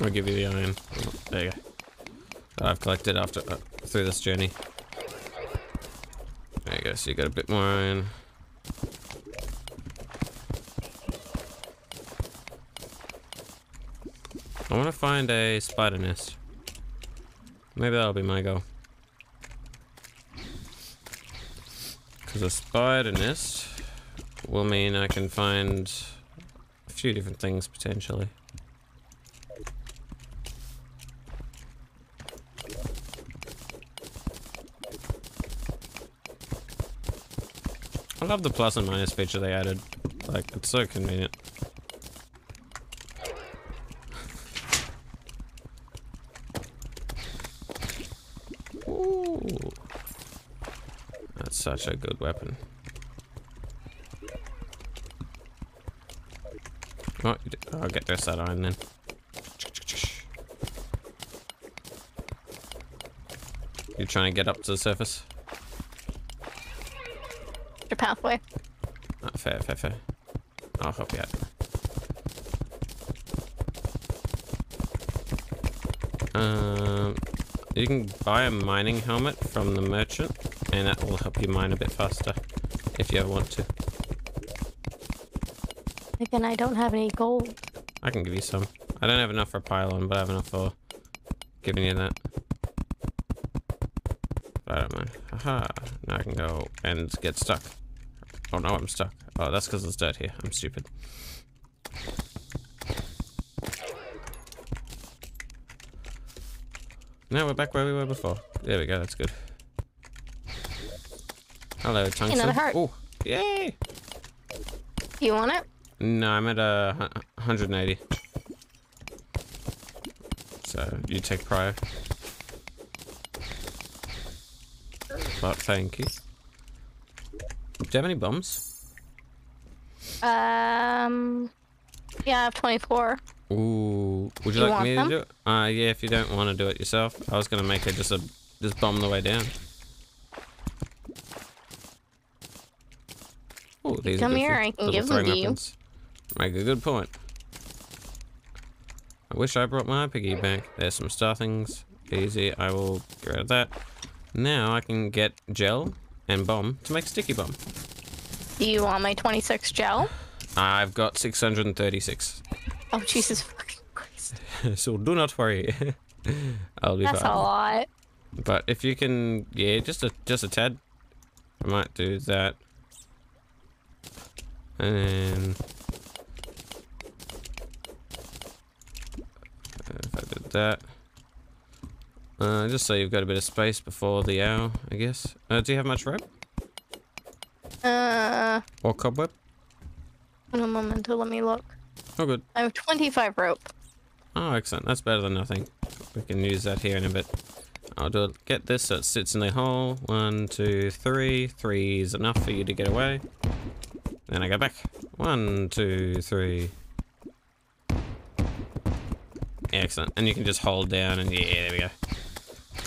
I'll give you the iron. There you go. That I've collected after uh, through this journey. There you go. So you got a bit more iron. I want to find a spider nest. Maybe that'll be my goal. Because a spider nest will mean I can find a few different things potentially. I love the plus and minus feature they added. Like, it's so convenient. Ooh. That's such a good weapon. I'll get this that iron then. You're trying to get up to the surface? Your pathway. Oh, fair, fair, fair. I'll help you out. Um, you can buy a mining helmet from the merchant, and that will help you mine a bit faster if you ever want to. Again, I don't have any gold. I can give you some. I don't have enough for pylon, but I have enough for giving you that. But I don't mind. Haha. Now I can go and get stuck. Oh no, I'm stuck. Oh, that's because there's dirt here. I'm stupid. Now we're back where we were before. There we go, that's good. Hello, tungsten. another heart. Oh, yay! You want it? No, I'm at a uh, 180. So you take prior. But thank you. Do you have any bombs? Um. Yeah, I have 24. Ooh, would you, You like me them? to do it? Uh, yeah, if you don't want to do it yourself, I was gonna make it just a just bomb the way down. Ooh, these Come are here, I can give them to you. weapons. Make a good point. I wish I brought my piggy bank. There's some star things. Easy. I will get rid of that. Now I can get gel and bomb to make sticky bomb. Do you want my 26 gel? I've got 636. Oh, Jesus fucking Christ. [LAUGHS] so do not worry. [LAUGHS] I'll be That's fine. a lot. But if you can, yeah, just a just a tad. I might do that. And then uh, if I did that, uh, just so you've got a bit of space before the hour, I guess. Uh, do you have much rope Uh, or cobweb? in a moment, let me look. Oh, good. I have 25 rope. Oh, excellent. That's better than nothing. We can use that here in a bit. I'll do it. Get this so it sits in the hole. One, two, three. Three is enough for you to get away. Then I go back. One, two, three. Excellent. And you can just hold down and yeah, there we go.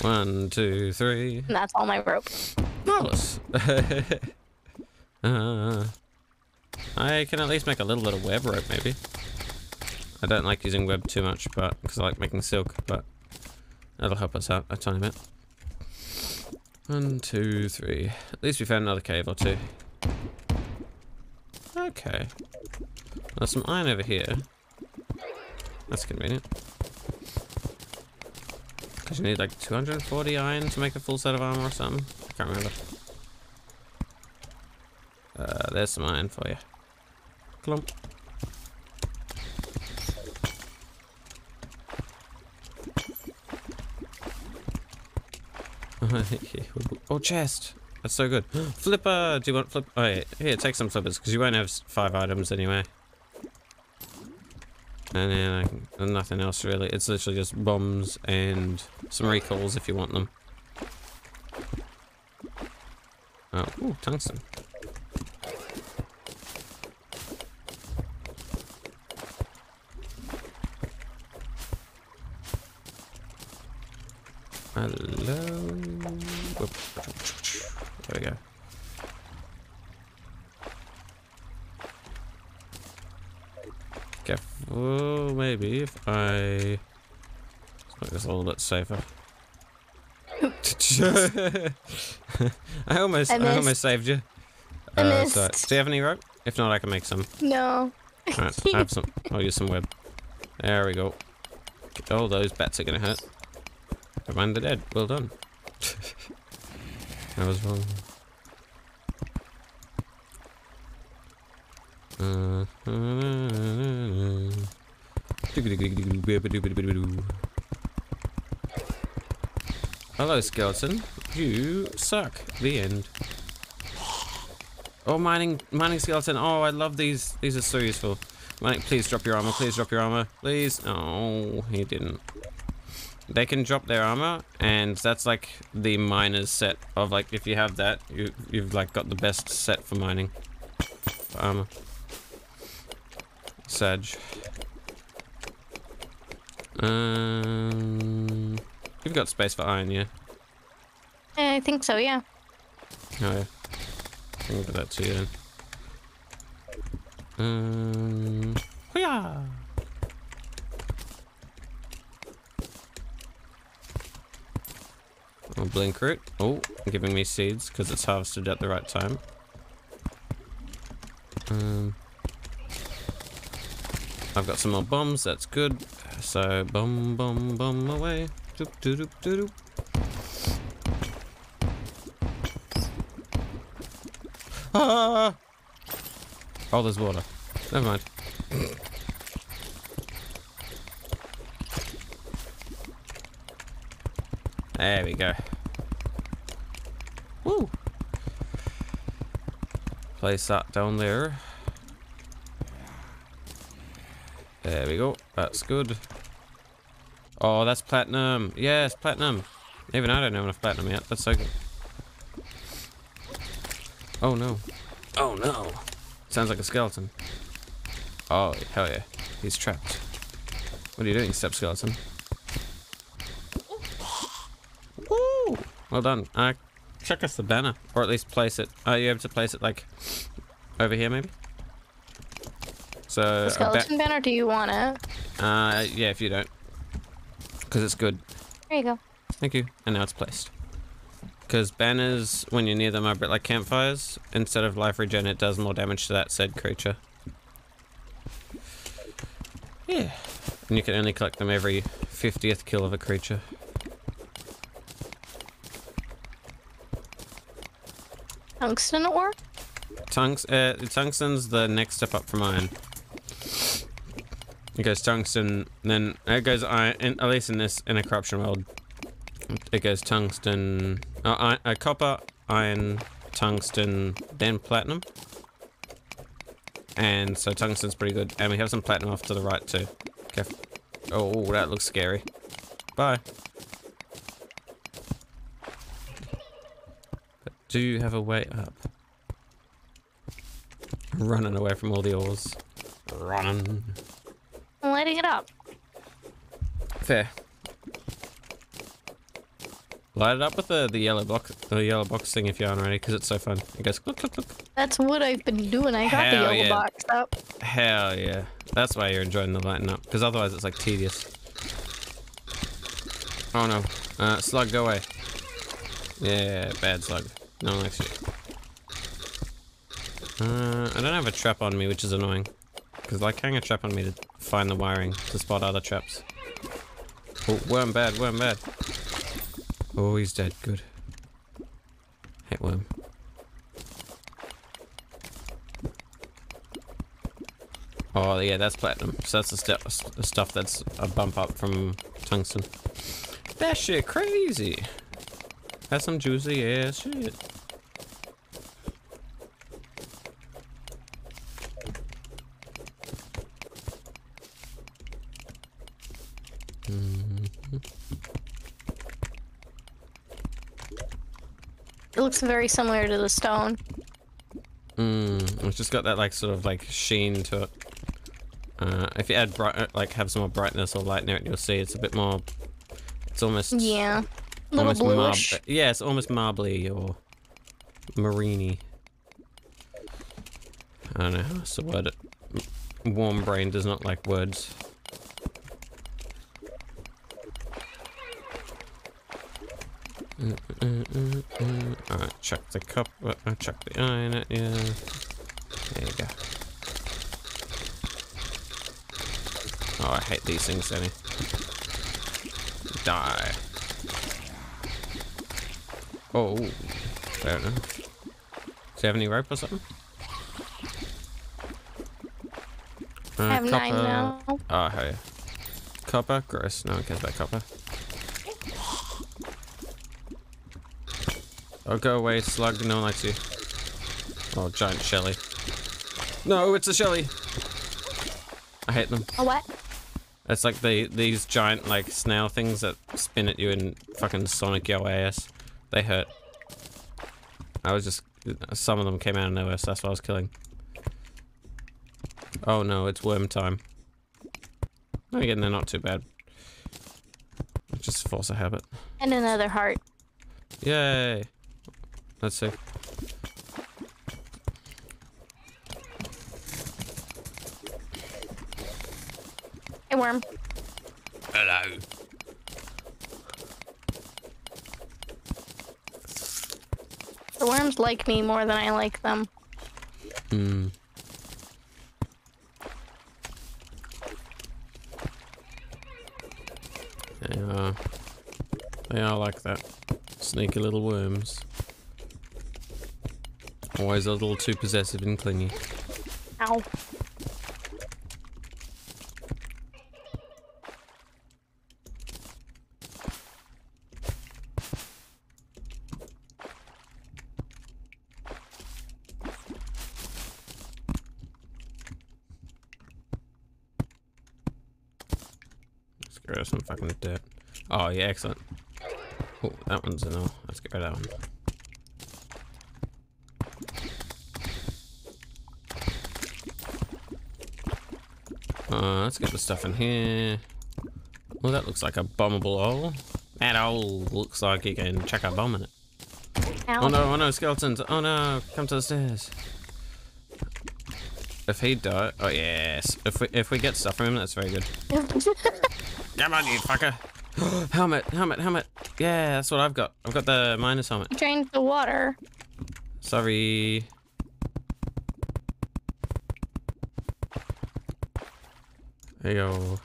One, two, three. And that's all my rope. Marvelous. [LAUGHS] uh, I can at least make a little bit of web rope, maybe. I don't like using web too much, but because I like making silk, but that'll help us out a tiny bit. One, two, three. At least we found another cave or two. Okay. There's some iron over here. That's convenient. Because you need like 240 iron to make a full set of armor or something. I can't remember. Uh, there's some iron for you. Clump. [LAUGHS] oh, chest. That's so good. [GASPS] Flipper! Do you want flip? Oh, yeah. Here, take some flippers, because you won't have five items anyway. And then can, and nothing else really. It's literally just bombs and some recalls if you want them. Oh, ooh, tungsten. Hello. There we go. Careful, maybe if I let's make this a little bit safer. [LAUGHS] I almost, I I, almost saved you. I Uh, so- do you have any rope? If not, I can make some. No. Alright, I have some. I'll use some web. There we go. Oh, those bats are gonna hurt. Never mind, they're dead. Well done. [LAUGHS] I was wrong. Uh-huh. Hello, skeleton. You suck. The end. Oh, mining, mining skeleton. Oh, I love these. These are so useful. Mining, please drop your armor. Please drop your armor. Please. Oh, he didn't. They can drop their armor, and that's like the miner's set of like if you have that, you you've like got the best set for mining. For armor. Sag. Um, you've got space for iron, yeah. I think so, yeah. Oh yeah. I can give that to you then. Um, yeah. Blinkroot. Oh, giving me seeds because it's harvested at the right time. Um, I've got some more bombs. That's good. So bomb, bomb, bomb away. Doop, doop, doop, doop, doop. Ah! Oh, there's water. Never mind. There we go. Woo! Place that down there. There we go. That's good. Oh, that's platinum. Yes, platinum. Even I don't have enough platinum yet. That's good. Oh no. Oh no. Sounds like a skeleton. Oh, hell yeah. He's trapped. What are you doing, step skeleton? Woo! Well done. Uh, check us the banner. Or at least place it. Are you able to place it, like, over here, maybe? So, The a ba- skeleton banner, do you want it? uh, yeah, if you don't. Because it's good. There you go. Thank you. And now it's placed. Because banners, when you're near them, are a bit like campfires. Instead of life regen, it does more damage to that said creature. Yeah. And you can only collect them every 50th kill of a creature. Tungsten ore? Tungs uh, tungsten's the next step up from iron. It goes tungsten, then it goes iron. In, at least in this in a corruption world, it goes tungsten, uh, i- uh, copper, iron, tungsten, then platinum. And so tungsten's pretty good, and we have some platinum off to the right too. Oh, that looks scary. Bye. But do you have a way up? Running away from all the ores. Running. I'm lighting it up. Fair. Light it up with the, the yellow block, the yellow box thing if you aren't ready, because it's so fun. It goes click, click, click. That's what I've been doing. I got the yellow yeah. box up. Hell yeah. That's why you're enjoying the lighting up, because otherwise it's like tedious. Oh no. Uh, slug, go away. Yeah, bad slug. No one likes you. Uh, I don't have a trap on me, which is annoying. Because like hang a trap on me to find the wiring to spot other traps. Oh, worm bad, worm bad. Oh, he's dead. Good. Hate worm. Oh yeah, that's platinum. So that's the, step, the stuff that's a bump up from tungsten. That shit crazy. That's some juicy ass shit. It looks very similar to the stone. Mm, it's just got that like sort of like sheen to it. Uh, if you add bright, uh, like have some more brightness or light near it, you'll see it's a bit more. It's almost Yeah. A little bluish. yeah, it's almost marbly or marini. I don't know how else to word it. Warm brain does not like words. Mm, mm, mm, mm. Alright, chuck the cup, uh, uh, chuck the iron you. There you go. Oh, I hate these things, Danny. Die. Oh, fair enough. Do you have any rope or something? Uh, I have nine now. Oh, hell yeah. Copper? Gross. No one cares about copper. Oh, go away, slug. No one likes you. Oh, giant Shelly. No, it's a Shelly! I hate them. A what? It's like the these giant like snail things that spin at you and fucking sonic your ass. They hurt. I was just some of them came out of nowhere, so that's what I was killing. Oh no, it's worm time. Again, they're not too bad. Just force a habit. And another heart. Yay! Let's see. Hey, worm. Hello. The worms like me more than I like them. Hmm. They are. They are like that. Sneaky little worms. Always a little too possessive and clingy. Ow. Let's get rid of some fucking dirt. Oh yeah, excellent. Oh, that one's a no. Let's get rid of that one. Uh, let's get the stuff in here. Well, that looks like a bombable hole. That hole looks like you can chuck a bomb in it. Ow. Oh no, oh no, skeletons. Oh no, come to the stairs. If he die, oh yes. If we if we get stuff from him, that's very good. [LAUGHS] Come on, you fucker. [GASPS] helmet, helmet, helmet. Yeah, that's what I've got. I've got the minus helmet. Drained the water. Sorry. There you go.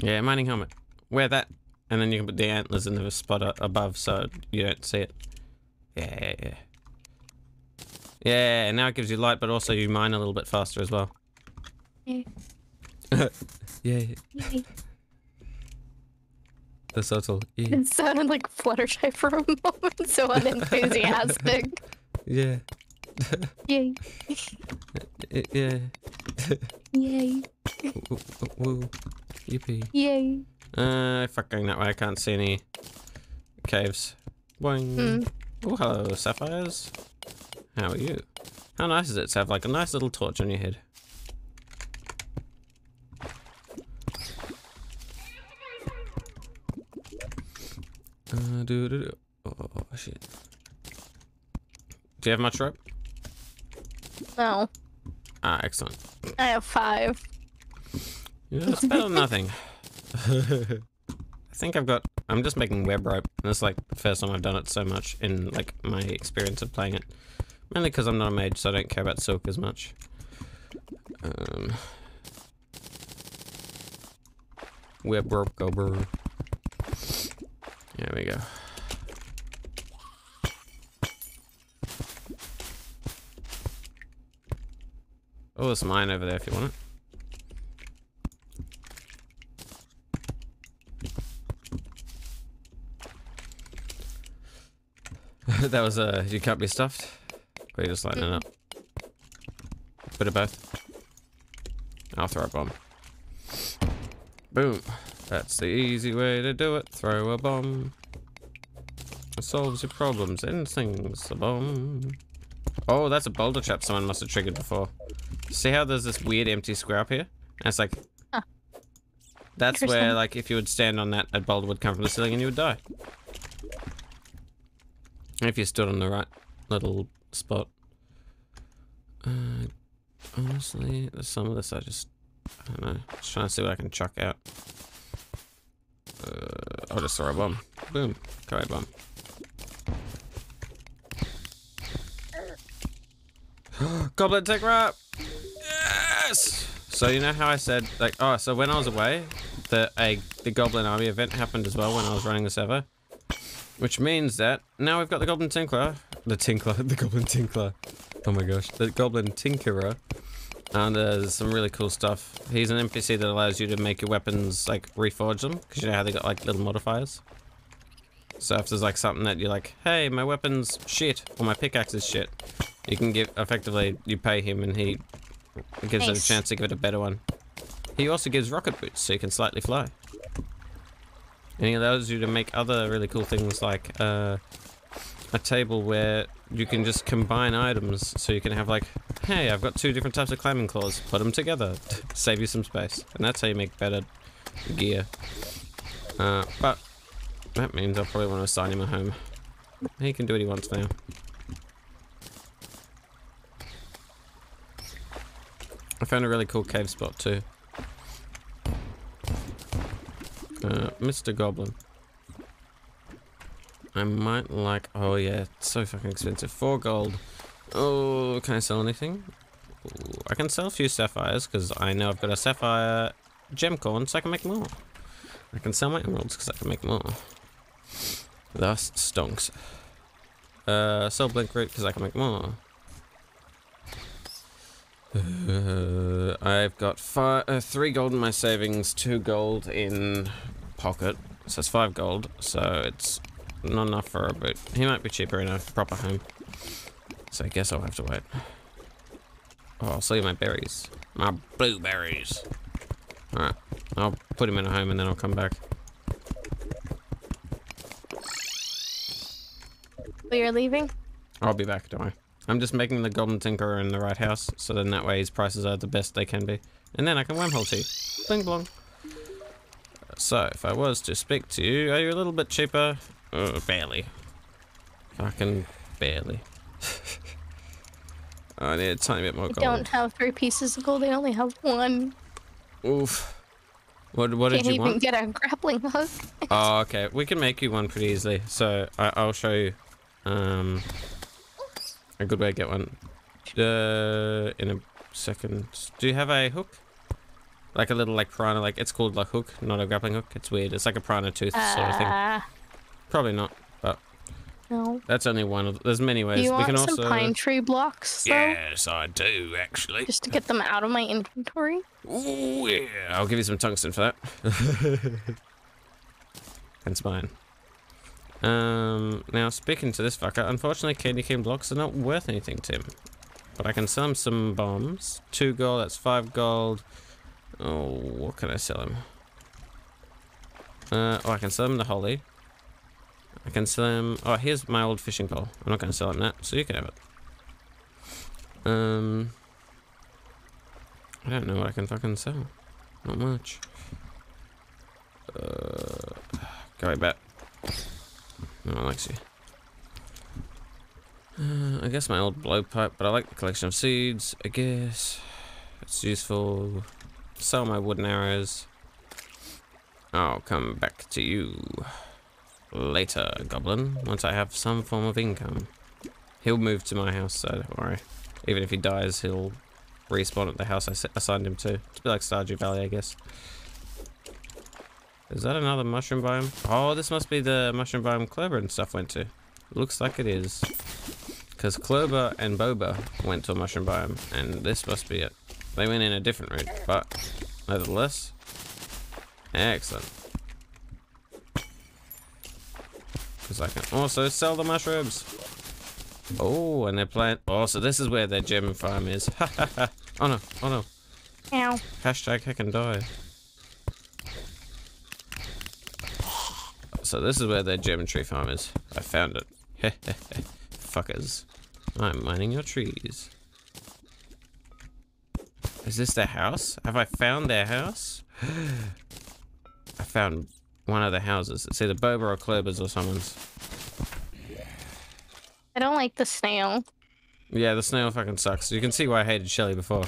Yeah, mining helmet. Wear that, and then you can put the antlers in the spot above so you don't see it. Yeah, yeah. Yeah, and now it gives you light, but also you mine a little bit faster as well. Yay. [LAUGHS] yeah, Yay. the subtle. Yeah. It sounded like Fluttershy for a [LAUGHS] moment, so unenthusiastic. [LAUGHS] Yeah. Yay. Yeah. [LAUGHS] Yay. Woo. Yippee. Yay. Uh, fucking that way. I can't see any caves. Boing. Hmm. Oh, hello, sapphires. How are you? How nice is it to have like a nice little torch on your head? Uh, do, do, do. Oh, shit. Do you have much rope? No. Ah, excellent. I have five. Yeah, that's better than nothing. I think I've got. I'm just making web rope, and it's like the first time I've done it so much in like my experience of playing it. Mainly because I'm not a mage, so I don't care about silk as much. Um, web rope go brr. There we go. Oh, there's mine over there if you want it. [LAUGHS] that was uh, you can't be stuffed. Or you just lighting it up. Bit of both. I'll throw a bomb. Boom. That's the easy way to do it. Throw a bomb. It solves your problems and things. A bomb. Oh, that's a boulder trap someone must have triggered before. See how there's this weird empty square up here? And it's like... Huh. That's where, like, if you would stand on that, a boulder would come from the ceiling and you would die. If you stood on the right little spot. Uh, honestly, there's some of this I just... I don't know. Just trying to see what I can chuck out. Uh, I'll just throw a bomb. Boom. Carry bomb. [GASPS] Goblin tech wrap! Yes! So you know how I said, like, oh, so when I was away, the a the Goblin Army event happened as well when I was running the server. Which means that now we've got the Goblin Tinkler. The Tinkler, [LAUGHS] the Goblin Tinkler. Oh my gosh. The Goblin Tinkerer. And there's some really cool stuff. He's an NPC that allows you to make your weapons, like, reforge them. Because you know how they got, like, little modifiers? So if there's, like, something that you're like, hey, my weapon's shit, or my pickaxe is shit, you can give, effectively, you pay him and he gives it a chance to give it a better one. He also gives rocket boots, so you can slightly fly. And he allows you to make other really cool things like uh, a table where you can just combine items. So you can have like, hey, I've got two different types of climbing claws. Put them together, [LAUGHS] save you some space, and that's how you make better gear. Uh, but that means I'll probably want to assign him a home. He can do what he wants now. I found a really cool cave spot too. Uh, Mr. Goblin. I might like. Oh yeah, it's so fucking expensive. Four gold. Oh, can I sell anything? Ooh, I can sell a few sapphires because I know I've got a sapphire Gemcorn, so I can make more. I can sell my emeralds because I can make more. Thus stonks. Uh, sell Blinkroot because I can make more. Uh, I've got five, uh, three gold in my savings, two gold in pocket. So it's five gold. So it's not enough for a boot. He might be cheaper in a proper home. So I guess I'll have to wait. Oh, I'll sell you my berries. My blueberries. Alright. I'll put him in a home and then I'll come back. But you're leaving? I'll be back, don't worry. I'm just making the Goblin Tinkerer in the right house, so then that way his prices are the best they can be. And then I can wormhole tea. Bling blong. So, if I was to speak to you, are you a little bit cheaper? Uh, barely. Fucking barely. [LAUGHS] I need a tiny bit more gold. They don't have three pieces of gold. they only have one. Oof. What, what did you want? Can't even get a grappling hook. Oh, okay. We can make you one pretty easily. So I, I'll show you um, a good way to get one. Uh, in a second. Do you have a hook? Like a little like piranha, like it's called like hook, not a grappling hook. It's weird. It's like a piranha tooth sort of thing. Ah, Probably not, but no. that's only one of. There's many ways. Do you we want can some also. pine tree blocks, though? Yes, I do actually. Just to get them out of my inventory? Ooh, yeah. I'll give you some tungsten for that. [LAUGHS] That's mine. Um, now speaking to this fucker, unfortunately candy cane blocks are not worth anything to him. But I can sell him some bombs. Two gold, that's five gold. Oh, what can I sell him? Uh, oh, I can sell him the holly. I can sell him... Oh, here's my old fishing pole. I'm not going to sell him that, so you can have it. Um... I don't know what I can fucking sell. Not much. Uh, going back. No likes you. Uh, I guess my old blowpipe, but I like the collection of seeds. I guess it's useful. Sell my wooden arrows. I'll come back to you later, Goblin, once I have some form of income. He'll move to my house, so don't worry. Even if he dies, he'll respawn at the house I assigned him to. It's a bit like Stardew Valley, I guess. Is that another mushroom biome? Oh, this must be the mushroom biome Clover and stuff went to. Looks like it is. Because Clover and Boba went to a mushroom biome, and this must be it. They went in a different route, but nevertheless, excellent. Because I can also sell the mushrooms. Oh, and they're playing. Oh, so this is where their gem farm is. [LAUGHS] Ha ha ha. Oh no, oh no. Ow. Hashtag heck and die. So this is where their gem tree farm is. I found it. [LAUGHS] Fuckers. I'm mining your trees. Is this their house? Have I found their house? [GASPS] I found one of the houses. It's either Boba or Clover's or someone's. I don't like the snail. Yeah, the snail fucking sucks. You can see why I hated Shelly before.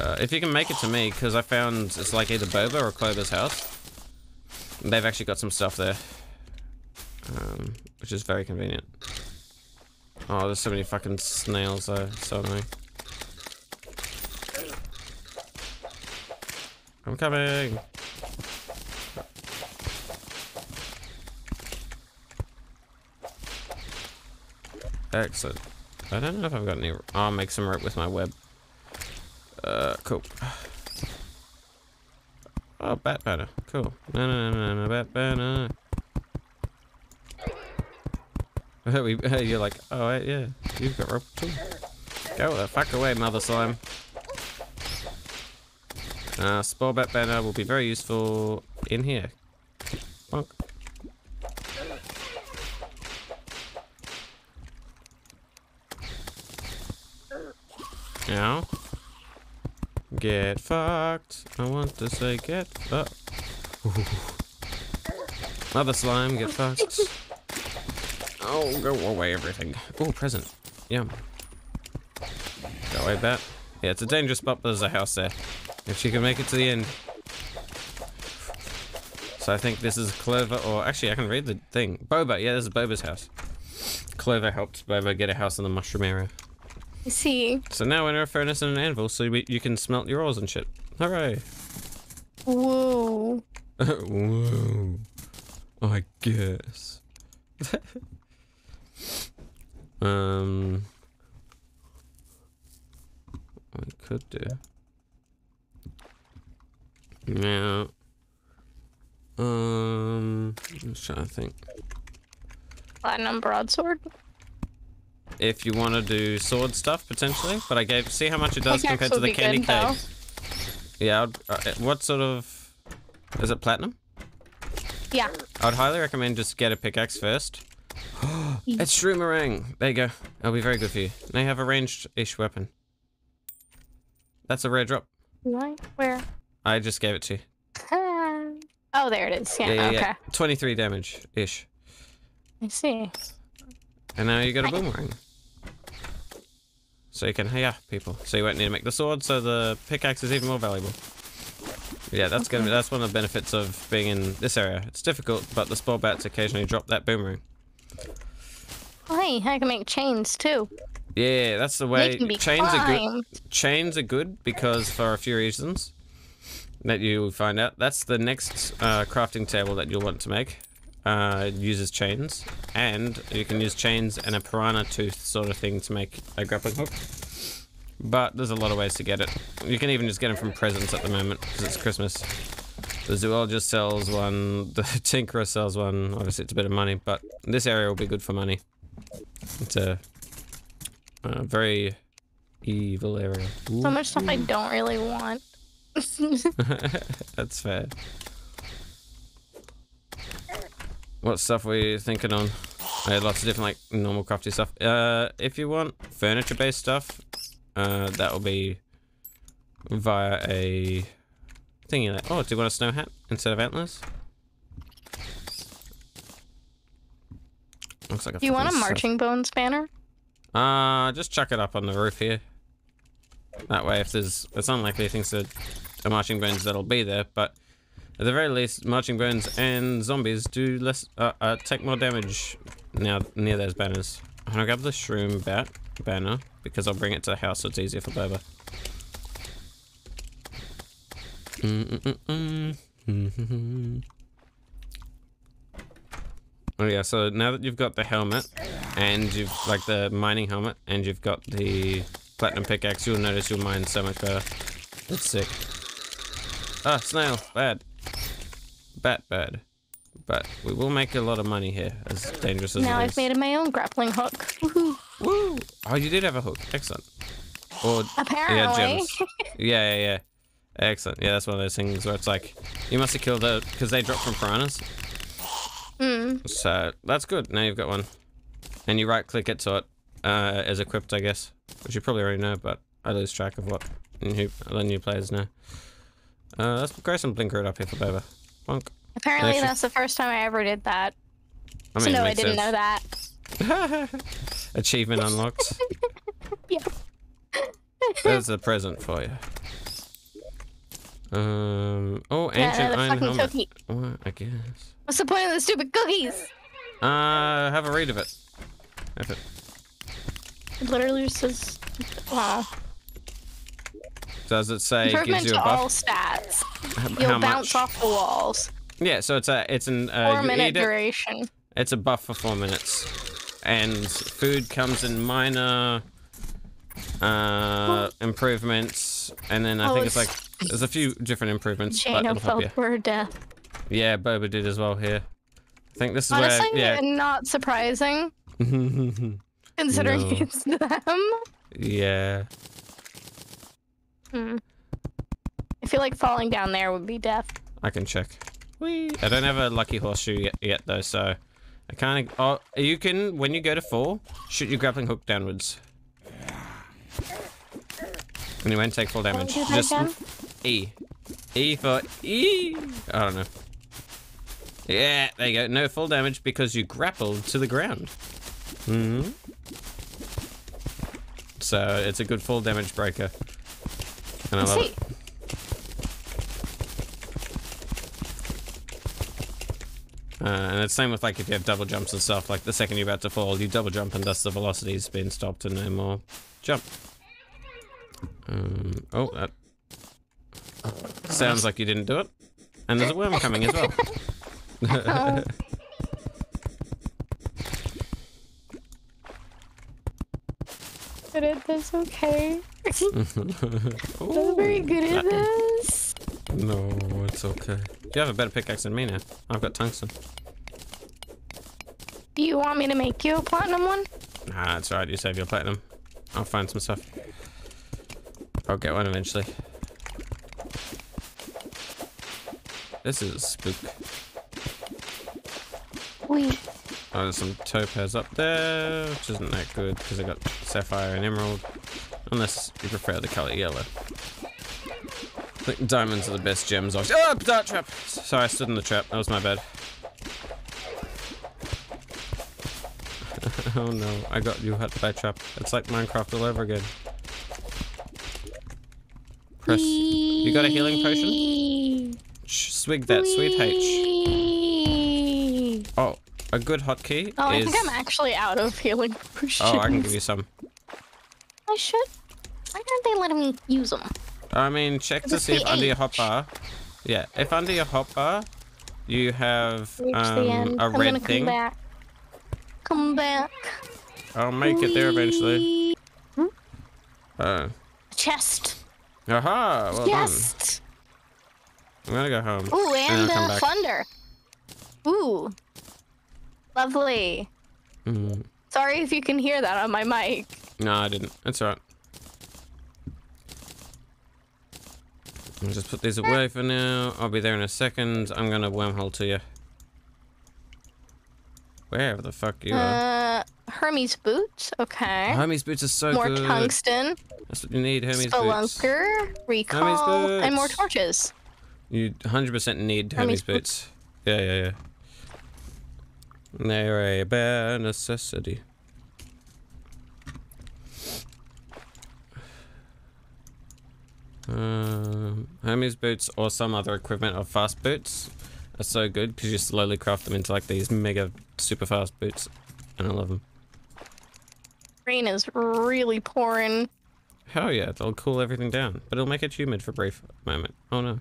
Uh, if you can make it to me, because I found it's like either Boba or Clover's house. They've actually got some stuff there. Um, which is very convenient. Oh, there's so many fucking snails though. So annoying. I'm coming! Excellent. I don't know if I've got any... I'll make some rope with my web. Uh, cool. Oh, bat banner. Cool. No, no, no, no, no, bat banner. we, you're like, oh, wait, yeah. You've got rope too. Go the fuck away, mother slime. Uh, spore bat banner will be very useful in here. Bonk. Now, get fucked. I want to say get fucked. Mother slime, get fucked. Oh, go away, everything. Oh, present. Yum. Go away, bat. Yeah, it's a dangerous spot, but there's a house there. If she can make it to the end. So I think this is Clover, or actually, I can read the thing. Boba, yeah, this is Boba's house. Clover helped Boba get a house in the mushroom area. I see. So now we're in a furnace and an anvil, so we, you can smelt your ores and shit. Hooray! Whoa. [LAUGHS] Whoa. I guess. [LAUGHS] um. I could do. Now. Um. I'm just trying to think. Platinum broadsword. If you want to do sword stuff potentially, but I gave. See how much it does Pickaxe compared to the candy good, though. cane. Yeah. I'd, uh, what sort of? Is it platinum? Yeah. I would highly recommend just get a pickaxe first. [GASPS] it's Shroomerang. There you go. That'll be very good for you. Now you have a ranged-ish weapon. That's a rare drop. Right. Where? I just gave it to you. [LAUGHS] oh, there it is. Yeah. Yeah, yeah, okay. yeah. 23 damage-ish. I see. And now you got a boomerang. So you can hiya people. So you won't need to make the sword, so the pickaxe is even more valuable. Yeah, that's gonna be that's one of the benefits of being in this area. It's difficult, but the spore bats occasionally drop that boomerang. Hey, I can make chains too. Yeah, that's the way. Chains are good. chains are good because for a few reasons that you'll find out. That's the next uh, crafting table that you'll want to make. Uh, uses chains, and you can use chains and a piranha tooth sort of thing to make a grappling hook. But there's a lot of ways to get it. You can even just get them from presents at the moment because it's Christmas. The zoologist sells one, [LAUGHS] the tinkerer sells one. Obviously, it's a bit of money, but this area will be good for money. It's a, a very evil area. So much stuff I don't really want. [LAUGHS] [LAUGHS] That's fair. What stuff were you thinking on? I had lots of different like normal crafty stuff. Uh, if you want furniture based stuff, uh, that will be via a thingy like. Oh, do you want a snow hat instead of antlers? Looks like a Do you want a marching bones banner? stuff. Uh, just chuck it up on the roof here. That way, if there's, it's unlikely things that are marching bones that'll be there, but at the very least, marching bones and zombies do less, uh, uh take more damage now near those banners. I'm gonna grab the shroom bat banner because I'll bring it to the house so it's easier for Boba. Oh yeah, so now that you've got the helmet and you've like the mining helmet and you've got the platinum pickaxe, you'll notice you'll mine so much better. It's sick. Ah, snail, bad. Bat bad. but we will make a lot of money here, as dangerous as Now I've is. made my own grappling hook. Woohoo. [LAUGHS] Woo! Oh, you did have a hook. Excellent. Or yeah, Apparently. gems. [LAUGHS] yeah, yeah, yeah. Excellent. Yeah, that's one of those things where it's like you must have killed the because they drop from piranhas. Hmm. So that's good. Now you've got one, and you right click it so it uh, is equipped, I guess, which you probably already know, but I lose track of what new, the new players know. Uh, let's grab some Blinkroot up here for Boba. Bonk. Apparently Actually- that's the first time I ever did that. I so mean, it no, I didn't know that. [LAUGHS] Achievement unlocked. [LAUGHS] Yeah. There's a present for you. Um. Oh, Yeah, ancient the iron helmet. cookie. What? I guess. What's the point of the stupid cookies? Uh, have a read of it. If it It literally just says, wow. Does it say gives Improvement you a to all buff? stats. H- You'll bounce much? off the walls. Yeah, so it's a it's an uh, four minute it, duration. it's a buff for four minutes, and food comes in minor uh improvements, and then I Oh, think it's like there's a few different improvements. Jane it'll help you. fell her death. Yeah, Boba did as well here. I think this is Honestly, where not surprising [LAUGHS] considering No. it's them. yeah. Hmm. I feel like falling down there would be death. I can check. Whee! I don't have a lucky horseshoe yet, yet though, so I can't. Oh, you can when you go to fall, shoot your grappling hook downwards, and you won't take full damage. Just again? E, E for E. I don't know. Yeah, there you go. No full damage because you grappled to the ground. Hmm. So it's a good full damage breaker, and I love see. it. Uh, and it's same with like if you have double jumps and stuff. Like the second you're about to fall, you double jump and thus the velocity's been stopped and no more jump. Um, oh, that sounds like you didn't do it. And there's a worm coming as well. [LAUGHS] Good at this, okay. [LAUGHS] I'm very good at this. No, it's okay. You have a better pickaxe than me now. I've got tungsten. Do you want me to make you a platinum one? Ah, that's right. You save your platinum. I'll find some stuff. I'll get one eventually. This is a spook. We. Oh, there's some topaz up there, which isn't that good because I got sapphire and emerald. Unless you prefer the color yellow. I think diamonds are the best gems. Of oh, oh dart trap! Sorry, I stood in the trap. That was my bad. [LAUGHS] oh no, I got you hit by trap. It's like Minecraft all over again. Press. You got a healing potion? Shh, swig that, sweet. H. Oh, a good hotkey Oh, I think I'm actually out of healing potions. Oh, I can give you some. I should. Why aren't they letting me use them? I mean, check to see if the under your H. hotbar. Yeah, if under your hotbar you have um, a I'm red gonna thing, come back. Come back. I'll make it there eventually. Whee! Uh, Chest. aha! Well Chest. done. I'm gonna go home. Ooh, And and uh, thunder. Ooh. Lovely. Mm. Sorry if you can hear that on my mic. No, I didn't. It's alright. I'll just put these away for now. I'll be there in a second. I'm gonna wormhole to you. Wherever the fuck you are. Uh, Hermes boots. Okay. Hermes boots are so more good. More tungsten. That's what you need, Hermes boots. Spelunker. Recall. And more torches. You 100% need Hermes Hermes boots. Yeah, yeah, yeah. They're a bare necessity. Um, Hermes boots or some other equivalent of fast boots are so good because you slowly craft them into like these mega super fast boots, and I love them. Rain is really pouring. Hell yeah, they'll cool everything down, but it'll make it humid for a brief moment. Oh no.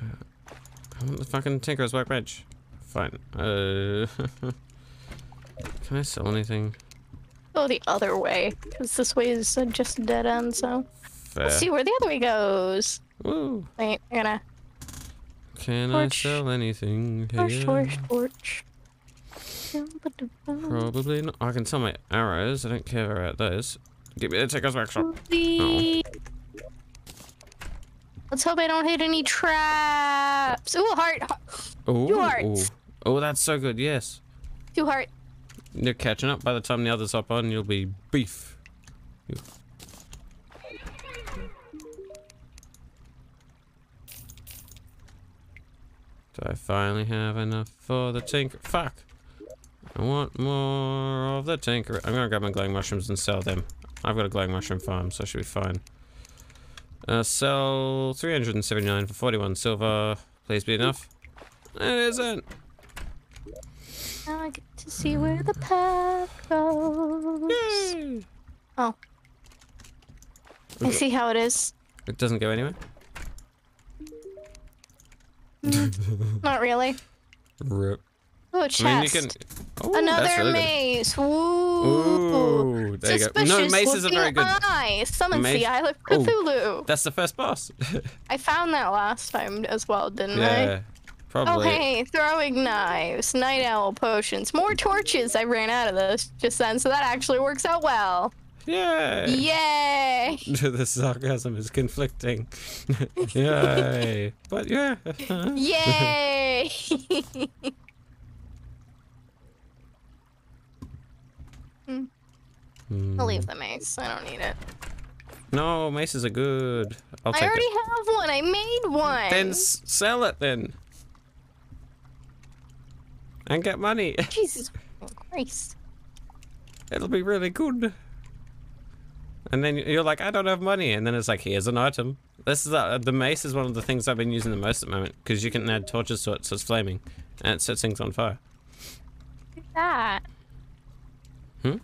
Uh, I want the fucking Tinker's Workbench. Fine. Uh, [LAUGHS] can I sell anything? Go the other way, because this way is uh, just a dead end. So Fair. let's see where the other way goes. Woo. Wait, I'm gonna. Can Torch. I sell anything here? torch, torch. Probably not. I can sell my arrows. I don't care about those. Give me the Ticker's workshop. Whee! Let's hope I don't hit any traps. Ooh, heart. Oh, hearts. Oh, that's so good. Yes, Too heart. you're catching up. By the time the others hop on, you'll be beef. Do I finally have enough for the tinker? Fuck! I want more of the tinker. I'm gonna grab my glowing mushrooms and sell them. I've got a glowing mushroom farm, so I should be fine. Uh, sell 379 for 41 silver. Please be enough. It isn't. Now I get to see where the path goes. Yay! Oh. I see how it is. It doesn't go anywhere. Mm, not really. Rip. Oh, I chest. mean, you can. Oh, Another that's really good. maze. Ooh. Ooh, there you go. No, maces are very good. Eye. Summons Mace- the Eye of. Cthulhu. That's the first boss. I found that last time as well, didn't I? Yeah, Oh, hey, throwing knives, night owl potions, more torches. I ran out of those just then, so that actually works out well. Yay! Yay! [LAUGHS] the sarcasm is conflicting. [LAUGHS] Yay! But yeah. Yay! [LAUGHS] Hmm. I'll leave hmm. the mace. I don't need it. No, maces are good. I'll I already it. have one. I made one. Then s- sell it then. And get money. [LAUGHS] Jesus Christ. It'll be really good. And then you're like, I don't have money, and then it's like, here's an item. This is uh, the mace is one of the things I've been using the most at the moment because you can add torches to it, so it's flaming, and it sets things on fire. Do that. Hmm?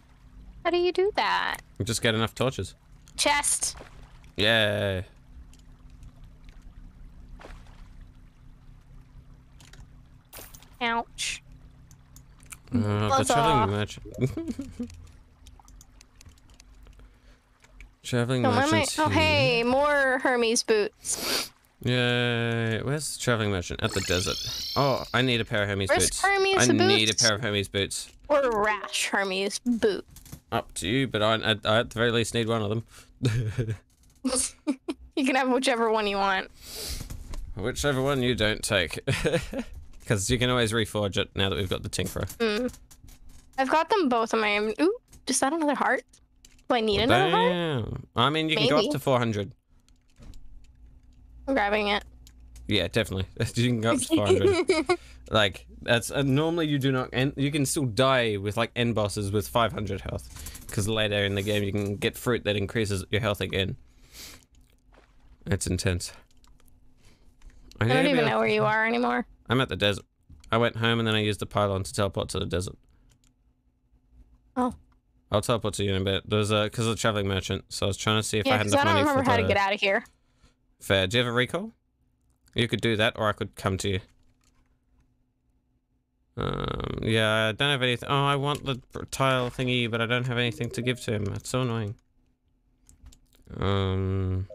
How do you do that? You just get enough torches. Chest. Yeah. Ouch. Uh, Buzz traveling merchant. [LAUGHS] traveling my- merchant. Oh, hey, more Hermes boots. Yay! Where's the traveling merchant? At the desert. Oh, I need a pair of Hermes Where's boots. Hermes I need a pair of Hermes boots. Or a rash Hermes boot. Up to you, but I, I, I at the very least need one of them. [LAUGHS] You can have whichever one you want. Whichever one you don't take. [LAUGHS] Because you can always reforge it now that we've got the Tinkerer. Mm. I've got them both on my. Ooh, is that another heart? Do I need another heart? Damn. I mean, you can go up to 400. I'm grabbing it. Yeah, definitely. [LAUGHS] you can go up to 400. [LAUGHS] like, that's uh, normally you do not. And you can still die with like end bosses with 500 health. Because later in the game you can get fruit that increases your health again. It's intense. I don't to be even know where you are anymore. I'm at the desert. I went home and then I used the pylon to teleport to the desert. Oh. I'll teleport to you in a bit. There's a because of the traveling merchant, so I was trying to see if I Yeah, had because enough I don't remember how the to get out of here. fair. Do you have a recall? You could do that, or I could come to you. Um, yeah, I don't have anything. Oh, I want the tile thingy, but I don't have anything to give to him. That's so annoying. Um,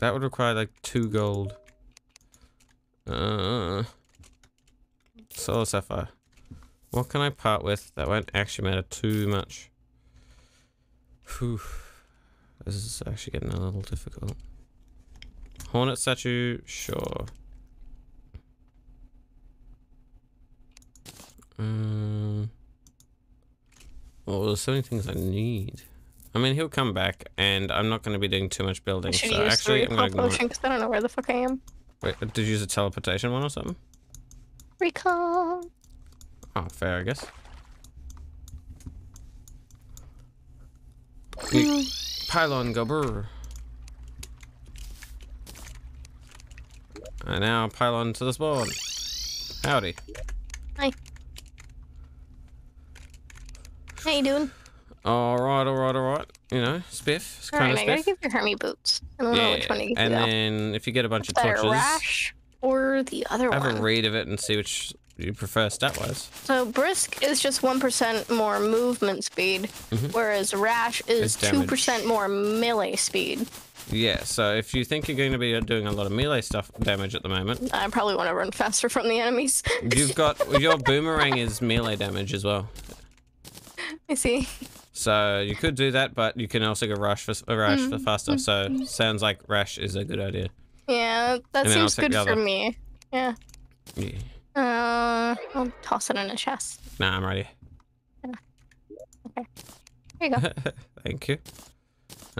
that would require like two gold. Uh, solar sapphire. What can I part with that won't actually matter too much? Whew. This is actually getting a little difficult. Hornet statue, sure. Um. Well, there's so many things I need. I mean, he'll come back, and I'm not going to be doing too much building. should So use actually, I'm going to ignore it. because I don't know where the fuck I am. Wait, did you use a teleportation one or something? Recall. Oh, fair, I guess. You- Pylon go brr. And now pylon to the spawn. Howdy. Hi. How you doing? Alright, alright, alright. You know, spiff. It's kind Alright, of I gotta spiff. give you Hermie boots. I don't know which one to Yeah, give and you. then if you get a bunch of Better torches, rash or the other have one. Have a read of it and see which you prefer stat-wise. So brisk is just one percent more movement speed, Mhm. whereas rash is two percent more melee speed. Yeah, so if you think you're going to be doing a lot of melee stuff damage at the moment, I probably want to run faster from the enemies. [LAUGHS] you've got your boomerang is melee damage as well. I see. So you could do that, but you can also go rush for uh, rush Mm, for faster. So sounds like rash is a good idea. Yeah, that seems good for other. me. Yeah. Yeah. Uh, I'll toss it in a chest. Nah, I'm ready. There you go. [LAUGHS] Thank you.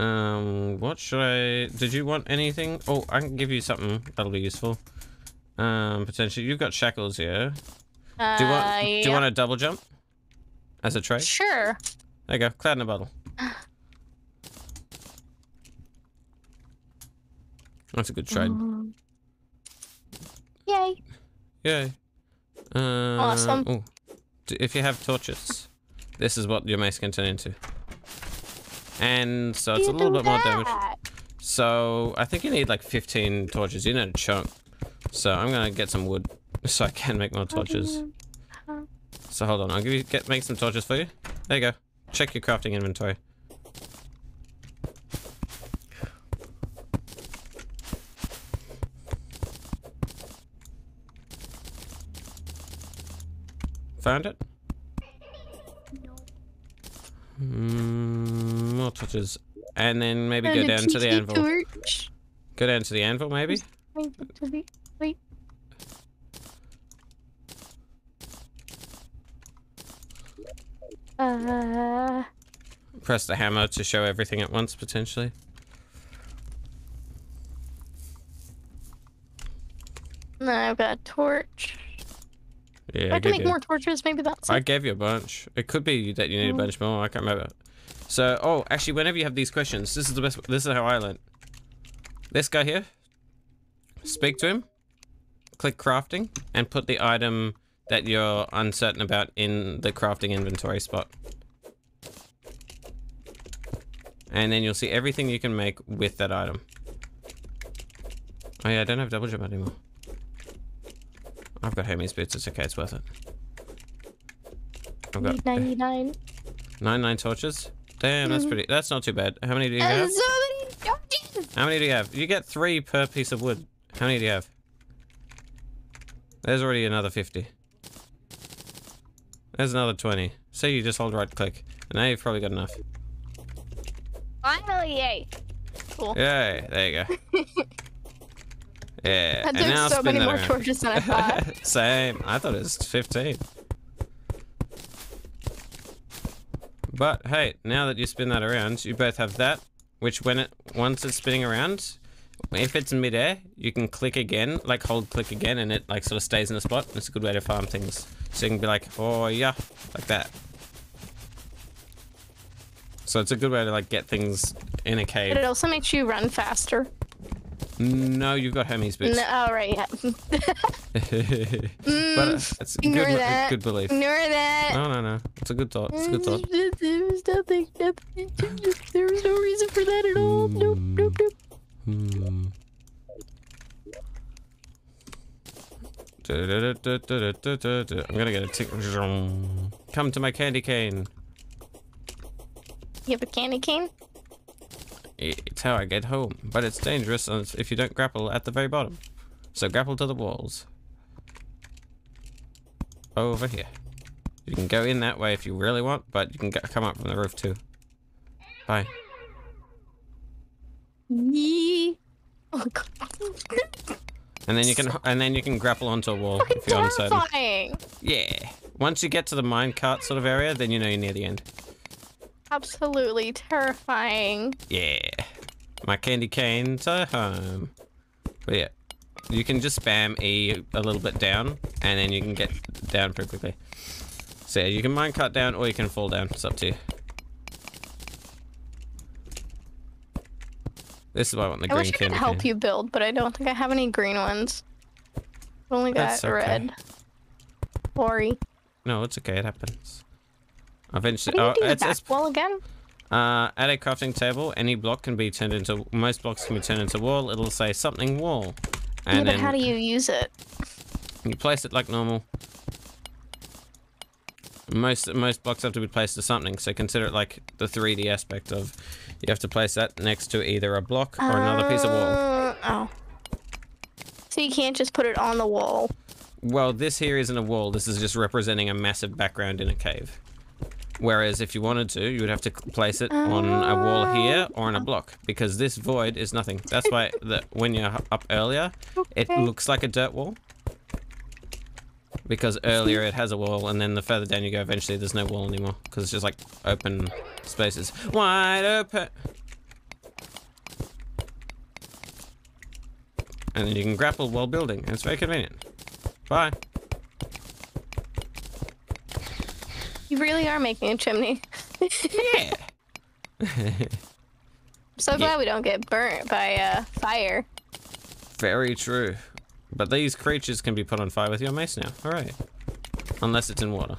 Um, what should I? Did you want anything? Oh, I can give you something that'll be useful. Um, potentially, you've got shackles here. Uh, Do you want? Do you want a double jump as a trade? Sure. There you go. Cloud in a bottle. [SIGHS] [LAUGHS] That's a good trade. Um, Yay. Yay. Uh, Awesome. ooh. If you have torches, this is what your mace can turn into. And so it's a little bit more damage. So I think you need like 15 torches. You need a chunk. So I'm gonna get some wood [LAUGHS] so I can make more torches. So hold on, I'll give you get make some torches for you. There you go. Check your crafting inventory. Found it? Mm, more torches. And then maybe go And down to the anvil. torch. Go down to the anvil, maybe? Wait, wait. Uh, Press the hammer to show everything at once, potentially. no, I've got a torch. Yeah, I I can make you, more torches. Maybe that's I it. gave you a bunch. It could be that you need a Mm. bunch more. I can't remember. So, oh, actually, whenever you have these questions, this is the best. This is how I learned. This guy here. Speak to him. Click crafting and put the item that you're uncertain about in the crafting inventory spot. And then you'll see everything you can make with that item. Oh yeah, I don't have double jump anymore. I've got Hermes boots. It's okay. It's worth it. I've got Need 99. nine nine torches. Damn, that's Mhm. pretty. That's not too bad. How many do you have? so many torches! How many do you have? You get three per piece of wood. How many do you have? There's already another 50. There's another 20. So you just hold right click. And now you've probably got enough. Finally, yay. Cool. Yay, there you go. [LAUGHS] Yeah, That [LAUGHS] and took so many more around. torches than I [LAUGHS] thought. Same. I thought it was 15. But hey, now that you spin that around, you both have that, which when it once it's spinning around, if it's in midair, you can click again, like hold click again, and it like sort of stays in a spot. It's a good way to farm things. So you can be like, oh yeah, like that. So it's a good way to like get things in a But cave. it also makes you run faster. No, you've got Hermes boots. No, oh, right, yeah. [LAUGHS] but uh, it's ignore good, that. good belief. Ignore that. No, no, no. It's a good thought. It's a good thought. [LAUGHS] There was nothing, nothing. There was no reason for that at all. Nope, nope, nope. Hmm. I'm gonna get a tick. Come to my candy cane. You have a candy cane? It's how I get home, but it's dangerous if you don't grapple at the very bottom. So grapple to the walls. Over here. You can go in that way if you really want, but you can go, come up from the roof too. Bye. Yee. Oh, God. And then you can and then you can grapple onto a wall if you're uncertain. Terrifying. Yeah. Once you get to the minecart sort of area, then you know you're near the end. Absolutely terrifying. Yeah. My candy canes are home. But yeah. You can just spam E a little bit down, and then you can get down pretty quickly. So yeah, you can mine cut down or you can fall down. It's up to you. This is why I want the I green wish I could help you build, but I don't think I have any green ones. I've only got okay. red. Sorry. No, it's okay. It happens. Eventually, oh, you do with it's, it's wall again? Uh, at a crafting table, any block can be turned into most blocks can be turned into wall. It'll say something wall, Yeah, and but then how do you use it? you place it like normal. Most most blocks have to be placed to something, so consider it like the 3D aspect of You have to place that next to either a block or another piece of wall. Uh, Oh. So you can't just put it on the wall. Well, this here isn't a wall. This is just representing a massive background in a cave. Whereas if you wanted to, you would have to place it on a ah. wall here or on a block because this void is nothing. That's why [LAUGHS] the, when you're up earlier, it looks like a dirt wall. Because earlier it has a wall, and then the further down you go, eventually there's no wall anymore because it's just like open spaces, wide open. And then you can grapple while building, and it's very convenient. Bye. You really are making a chimney. Yeah. So glad we don't get burnt by uh, fire. Very true. But these creatures can be put on fire with your mace now. Alright. Unless it's in water.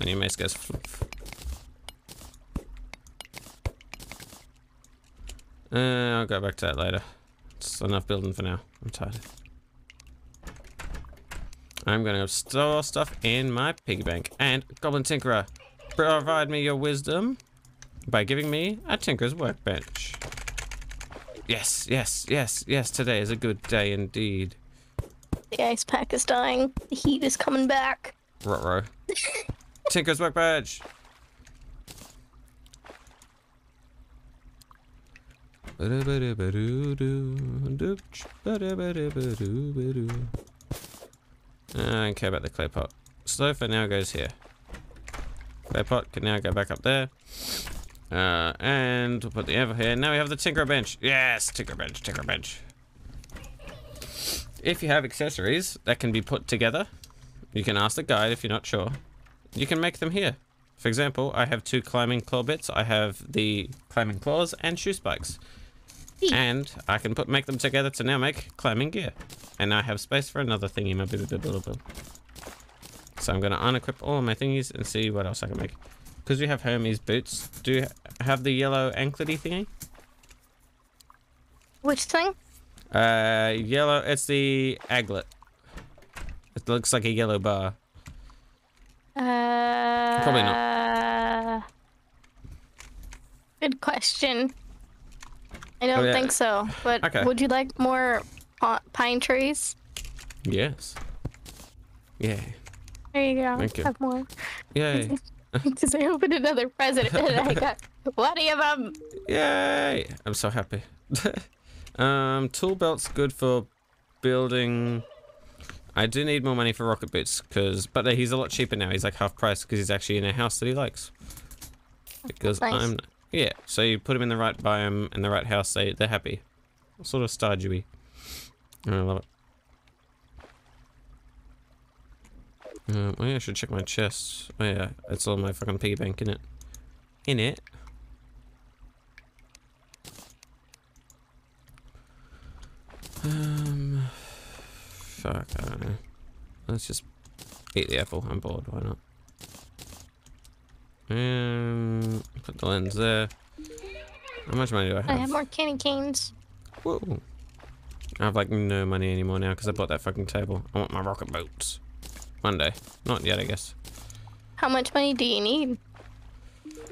And your mace goes floof. Uh, I'll go back to that later. It's enough building for now. I'm tired. I'm gonna store stuff in my piggy bank. And Goblin Tinkerer, provide me your wisdom by giving me a Tinker's workbench. Yes, yes, yes, yes, today is a good day indeed. The ice pack is dying. The heat is coming back. Ruh-roh. [LAUGHS] Tinker's workbench! I don't care about the clay pot. Sofa now goes here. Clay pot can now go back up there. Uh, and we'll put the ever here. Now we have the tinker bench. Yes, tinker bench, tinker bench. If you have accessories that can be put together, you can ask the guide if you're not sure. You can make them here. For example, I have two climbing claw bits. I have the climbing claws and shoe spikes. And I can put make them together to now make climbing gear. And I have space for another thingy. So I'm gonna unequip all my thingies and see what else I can make. Because we have Hermes boots. Do you have the yellow anklety thingy? Which thing? Uh, yellow. It's the aglet. It looks like a yellow bar. Uh, Probably not. Good question. I don't Oh, yeah. think so. But Okay. would you like more pine trees? Yes. Yeah. There you go. Thank you. Have more. Yay. [LAUGHS] Because I opened another present and I [LAUGHS] got plenty of them. Yay! I'm so happy. [LAUGHS] um, tool belt's good for building. I do need more money for rocket boots, cause but he's a lot cheaper now. He's like half price because he's actually in a house that he likes. Because nice. I'm yeah. So you put them in the right biome and the right house, they they're happy. Sort of Stardewy. I love it. Um, oh yeah, I should check my chest. Oh yeah, it's all my fucking piggy bank in it. In it. Um, fuck, I don't know. Let's just eat the apple. I'm bored. Why not? Um, put the lens there. How much money do I have? I have more candy canes. Whoa. I have like no money anymore now because I bought that fucking table. I want my rocket boots. One day. Not yet, I guess. How much money do you need?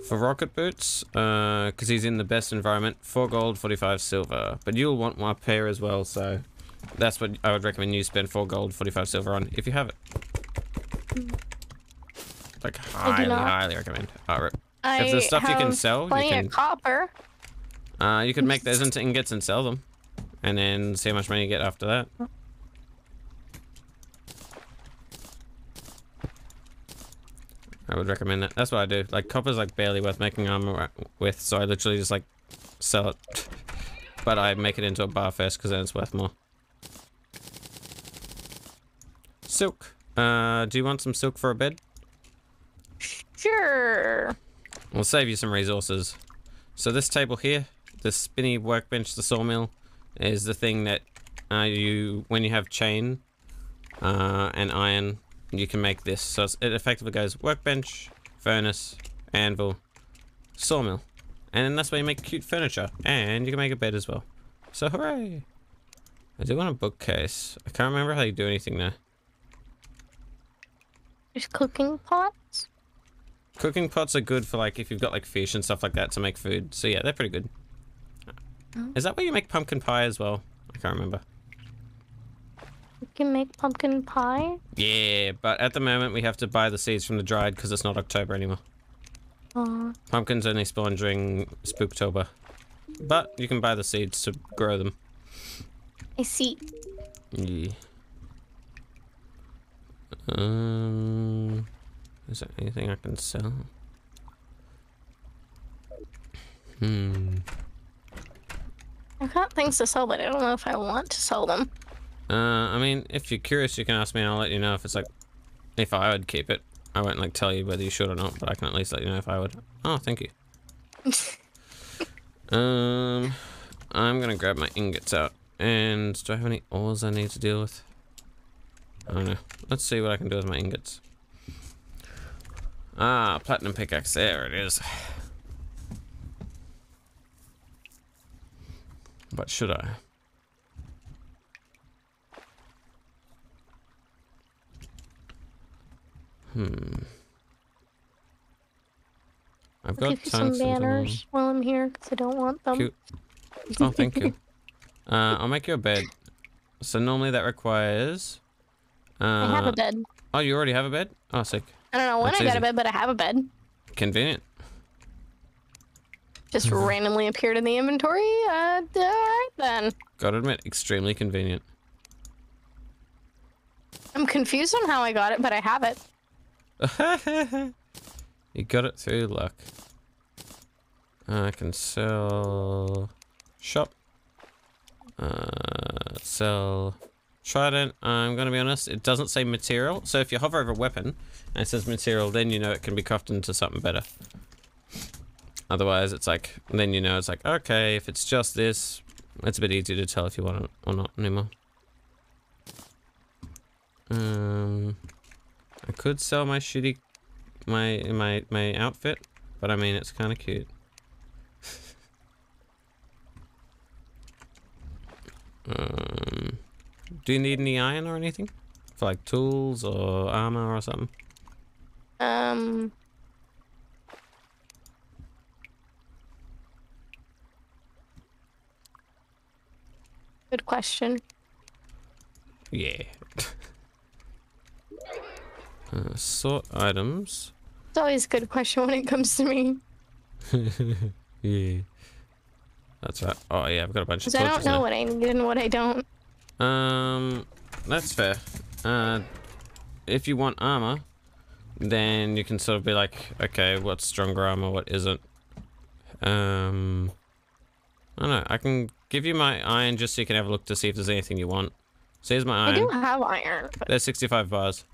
For rocket boots, Uh because he's in the best environment, 4 gold, 45 silver. But you'll want one pair as well, so that's what I would recommend you spend 4 gold, 45 silver on, if you have it. Like, highly, highly recommend. Oh, rip. I If there's stuff you can sell, you plenty can- of copper. Uh, you could make those into ingots and sell them. And then see how much money you get after that. I would recommend that. That's what I do. Like, copper's like barely worth making armor with, so I literally just like sell it. [LAUGHS] but I make it into a bar first because then it's worth more. Silk. Uh, do you want some silk for a bed? Sure. We'll save you some resources. So this table here, the spinny workbench, the sawmill, is the thing that uh, you, when you have chain uh, and iron, you can make this. So it effectively goes workbench, furnace, anvil, sawmill. And then that's where you make cute furniture. And you can make a bed as well. So hooray! I do want a bookcase. I can't remember how you do anything there. There's cooking pots. Cooking pots are good for like if you've got like fish and stuff like that to make food. So yeah, they're pretty good. Oh. Is that where you make pumpkin pie as well? I can't remember. You can make pumpkin pie. Yeah, but at the moment we have to buy the seeds from the Dryad because it's not October anymore. Uh, Pumpkins only spawn during Spooktober. But you can buy the seeds to grow them. I see. Yeah. Um, is there anything I can sell? Hmm. I've got things to sell, but I don't know if I want to sell them. Uh, I mean, if you're curious, you can ask me, and I'll let you know if it's like, if I would keep it. I won't like tell you whether you should or not, but I can at least let you know if I would. Oh, thank you. [LAUGHS] um, I'm gonna grab my ingots out. And do I have any ores I need to deal with? I don't know. Let's see what I can do with my ingots. Ah, platinum pickaxe. There it is. But should I? Hmm. I've I'll got give you some banners while I'm here because I don't want them. Cute. Oh, thank you. [LAUGHS] Uh, I'll make you a bed. So normally that requires. Uh, I have a bed. Oh, you already have a bed? Oh, sick. I don't know when That's I got easy. a bed, but I have a bed. Convenient. Just Mm-hmm. randomly appeared in the inventory. Uh, alright then. Gotta admit, extremely convenient. I'm confused on how I got it, but I have it. [LAUGHS] you got it through luck. I can sell shop. Uh, sell trident. I'm gonna be honest. It doesn't say material. So if you hover over weapon and it says material, then you know it can be crafted into something better. Otherwise, it's like then you know it's like okay. If it's just this, it's a bit easier to tell if you want it or not anymore. Um, I could sell my shitty my my my outfit, but I mean it's kind of cute. [LAUGHS] um, do you need any iron or anything for like tools or armor or something? Um. Good question. Yeah. [LAUGHS] uh, sort items. It's always a good question when it comes to me. [LAUGHS] yeah. That's right. Oh yeah, I've got a bunch of Because I don't know now. what I need and what I don't. Um, that's fair. Uh, if you want armor, then you can sort of be like, okay, what's stronger armor, what isn't. Um, I don't know. I can give you my iron just so you can have a look to see if there's anything you want. So here's my iron. I do have iron, but There's 65 bars.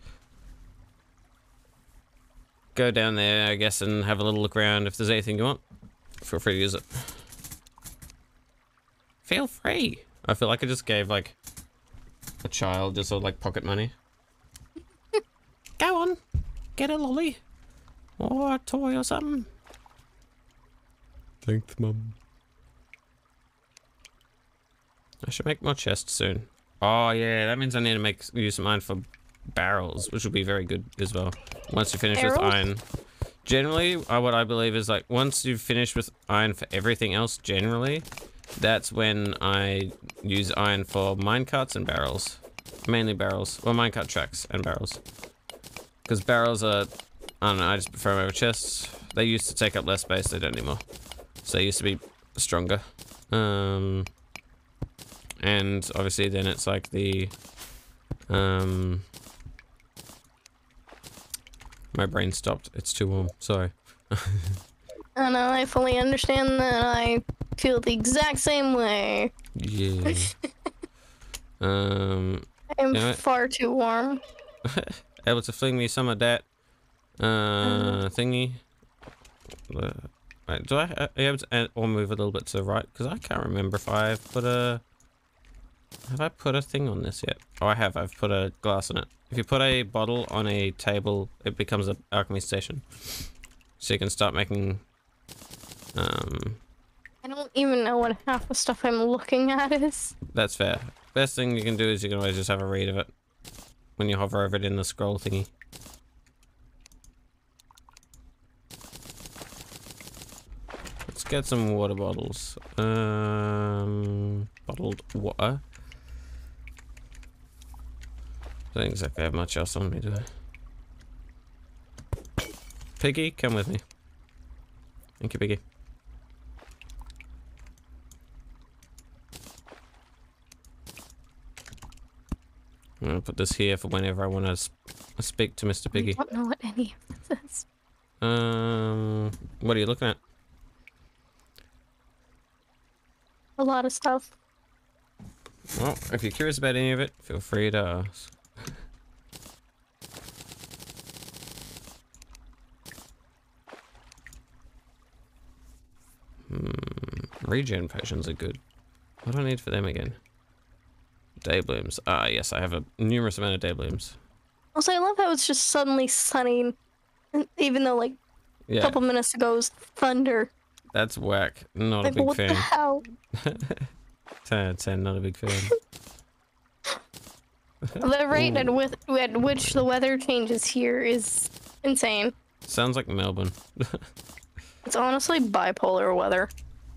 Go down there, I guess, and have a little look around. If there's anything you want, feel free to use it. Feel free. I feel like I just gave like a child just sort of like pocket money. [LAUGHS] Go on, get a lolly or a toy or something. Thanks, mum. I should make more chests soon. Oh yeah, that means I need to make use of mine for barrels, which will be very good as well. Once you finish with iron. Generally, uh, what I believe is like once you've finished with iron for everything else, generally, that's when I use iron for minecarts and barrels. Mainly barrels. Well, minecart tracks and barrels. Because barrels are, I don't know, I just prefer them over chests. They used to take up less space, they don't anymore. So they used to be stronger. Um, and obviously then it's like the, um, my brain stopped. It's too warm. Sorry. [LAUGHS] I know I fully understand that. I feel the exact same way. Yeah. [LAUGHS] um, I'm Yeah. far too warm. [LAUGHS] able to fling me some of that uh thingy. Uh, Wait, do I uh, are you able to add or move a little bit to the right? Because I can't remember if I've put a. Have I put a thing on this yet? Oh, I have. I've put a glass on it. If you put a bottle on a table, it becomes an alchemy station. So you can start making. Um, I don't even know what half the stuff I'm looking at is. that's fair. Best thing you can do is you can always just have a read of it when you hover over it in the scroll thingy. Let's get some water bottles. Um, bottled water. Don't exactly have much else on me, do I? Piggy, come with me. Thank you, Piggy. I'm gonna put this here for whenever I want to speak to Mr. Piggy. I don't know what any of this is. Um, what are you looking at? A lot of stuff. Well, if you're curious about any of it, feel free to ask. Hmm, regen potions are good. What do I need for them again? Dayblooms. Ah, yes, I have a numerous amount of Dayblooms. Also, I love how it's just suddenly sunny, even though like a Yeah, couple minutes ago it was thunder. that's whack. Not Like, a big what the fan. hell? [LAUGHS] 10 out of 10, not a big fan. [LAUGHS] The rate Ooh. at, with, at which the weather changes here is insane. Sounds like Melbourne. [LAUGHS] It's honestly bipolar weather.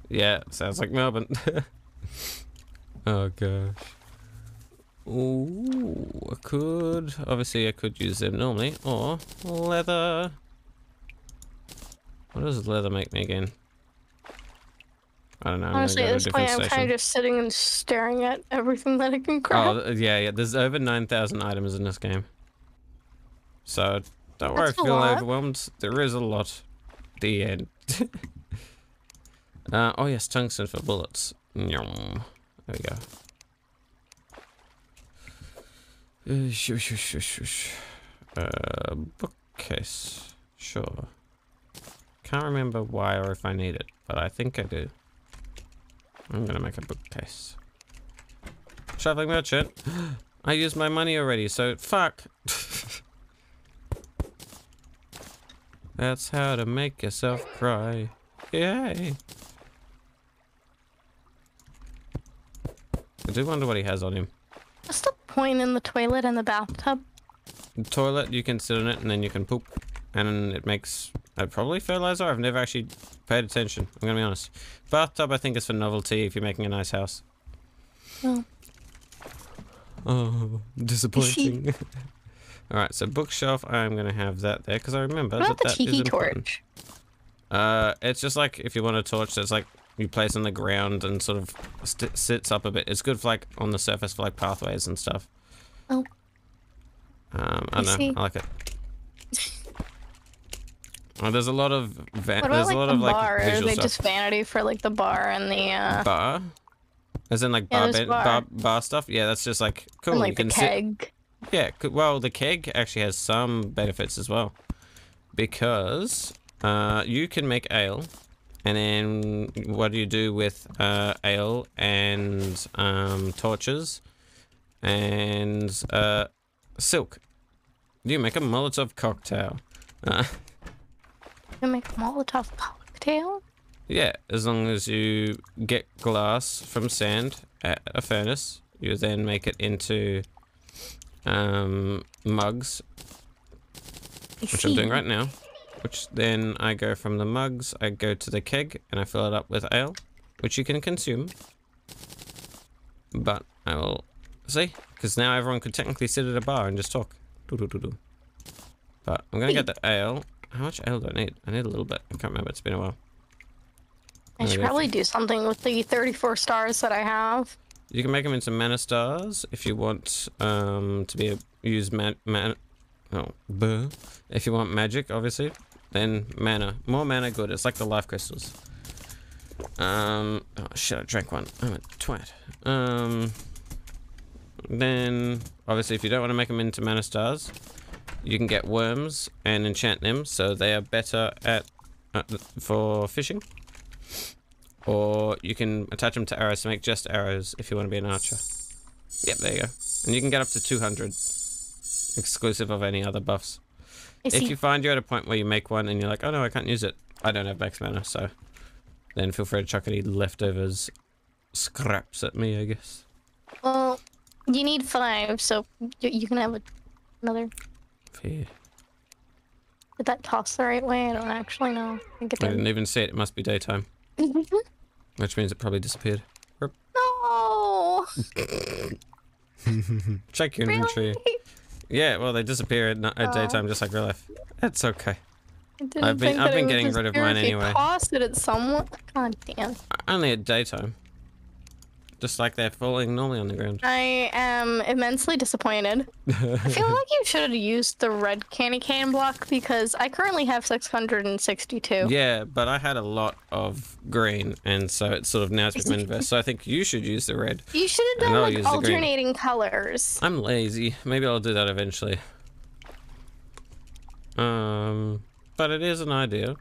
Yeah, sounds like Melbourne. oh gosh. Ooh, I could. Obviously, I could use them normally, or leather. What does leather make me again? I don't know. I'm Honestly, at go to a this point, different I'm kind of just sitting and staring at everything that I can grab. Oh, yeah, yeah. There's over 9,000 items in this game. So, don't worry if you feel lot. overwhelmed. There is a lot. The end. [LAUGHS] uh, oh, yes, tungsten for bullets. Nyum. There we go. Uh, shush, shush, shush. Uh, bookcase. Sure. Can't remember why or if I need it, but I think I do. I'm gonna make a bookcase. Traveling merchant. [GASPS] I used my money already, so fuck. [LAUGHS] That's how to make yourself cry. Yay. I do wonder what he has on him. What's the point in the toilet and the bathtub? The toilet, you can sit in it and then you can poop. And it makes uh, probably fertilizer. I've never actually paid attention. I'm gonna be honest. Bathtub, I think, is for novelty if you're making a nice house. Oh. Oh, [LAUGHS] disappointing. [LAUGHS] All right, so bookshelf. I'm gonna have that there because I remember What about that the that is tiki torch? Uh, it's just like if you want a torch that's like you place on the ground and sort of sits up a bit. It's good for like on the surface for like pathways and stuff. Oh. Um, I I know. see. I like it. Oh, there's a lot of va- What there's about a lot like of the like bar? Are visual they stuff. just vanity for like the bar and the uh bar, as in like Yeah, bar, there's bar. bar bar stuff. Yeah, that's just like cool. and you like the can sit keg? Yeah, well, the keg actually has some benefits as well. Because uh, you can make ale, and then what do you do with uh, ale and um, torches and uh, silk? You make a Molotov cocktail. Uh, You make a Molotov cocktail? yeah, as long as you get glass from sand at a furnace, you then make it into um, mugs I which I'm doing right now. Which then I go from the mugs, I go to the keg, and I fill it up with ale, which you can consume. But I will see, because now everyone could technically sit at a bar and just talk. Doo-doo-doo-doo. But I'm gonna get the ale. How much ale do I need? I need a little bit. I can't remember. It's been a while. I should probably do something with the 34 stars that I have. You can make them into mana stars if you want um, to be a, use man, man oh, buh. if you want magic, obviously. Then mana, more mana, good. It's like the life crystals. Um, oh shit, I drank one. I'm a twat. Um, then obviously, if you don't want to make them into mana stars, you can get worms and enchant them, so they are better at uh, for fishing. Or you can attach them to arrows to make just arrows if you want to be an archer. Yep, there you go. And you can get up to 200, exclusive of any other buffs. If you find you're at a point where you make one and you're like, oh no, I can't use it. I don't have max mana, so then feel free to chuck any leftovers scraps at me, I guess. Well, you need five, so you, you can have a, another. Yeah. Did that toss the right way? I don't actually know. I I did. didn't even see it. It must be daytime. [LAUGHS] which means it probably disappeared. no. [LAUGHS] Check your inventory. Really? Yeah, well, they disappear at, at daytime just like real life. It's okay. I didn't I've been- I've been getting rid of mine anyway. Tossed it at someone. God damn. Only at daytime. Just like they're falling normally on the ground. I am immensely disappointed. I feel [LAUGHS] like you should have used the red candy cane block because I currently have 662. yeah, but I had a lot of green, and so it's sort of now it's become inverse. So I think you should use the red. You should have done like use the green. alternating colors. I'm lazy. Maybe I'll do that eventually. Um, but it is an idea,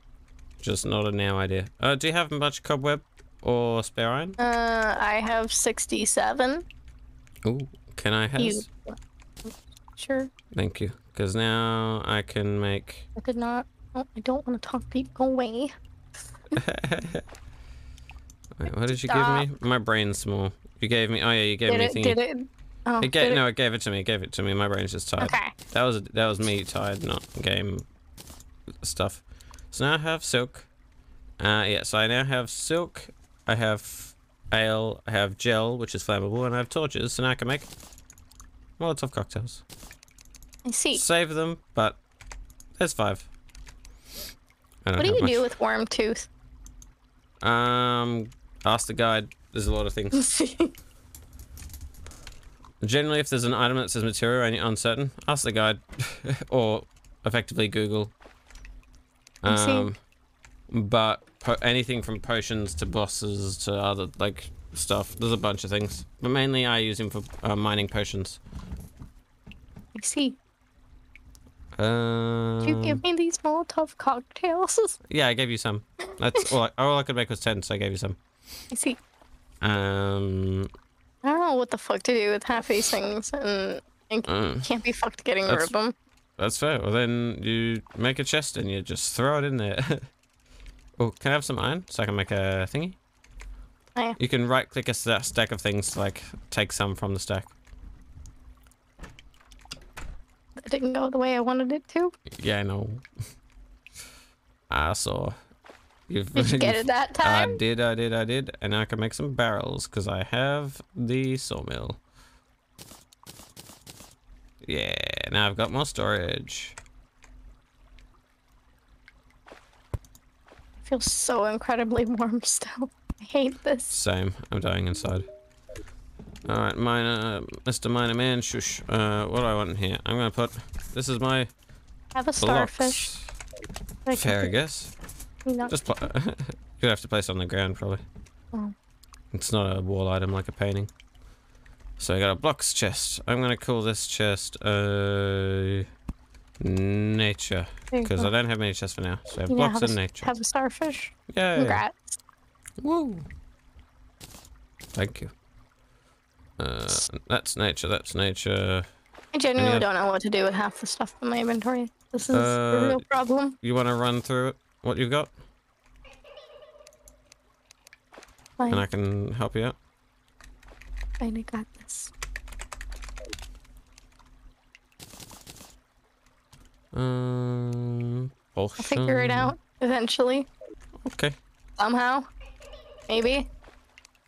just not a now idea. Uh, do you have much cobweb or spare iron? Uh, I have 67. Ooh, can I have? You. Sure. Thank you. Because now I can make. I did not. Oh, I don't want to talk. Go away. [LAUGHS] Wait, what did you Stop. give me? My brain's small. You gave me. Oh yeah, you gave Did me. it? thingy. Did it? Oh, It did gave, it? no, it gave it to me. It gave it to me. My brain's just tired. Okay. That was that was me tired, not game stuff. So now I have silk. Uh, yeah. So I now have silk. I have ale. I have gel, which is flammable, and I have torches. So now I can make Molotov cocktails. I see. Save them, but there's five. What do you do with worm tooth? Um, ask the guide. There's a lot of things. [LAUGHS] Generally, if there's an item that says material and you're uncertain, ask the guide, [LAUGHS] or effectively Google. I see. Um, but anything from potions to bosses to other like stuff, there's a bunch of things. But mainly, I use him for uh, mining potions. I see. Um, Did you give me these Molotov cocktails? [LAUGHS] yeah, I gave you some. That's all. I, all I could make was ten, so I gave you some. I see. Um, I don't know what the fuck to do with half these things, and I uh, can't be fucked getting rid of them. That's fair. Well, then you make a chest and you just throw it in there. [LAUGHS] oh, can I have some iron so I can make a thingy? Oh, yeah. You can right click a sta- stack of things to like take some from the stack. It didn't go the way I wanted it to. Yeah, I know. [LAUGHS] I saw. You've, Did you [LAUGHS] get it that time? I did, I did, I did. And now I can make some barrels because I have the sawmill. Yeah, now I've got more storage. Feel so incredibly [LAUGHS] warm still. I hate this. Same. I'm dying inside. Alright, miner, Mr. Miner Man, shush. Uh, what do I want in here? I'm gonna put. This is my have a starfish. I Fair, I guess. you Just pl- [LAUGHS] you'd have to place it on the ground, probably. Oh. It's not a wall item like a painting. So I got a blocks chest. I'm gonna call this chest uh nature because I don't have many chests for now. So I have You blocks have, and nature. have a starfish. Yeah. Congrats. Woo. Thank you. Uh, that's nature. That's nature. I genuinely don't know what to do with half the stuff in my inventory. This is Uh, a real problem. You want to run through it? What you've got, Fine, and I can help you out. fine, I got this. Um, I'll figure it out eventually. Okay. Somehow. Maybe.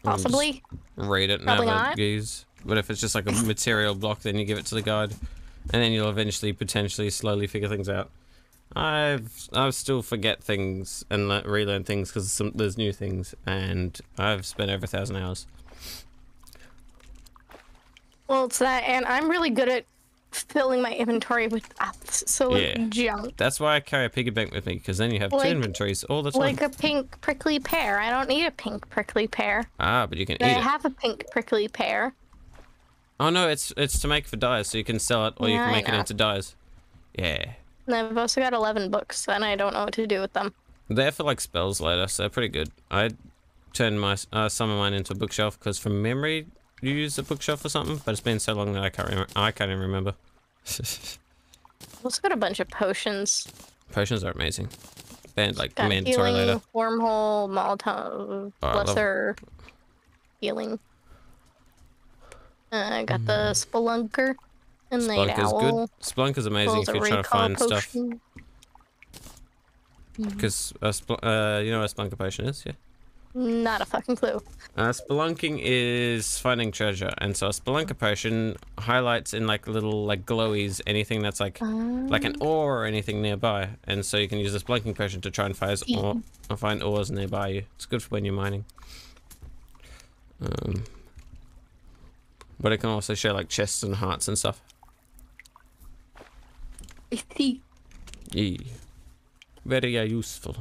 Possibly. Read it Probably have gaze. But if it's just like a [LAUGHS] material block, then you give it to the guide, and then you'll eventually, potentially, slowly figure things out. I've I still forget things and le- relearn things because there's new things, and I've spent over a thousand hours. Well, it's that, and I'm really good at filling my inventory with absolute Yeah. junk. That's why I carry a piggy bank with me because then you have Like- two inventories all the time. Like a pink prickly pear. I don't need a pink prickly pear. ah, but you can But I eat it. have a pink prickly pear. Oh no, it's it's to make for dyes, so you can sell it or you can make it into dyes. Yeah, And I've also got 11 books, and I don't know what to do with them. they're for like spells later, so they're pretty good. I turned my uh, some of mine into a bookshelf because from memory you use the bookshelf or something, but it's been so long that I can't remember. I can't even remember. [LAUGHS] Also got a bunch of potions. Potions are amazing. Like Got mandatory healing, later. wormhole, Molotov, Oh, lesser healing. Uh, I got the spelunker and Splunk is owl. good. Splunk is amazing if you're trying to find stuff. potion. Because uh, uh, you know what a Splunker potion is, yeah. Not a fucking clue. Uh, spelunking is finding treasure, and so a spelunker potion highlights in like little like glowies anything that's like like an ore or anything nearby, and so you can use a spelunking potion to try and find ore or find ores nearby you. It's good for when you're mining. Um, but it can also show like chests and hearts and stuff. I see. Yeah. Very uh, useful.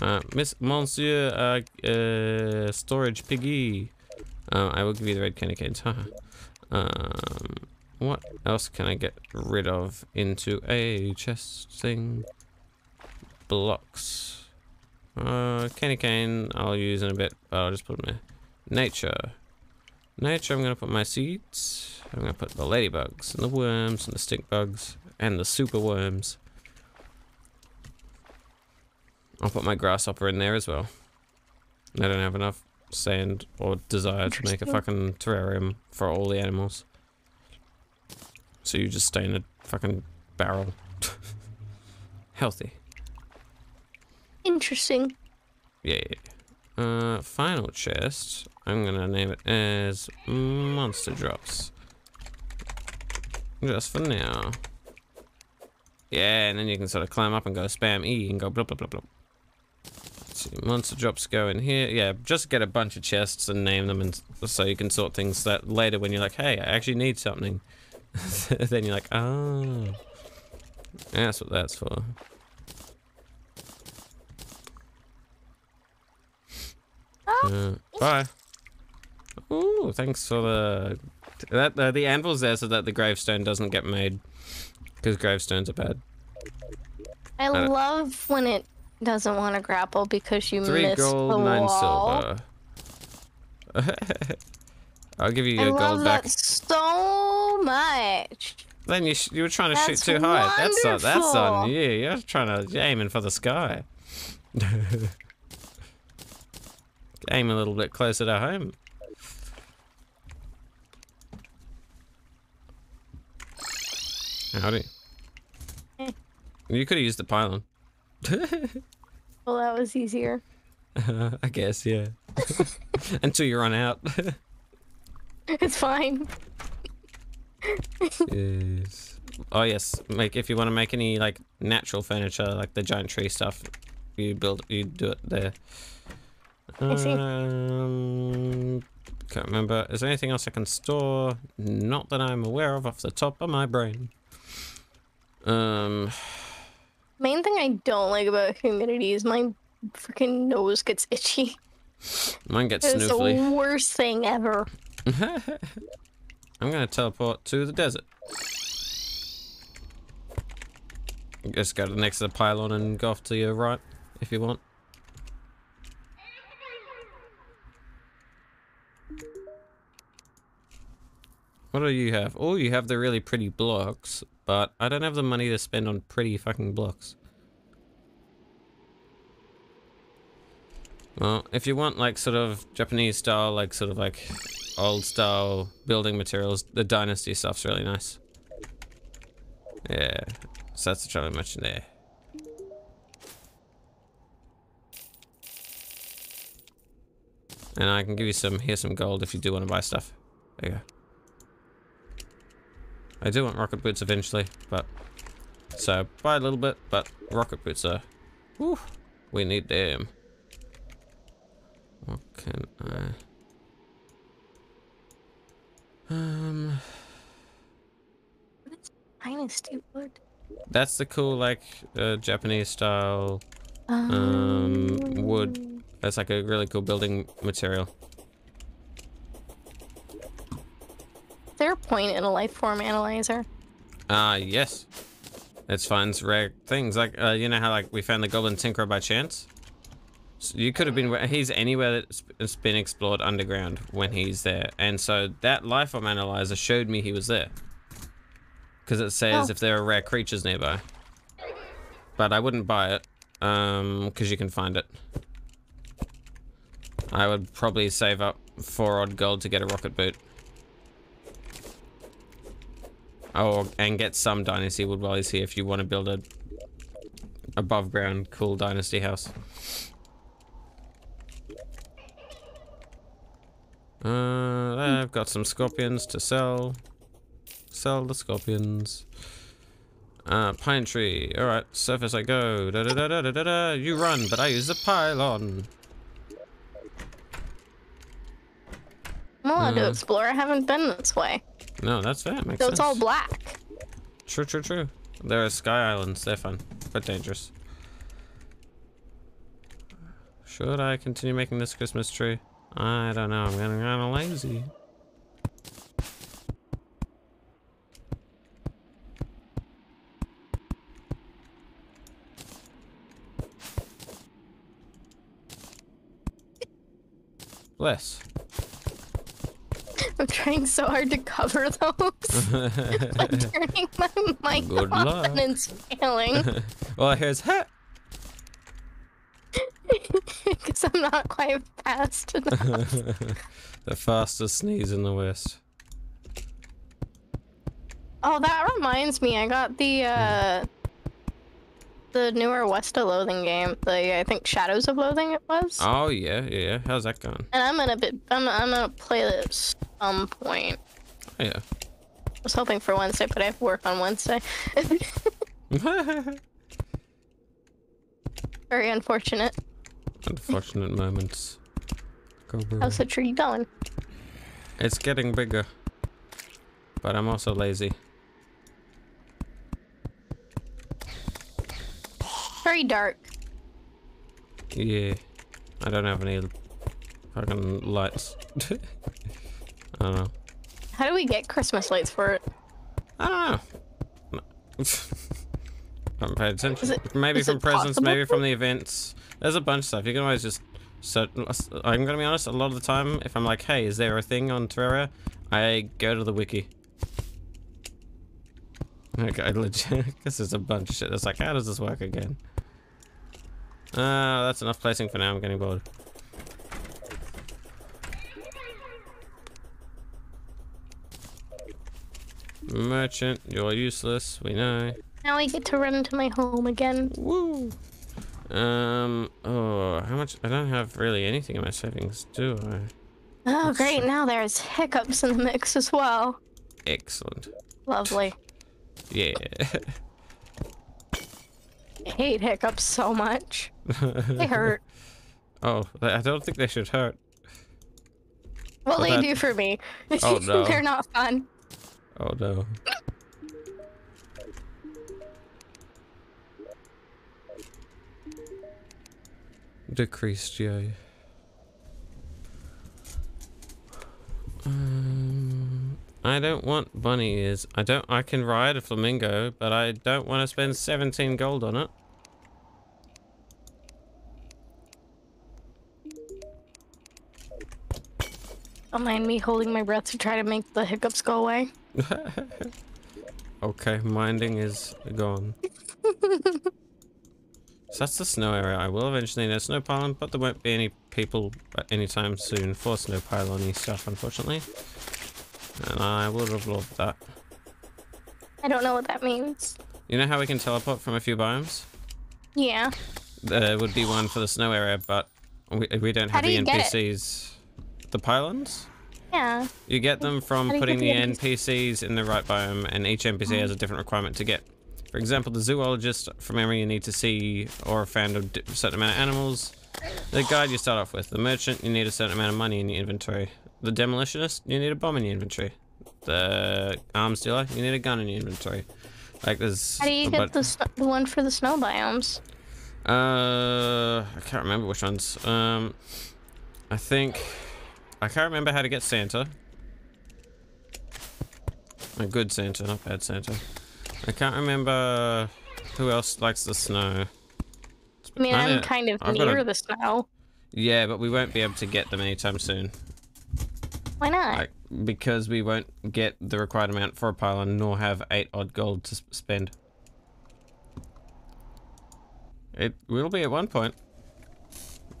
Uh, Miss Monsieur uh, uh, Storage Piggy. Uh, I will give you the red candy canes. Haha. um, what else can I get rid of into a chest thing? Blocks. Uh, candy cane I'll use in a bit. I'll just put my nature. Nature, I'm gonna put my seeds. I'm gonna put the ladybugs and the worms and the stink bugs and the super worms. I'll put my grasshopper in there as well. I don't have enough sand or desire to make a fucking terrarium for all the animals. So you just stay in a fucking barrel. [LAUGHS] Healthy. Interesting. Yeah. Uh, final chest. I'm gonna name it as Monster Drops. Just for now. Yeah, and then you can sort of climb up and go spam E and go blah blah blah blah. Monster drops go in here. Yeah, just get a bunch of chests and name them, and so you can sort things that later when you're like, hey, I actually need something. [LAUGHS] then you're like, oh, that's what that's for. Uh, bye. Ooh, thanks for the that uh, the anvil's there so that the gravestone doesn't get made because gravestones are bad. I Uh, love when it doesn't want to grapple because you Three miss gold, the nine wall. silver. [LAUGHS] I'll give you I your gold back. that so much. Then you sh- you were trying to shoot too high. That's on that's on you. You're trying to you're aiming for the sky. [LAUGHS] Aim a little bit closer to home. Howdy. Eh. You could have used the pylon. [LAUGHS] Well, that was easier. [LAUGHS] I guess, yeah. [LAUGHS] Until you run out. It's fine. yes. Oh yes, like if you want to make any like natural furniture, like the giant tree stuff, you build, you do it there. I see. Um, can't remember. Is there anything else I can store? Not that I'm aware of off the top of my brain. Um, Main thing I don't like about humidity is my freaking nose gets itchy. mine gets It's the worst thing ever. [LAUGHS] I'm gonna teleport to the desert. Just go to the next to the pylon and go off to your right if you want. What do you have? Oh, you have the really pretty blocks, but I don't have the money to spend on pretty fucking blocks. Well, if you want like sort of Japanese style, like sort of like old style building materials, the dynasty stuff's really nice. Yeah, so that's the trolley merchant there. And I can give you some, here's some gold if you do want to buy stuff. There you go. I do want rocket boots eventually, but so buy a little bit, but rocket boots are, whew, we need them. What can I? Um, Dynasty wood. that's the cool like uh, Japanese style. Um, wood. That's like a really cool building material. Is there a point in a life form analyzer? Ah, yes. It finds rare things like uh, you know how like we found the Goblin Tinkerer by chance. So you could have been. where- He's anywhere that's that's been explored underground when he's there, and so that life form analyzer showed me he was there. Because it says Oh. if there are rare creatures nearby. But I wouldn't buy it, um, because you can find it. I would probably save up four odd gold to get a rocket boot. Oh, and get some dynasty wood while he's here if you want to build a above ground cool dynasty house. Uh, I've got some scorpions to sell. Sell the scorpions. Uh, pine tree. Alright, surface I go. Da, da, da, da, da, da, da. You run, but I use the pylon. I'm uh, to explore. I haven't been this way. No, that's fair. Makes So sense. it's all black. True, true, true. There are sky islands. They're fun, but dangerous. Should I continue making this Christmas tree? I don't know. I'm getting kind of lazy. Bless. I'm trying so hard to cover those. [LAUGHS] by turning my mic Good on luck. and it's failing [LAUGHS] well, here's ha. [LAUGHS] because I'm not quite fast enough. the fastest sneeze in the west. Oh, that reminds me. I got the uh the newer West of Loathing game. The I think Shadows of Loathing it was. Oh yeah, yeah. yeah. How's that going? And I'm gonna bit. I'm I'm gonna play this some point. Oh, yeah. I was hoping for Wednesday, but I have work on Wednesday. [LAUGHS] [LAUGHS] Very unfortunate. Unfortunate moments. Go. How's the tree going? It's getting bigger. But I'm also lazy. Very dark. Yeah. I don't have any fucking lights. [LAUGHS] I don't know. How do we get Christmas lights for it? I don't know. I haven't paid attention. It- maybe from presents, maybe from the events. There's a bunch of stuff. You can always just search. I'm gonna be honest. A lot of the time, if I'm like, "Hey, is there a thing on Terraria?" I go to the wiki. Okay, I [LAUGHS] legit. this is a bunch of shit. It's like, how does this work again? Uh, that's enough placing for now. I'm getting bored. Merchant, you're useless. We know. Now I get to run into my home again. Woo. Um. Oh, how much? I don't have really anything in my savings, do I? Oh, great. Now there's hiccups in the mix as well. Excellent. Lovely. Yeah. I hate hiccups so much. They hurt. [LAUGHS] oh, I don't think they should hurt. Well, Well, they that- do for me. Oh, [LAUGHS] no. They're not fun. Oh no. Decreased joy. Um, I don't want bunny ears. I don't. I can ride a flamingo, but I don't want to spend 17 gold on it. Don't mind me holding my breath to try to make the hiccups go away. [LAUGHS] Okay, minding is gone. so that's the snow area. I will eventually need a snow pylon, but there won't be any people anytime soon for snow pylon stuff, unfortunately. And I would have loved that. I don't know what that means. You know how we can teleport from a few biomes? Yeah. There would be one for the snow area, but we, we don't have the you get it? NPCs. The pylons? Yeah. You get them from How do you putting the NPCs in the right biome, and each NPC has a different requirement to get. For example, the zoologist, from memory, you need to see or found a certain amount of animals. The guide you start off with. The merchant, you need a certain amount of money in your inventory. The demolitionist, you need a bomb in your inventory. The arms dealer, you need a gun in your inventory. Like there's. How do you get the, the one for the snow biomes? Uh, I can't remember which ones. Um, I think I can't remember how to get Santa. A good Santa, not bad Santa. I can't remember who else likes the snow. I mean, I'm kind of I've near a- the snow. Yeah, but we won't be able to get them anytime soon. Why not? Like because we won't get the required amount for a pylon, nor have eight odd gold to spend. It will be at one point,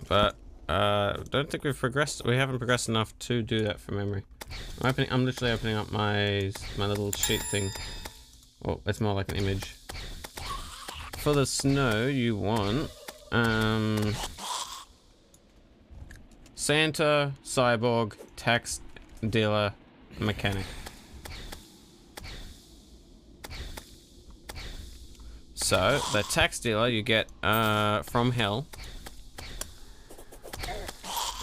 but uh, don't think we've progressed. We haven't progressed enough to do that from memory. I'm opening. I'm literally opening up my my little sheet thing. Well, it's more like an image. For the snow, you want um Santa, Cyborg, Tax, dealer, mechanic. So, the tax dealer you get uh, from hell.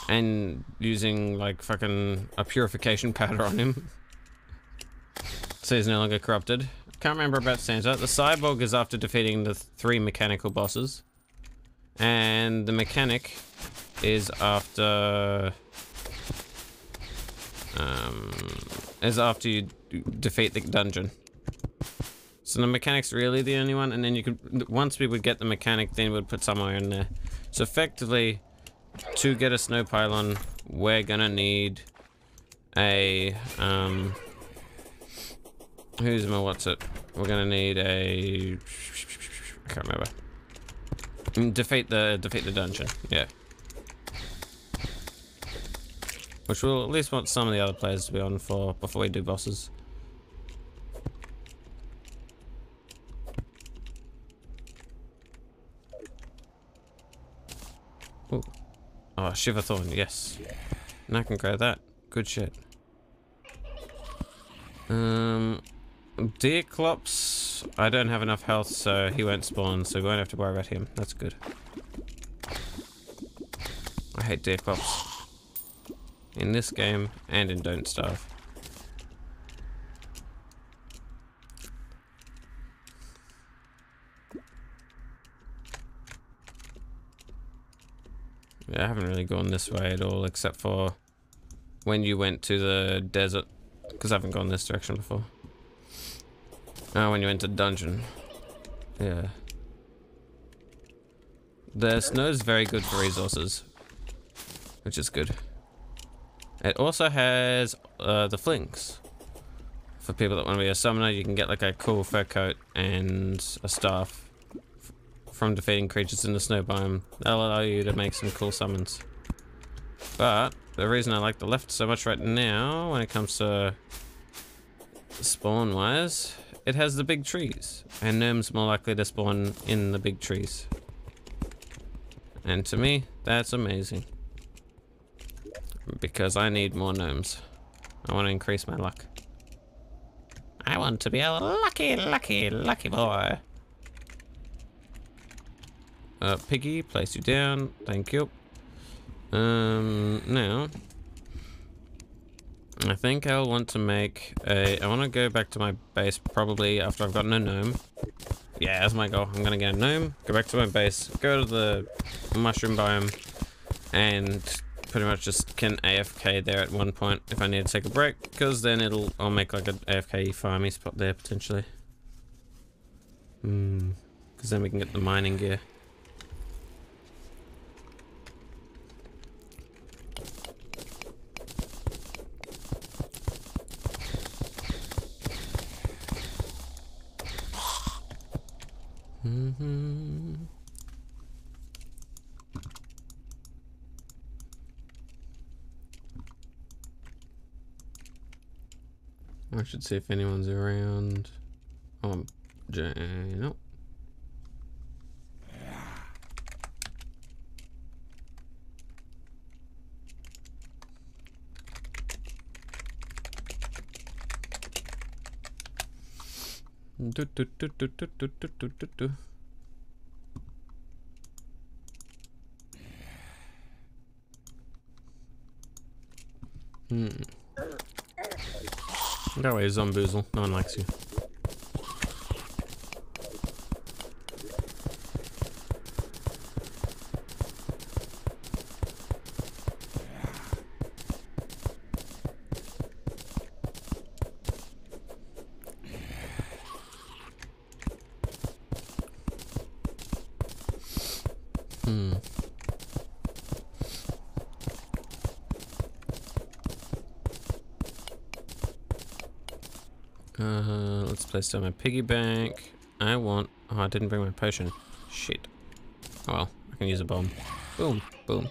And using like fucking a purification powder on him. So he's no longer corrupted. Can't remember about Santa. The cyborg is after defeating the three mechanical bosses. And the mechanic is after um, is after you defeat the dungeon. So the mechanic's really the only one, and then you could once we would get the mechanic, then we'd put somewhere in there. So effectively, to get a snow pylon, we're gonna need a um. Who's my what's it? We're gonna need a. I can't remember. Mm, Defeat the defeat the dungeon. Yeah. Which we'll at least want some of the other players to be on for before we do bosses. Oh, Shiverthorn, yes. And I can grab that. Good shit. Um, Deerclops, I don't have enough health, so he won't spawn, so we won't have to worry about him. That's good. I hate Deerclops. In this game, and in Don't Starve. I haven't really gone this way at all, except for when you went to the desert, because I haven't gone this direction before. Oh, when you went to dungeon. Yeah. The snow is very good for resources, which is good. It also has uh, the Flinx. For people that want to be a summoner, you can get like a cool fur coat and a staff from defeating creatures in the snow biome. That'll allow you to make some cool summons. But the reason I like the left so much right now, when it comes to spawn wise, it has the big trees, and gnomes more likely to spawn in the big trees. And to me, that's amazing. Because I need more gnomes. I want to increase my luck. I want to be a lucky, lucky, lucky boy. Uh, Piggy, place you down. Thank you. Um, now, I think I'll want to make a. I want to go back to my base probably after I've gotten a gnome. Yeah, that's my goal. I'm gonna get a gnome, go back to my base, go to the mushroom biome, and pretty much just can AFK there at one point if I need to take a break, because then it'll I'll make like an AFK farmy spot there potentially. Hmm. Because then we can get the mining gear. Mm-hmm. I should see if anyone's around. Oh, I'm J- Do, do, do, do, do, do, do, do, do. Hmm. Go away, Zomboozle. No one likes you. Hmm. Down my piggy bank. I want. Oh, I didn't bring my potion. Shit. Oh well, I can use a bomb. Boom, boom.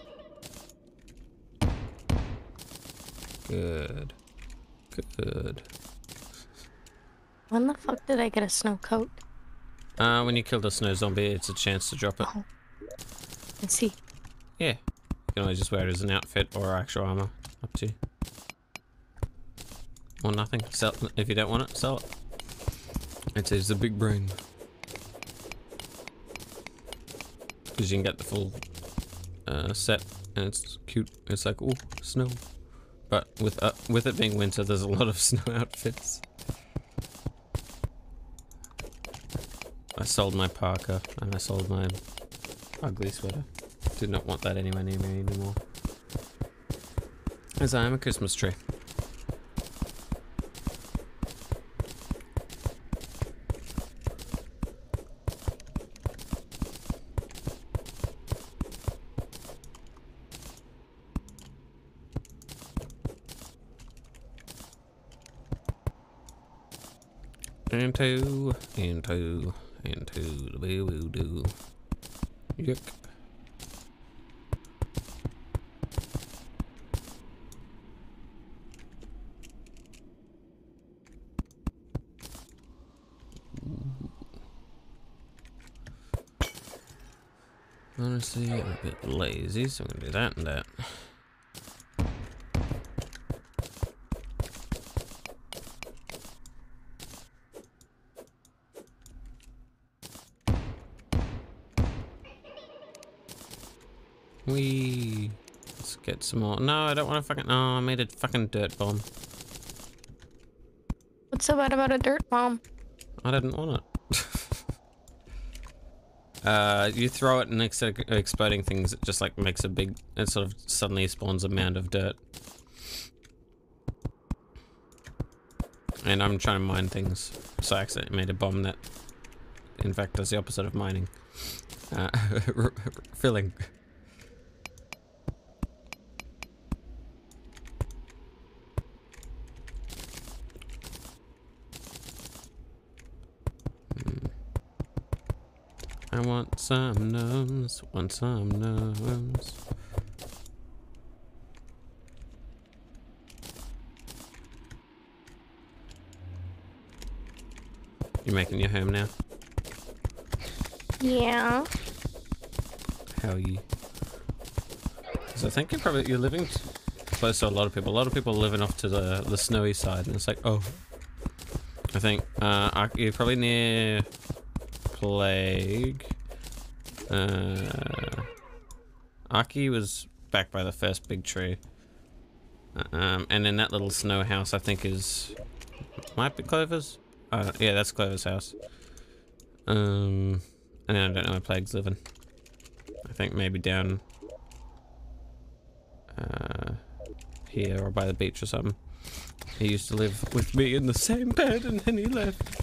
Good. Good. When the fuck did I get a snow coat? Uh, when you kill the snow zombie, it's a chance to drop it. Oh. Let's see. Yeah. You can always just wear it as an outfit or actual armor. Up to you. or nothing. Sell it. if you don't want it, sell it. It says the big brain. Because you can get the full uh, set, and it's cute. It's like oh snow, but with uh, with it being winter, there's a lot of [LAUGHS] snow outfits. I sold my parka and I sold my ugly sweater. Did not want that anywhere near me anymore. As I am a Christmas tree. Into, into, into the woo doo. Yuck. Honestly, I'm a bit lazy, so I'm gonna do that and that. We let's get some more. No, I don't want to fucking. No, I made a fucking dirt bomb. What's so bad about a dirt bomb? I didn't want it. [LAUGHS] uh, you throw it and instead of exploding things, it just like makes a big. It sort of suddenly spawns a mound of dirt. And I'm trying to mine things, so I accidentally made a bomb that, in fact, does the opposite of mining. Uh, [LAUGHS] filling. I want some gnomes, want some gnomes. You're making your home now? Yeah. How are you? Because I think you're probably you're living close to a lot of people. A lot of people are living off to the the snowy side, and it's like, oh, I think uh, you're probably near Plague. Uh, Aki was back by the first big tree. Um, and then that little snow house, I think, is might be Clover's. Uh, yeah, that's Clover's house. Um, and I don't know where Plague's living. I think maybe down uh, here or by the beach or something. He used to live with me in the same bed, and then he left.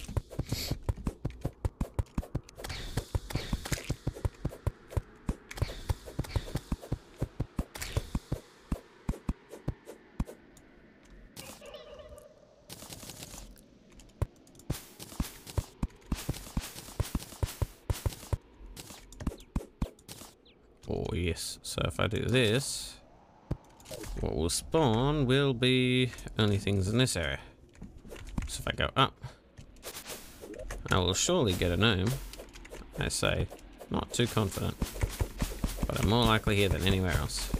Oh yes, so if I do this, what will spawn will be only things in this area. So if I go up, I will surely get a gnome. I say, not too confident, but I'm more likely here than anywhere else.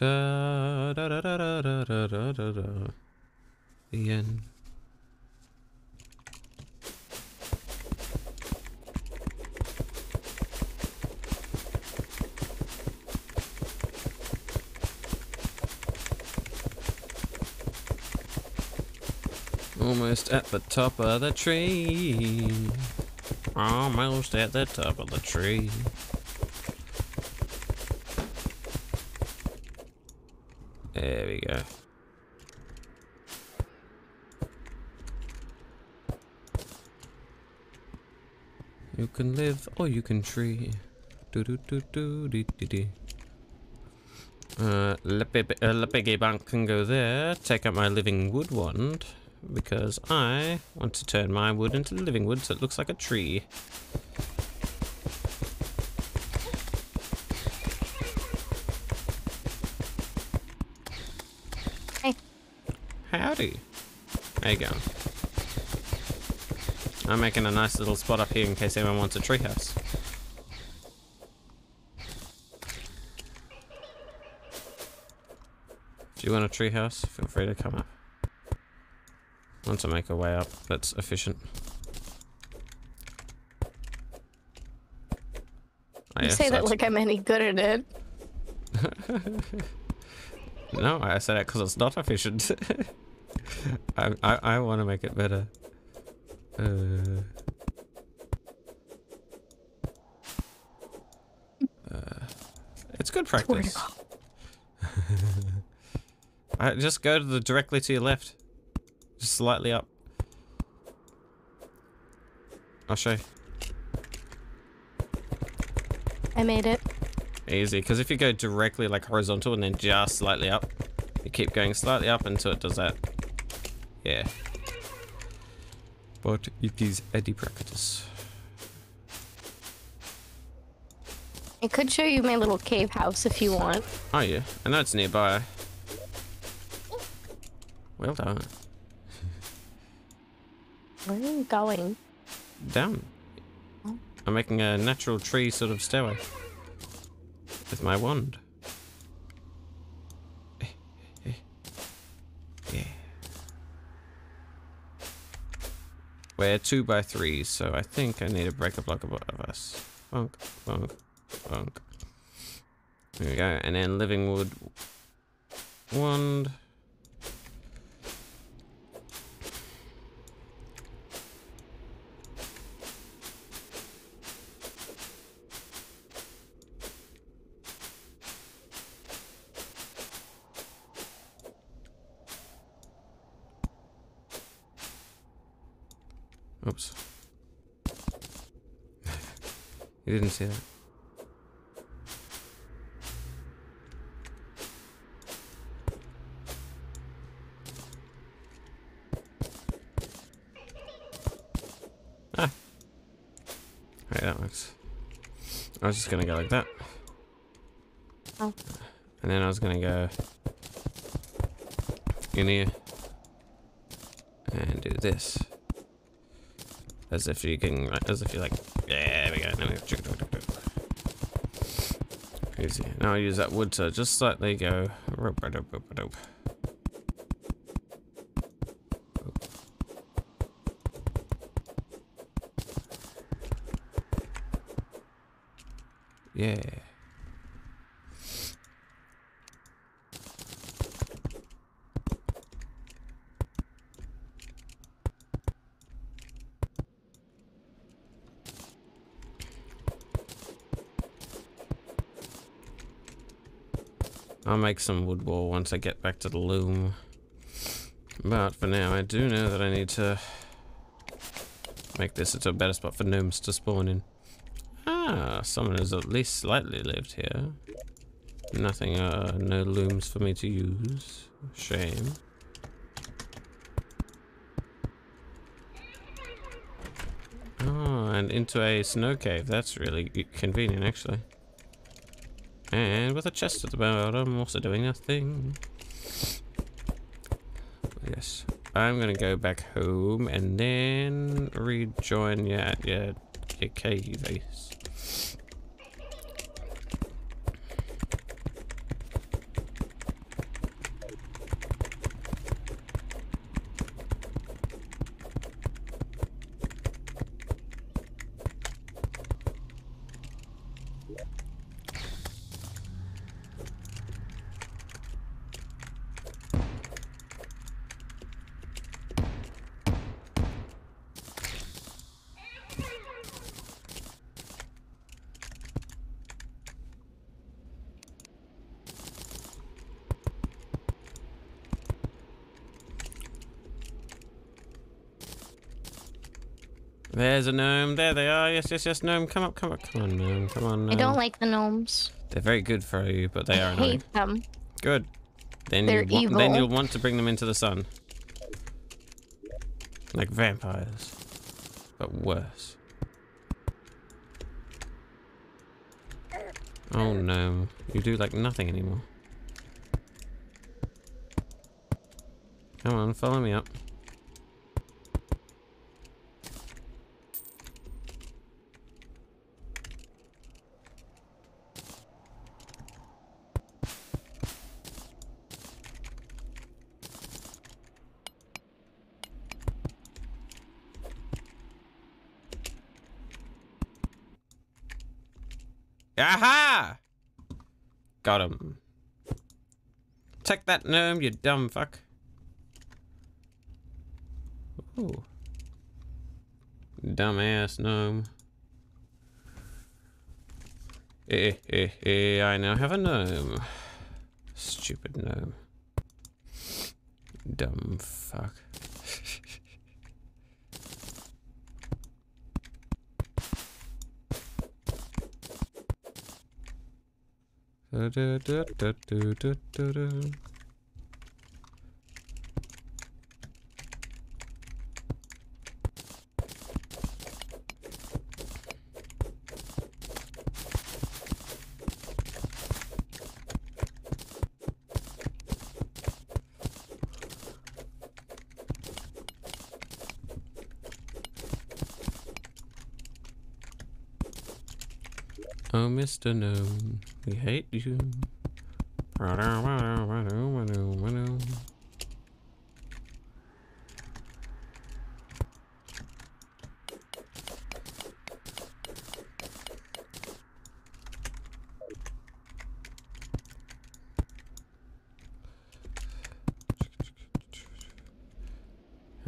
Da, da, da, da, da, da, da, da, da, da. The end. Almost at the top of the tree. Almost at the top of the tree. There we go. You can live or you can tree. Do do do do dee dee dee. Uh, Lepig uh, Bank can go there. Take out my living wood wand because I want to turn my wood into living wood so it looks like a tree. How you go. I'm making a nice little spot up here in case anyone wants a treehouse. Do you want a treehouse? Feel free to come up. Want to make a way up that's efficient. Oh, You yeah, say so that like I'm any good at it. [LAUGHS] No, I said that because it's not efficient. [LAUGHS] I I, I want to make it better. Uh, uh, it's good practice. [LAUGHS] I just go to the directly to your left, just slightly up. I'll show you. I made it. Easy, because if you go directly like horizontal and then just slightly up, you keep going slightly up until it does that. Yeah. But it is Eddie practice. I could show you my little cave house if you want. Oh yeah, I know it's nearby. Well done. Where are you going? Down. Oh. I'm making a natural tree sort of stairway. With my wand. We're two by three, so I think I need to break a block above us. Bonk, bonk, bonk. There we go. And then living wood wand. Oops. [LAUGHS] you didn't see that. Ah. Right, that works. I was just gonna go like that. Oh. And then I was gonna go in here and do this. As if you can, as if you're like, yeah, we go. Easy. Now I use that wood to just slightly go. Yeah. I'll make some wood wall once I get back to the loom. But for now, I do know that I need to make this into a better spot for gnomes to spawn in. Ah, someone has at least slightly lived here. Nothing, uh, no looms for me to use. Shame. Oh, and into a snow cave. That's really convenient, actually. And with a chest at the bottom, also doing nothing. Yes. I'm gonna go back home and then rejoin you at your, your cave base. There's a gnome. There they are. Yes, yes, yes. Gnome, come up, come up. Come on, gnome. Come on, gnome. I don't like the gnomes. They're very good for you, but they are I annoying. hate them. Good. Then They're you want, then you'll want to bring them into the sun. Like vampires. But worse. Oh no. You do like nothing anymore. Come on, follow me up. Aha! Got him. Take that gnome, you dumb fuck. Ooh. Dumbass gnome. Eh, eh, eh, I now have a gnome. Stupid gnome. Dumb fuck. [LAUGHS] Da, da, da, Mr. Um, Gnome, we hate you.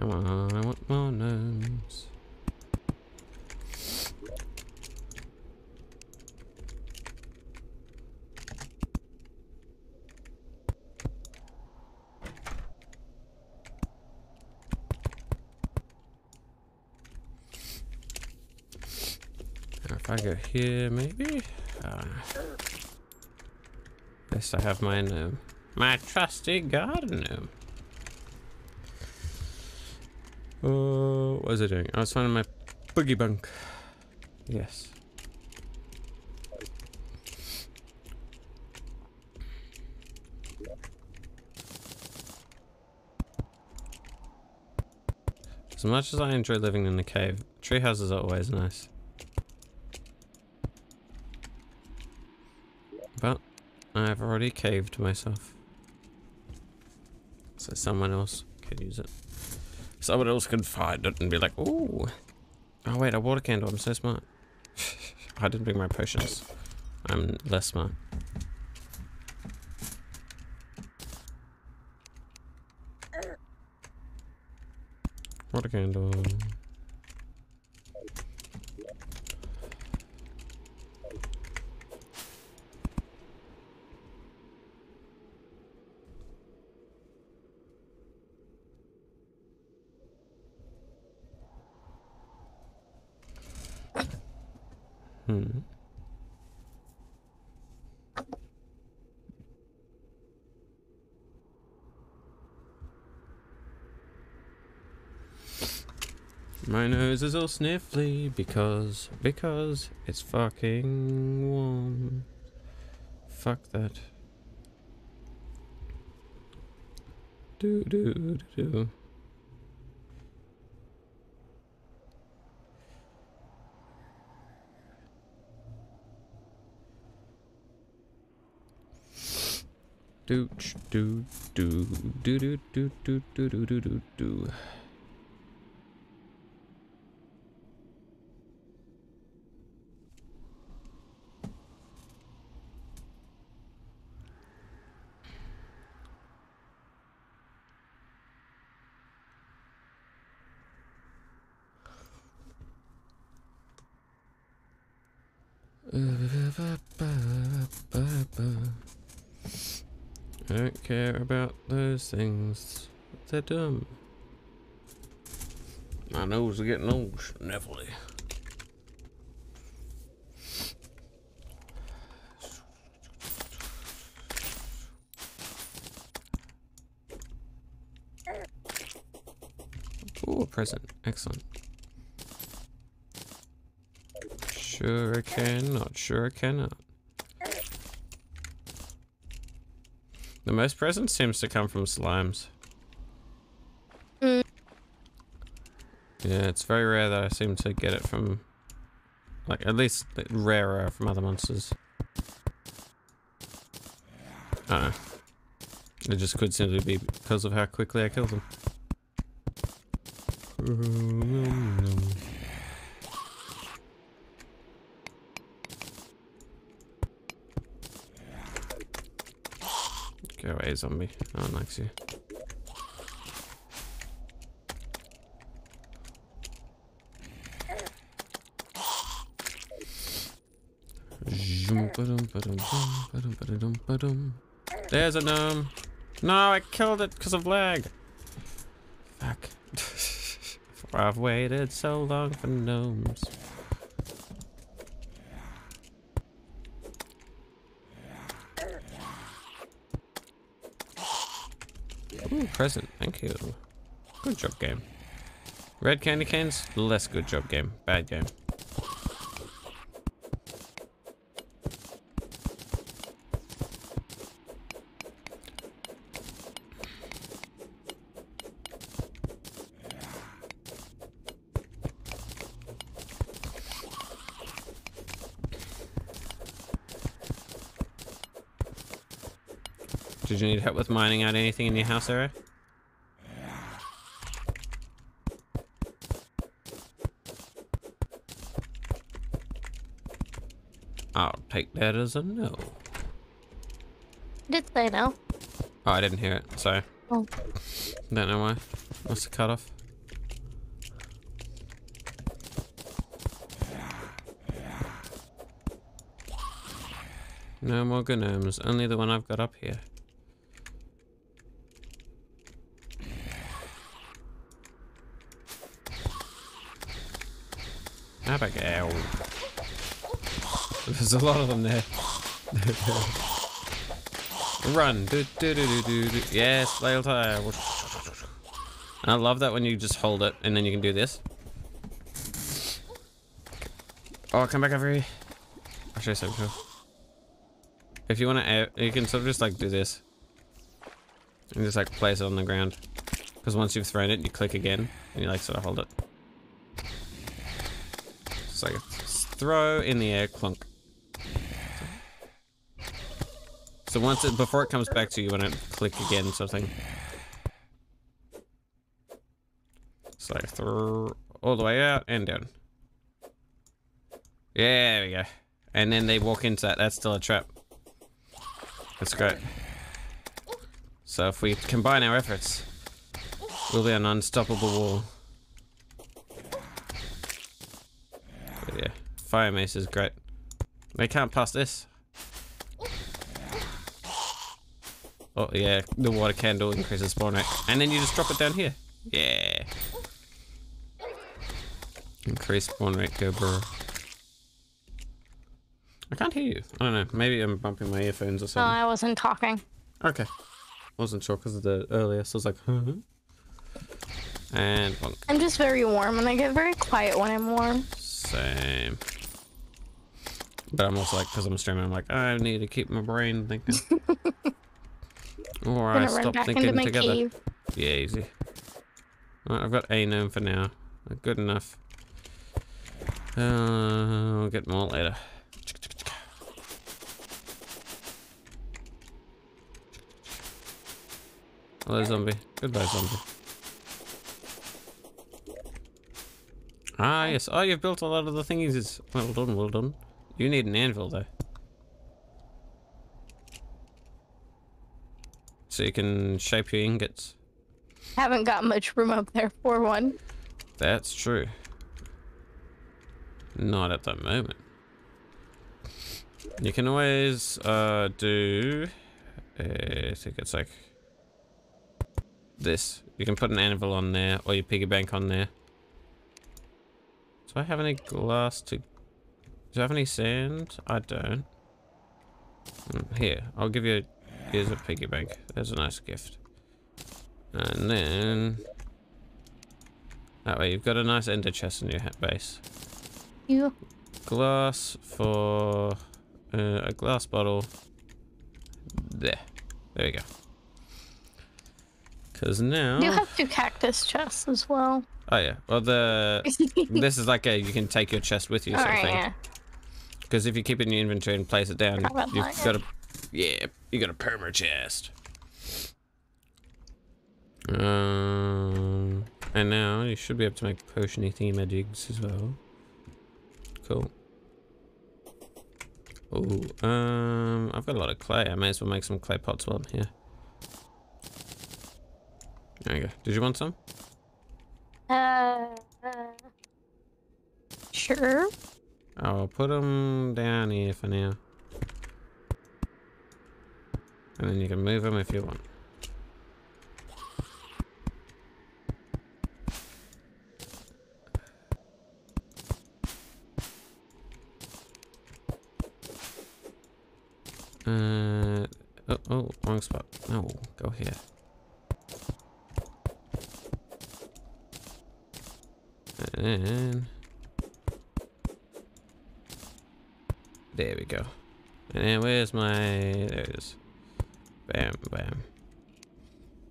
Come on, I want more gnomes. Now If I go here, maybe? Uh, I have my gnome. My trusty garden gnome. Oh, what was I doing? Oh, I was finding my boogie bunk. Yes. As much as I enjoy living in the cave, tree houses are always nice. But I've already caved myself. So someone else could use it. Someone else can find it and be like, ooh. Oh wait, a water candle. I'm so smart. [LAUGHS] I didn't bring my potions. I'm less smart. Water candle. Hmm. Nose is all sniffly because because it's fucking warm. Fuck that. Do do do do. Do do do do do do do do do do do do. I don't care about those things. They're dumb. My nose is getting old, sniffly. Ooh, present. Excellent. Sure I cannot. Sure I cannot. The most present seems to come from slimes. Mm. Yeah, it's very rare that I seem to get it from, like, at least rarer from other monsters. I don't know. It just could simply be because of how quickly I kill them. away, zombie. Oh, no one likes you. There's a gnome. No, I killed it because of lag. Fuck. [LAUGHS] I've waited so long for gnomes. Ooh, present. Thank you. Good job, game. Red candy canes, less good job, game. Bad game. Did you need help with mining out anything in your house area? I'll take that as a no. Did say no. Oh, I didn't hear it. Sorry. Oh. Don't know why. Must have cut off. No more gnomes. Only the one I've got up here. Abigail. There's a lot of them there. Run. Do, do, do, do, do. Yes, flail tire. And I love that when you just hold it and then you can do this. Oh, come back over here. I'll show you something cool. If you want to, you can sort of just like do this. And just like place it on the ground. Because once you've thrown it, you click again. And you like sort of hold it. It's like throw in the air, clunk. So once it, before it comes back to you, want to click again, something. It's like throw all the way out and down. Yeah, there we go. And then they walk into that. That's still a trap. That's great. So if we combine our efforts, we'll be an unstoppable wall. But yeah, fire mace is great. They can't pass this. Oh yeah, the water candle increases spawn rate. And then you just drop it down here. Yeah. Increase spawn rate, go bro. I can't hear you. I don't know. Maybe I'm bumping my earphones or something. No. I wasn't talking. Okay. Wasn't sure because of the earlier, so I was like, huh? And bonk. I'm just very warm and I get very quiet when I'm warm. Same. But I'm also like, because I'm streaming, I'm like, I need to keep my brain thinking. [LAUGHS] or I I'm gonna run stop thinking together. cave. Yeah, easy. Alright, I've got a gnome for now. Good enough. Uh, we'll get more later. Hello, zombie. Goodbye, zombie. Ah, yes. Oh, you've built a lot of the thingies. Well done, well done. You need an anvil, though. So you can shape your ingots. Haven't got much room up there for one. That's true. Not at the moment. You can always uh, do. Uh, I think it's like this. You can put an anvil on there, or your piggy bank on there. Do I have any glass to? Do I have any sand? I don't. Hmm, Here, I'll give you. Here's a piggy bank. There's a nice gift. And then that way you've got a nice ender chest in your hat base. You Glass for uh, a glass bottle. There. There we go. Because now... you have two cactus chests as well. Oh yeah. Well, the... [LAUGHS] this is like a... You can take your chest with you sort of Alright, thing. yeah. Because if you keep it in your inventory and place it down, you've got a... Yeah, you got a perma chest. Um, and now you should be able to make potion-y thematics as well. Cool. Oh, um, I've got a lot of clay. I may as well make some clay pots while I'm here. There you go. Did you want some? Uh, uh, sure. I'll put them down here for now. And then you can move them if you want. Uh, oh, oh, wrong spot. No, go here. And there we go. And where's my? There it is. Bam, bam.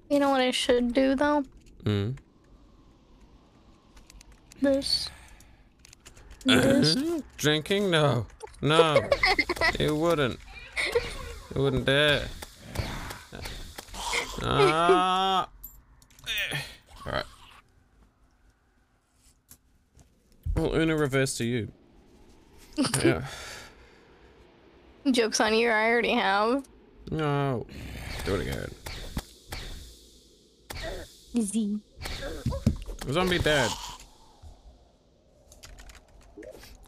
You know what I should do though? Mm. This. This. Drinking? No, no. [LAUGHS] you wouldn't. You wouldn't dare. Ah. All right. Well, Uno reverse to you. [LAUGHS] yeah. Jokes on you, I already have. No. Do it again. Easy. Zombie dead.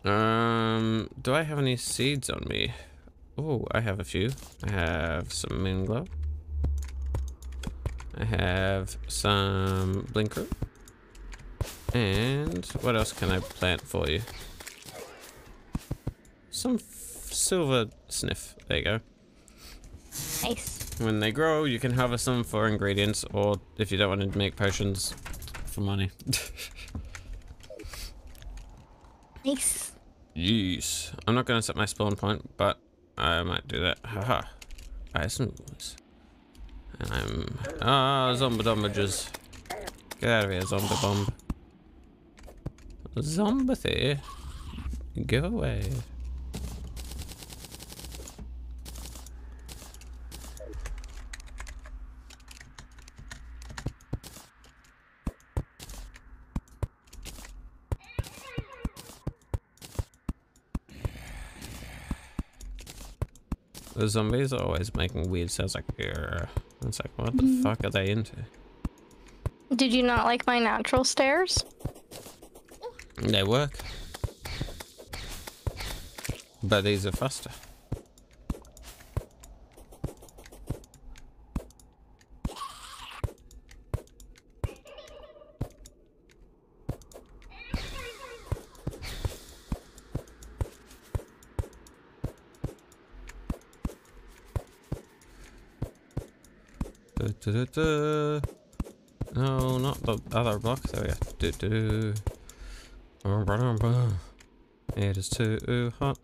Um, do I have any seeds on me? Oh, I have a few. I have some Moonglow. I have some Blinkroot. And what else can I plant for you? Some silver sniff. There you go. Nice. When they grow, you can harvest them for ingredients, or if you don't want to make potions, for money. [LAUGHS] Nice. yes. I'm not going to set my spawn point, but I might do that. Haha. I snooze. And I'm... Ah, zombie dombages. Get out of here, zombie bomb. Zombie. Go away. The zombies are always making weird sounds like "Grr." It's like, what the mm-hmm. fuck are they into? Did you not like my natural stairs? They work. But these are faster. No, not the other block. There we go. Do, do. It is too hot.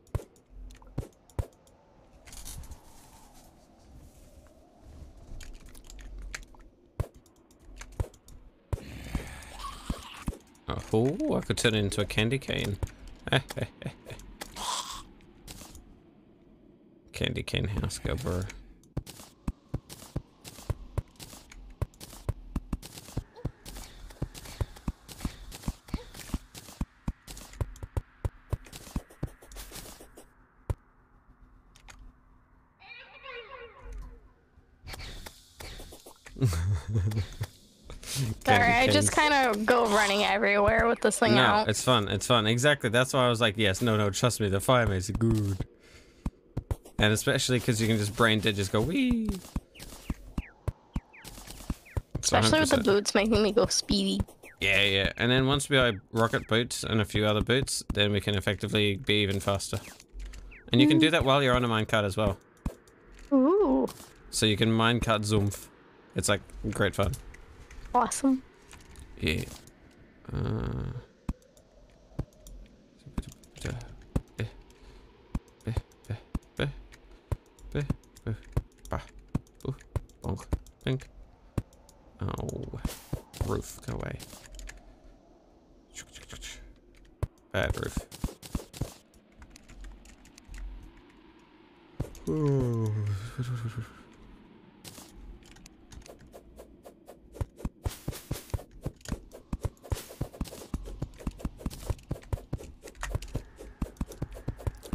Oh, I could turn it into a candy cane. [LAUGHS] candy cane house go burr. Sorry, I Candy just canes. kind of go running everywhere with this thing No, out. it's fun. It's fun. Exactly. That's why I was like, yes, no, no, trust me. The fire mace is good. And especially because you can just brain dead, just go wee. Especially with the boots making me go speedy. Yeah, yeah. And then once we buy rocket boots and a few other boots, then we can effectively be even faster. And you can do mm. that while you're on a minecart as well. Ooh, So you can minecart Zoomf. It's like great fun. awesome. Uh, bink. Oh, roof, go away. Bad roof.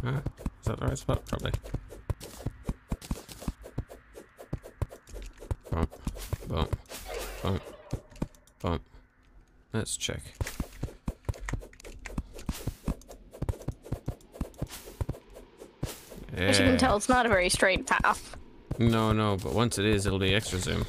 Ah, is that the right spot? Probably. Bump, bump, bump, Let's check. As you can tell, it's not a very straight path. No, no, but once it is, it'll be extra zoom.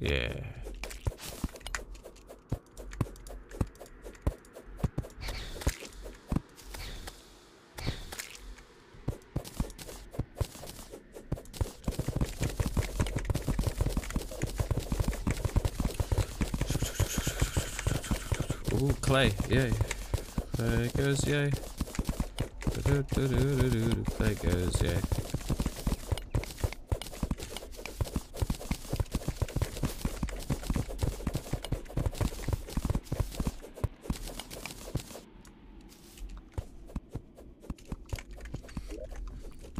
Yeah. Ooh, clay, yay. Clay goes yay. Do-do-do-do-do-do. Clay goes yay.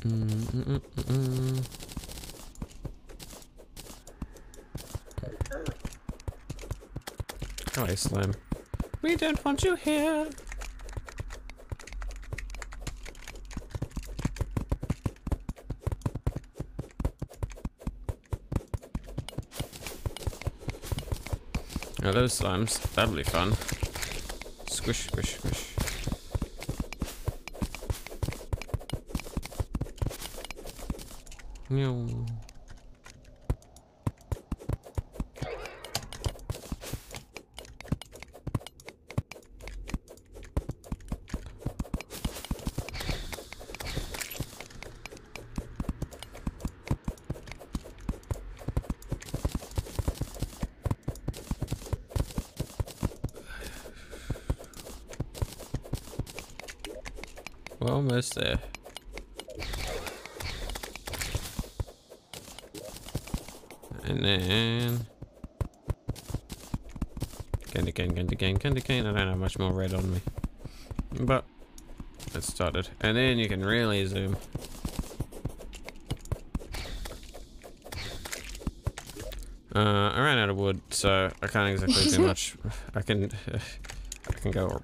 Mm-mm-mm-mm. Go away, Slim. We don't want you here. Now those slimes, that'll be fun. Squish, squish, squish. Meow. We're almost there. And then candy cane, candy cane, candy cane. I don't have much more red on me, but it started. And then you can really zoom. Uh, I ran out of wood, so I can't exactly do [LAUGHS] much. I can, [LAUGHS] I can go.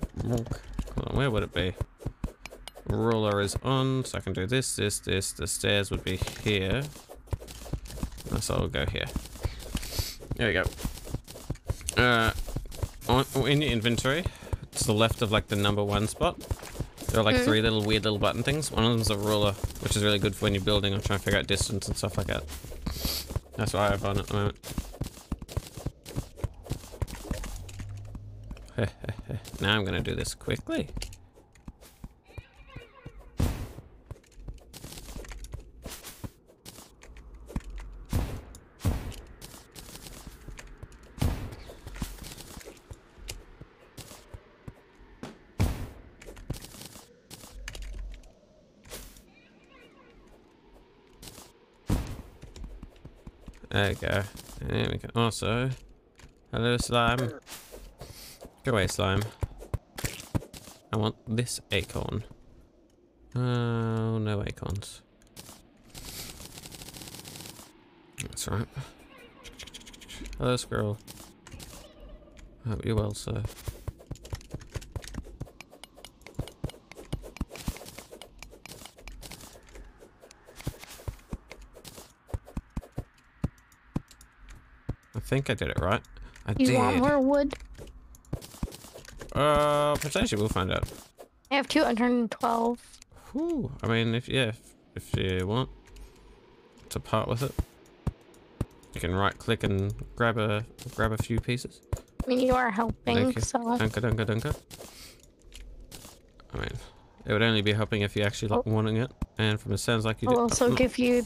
Where would it be? Ruler is on, so I can do this, this, this. The stairs would be here. So I'll go here. There we go. Uh, on, in your inventory, to the left of like the number one spot, there are like Mm. three little weird little button things. One of them's a ruler, which is really good for when you're building or trying to figure out distance and stuff like that. That's what I have on at the moment. [LAUGHS] now I'm gonna do this quickly. There we go. There we go. Also, hello slime. Go away, slime. I want this acorn. Oh, no acorns. That's right. Hello, squirrel. Hope you're well, sir. Think I did it right. I You did. want more wood? Uh, potentially we'll find out. I have 212. Whew. I mean, if yeah, if, if you want to part with it, you can right click and grab a grab a few pieces. I mean, you are helping, Thank you. so Dunka dunka dunka. I mean, it would only be helping if you actually like Oh. wanting it, and from it sounds like you I'll did. also oh, give you.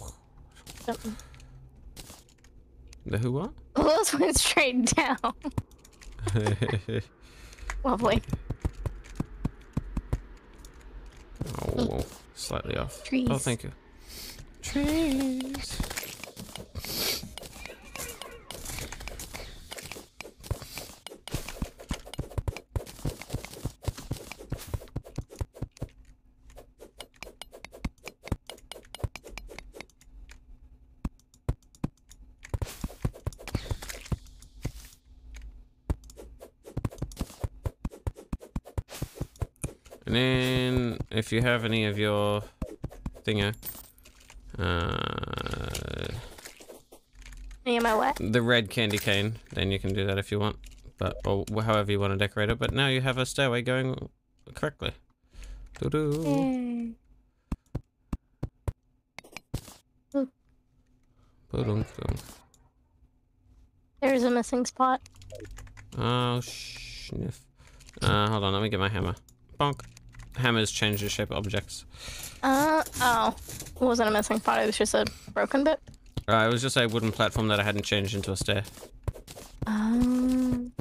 the who what? [LAUGHS] Those went straight down. [LAUGHS] Lovely. oh, slightly off. Oh, thank you. Trees. You have any of your thinger, uh, Am I wet? the red candy cane, then you can do that if you want. But or however you want to decorate it. But now you have a stairway going correctly. Yay. Ba-dunk-dunk. There's a missing spot. Oh, sniff. Uh, hold on, let me get my hammer. Bonk. Hammers change the shape of objects. Uh oh. Wasn't a missing part, it was just a broken bit. Uh, it was just a wooden platform that I hadn't changed into a stair. Um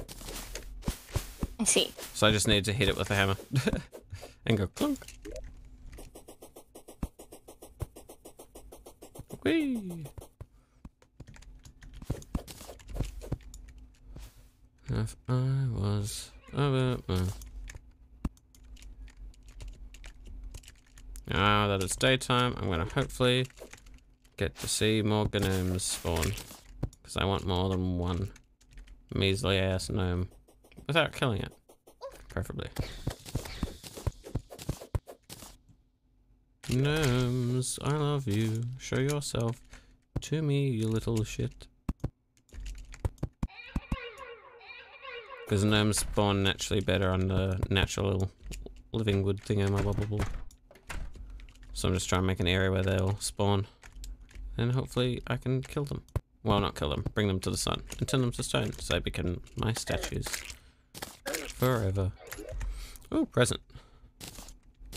I see. So I just need to hit it with a hammer. [LAUGHS] and go clunk. Daytime, I'm gonna hopefully get to see more gnomes spawn. Because I want more than one measly ass gnome. Without killing it. Preferably. Gnomes, I love you. Show yourself to me, you little shit. Because gnomes spawn naturally better on the natural living wood thing my bubble. So I'm just trying to make an area where they'll spawn. And hopefully I can kill them. Well, not kill them, bring them to the sun and turn them to stone so they become my statues. Forever. Ooh, present.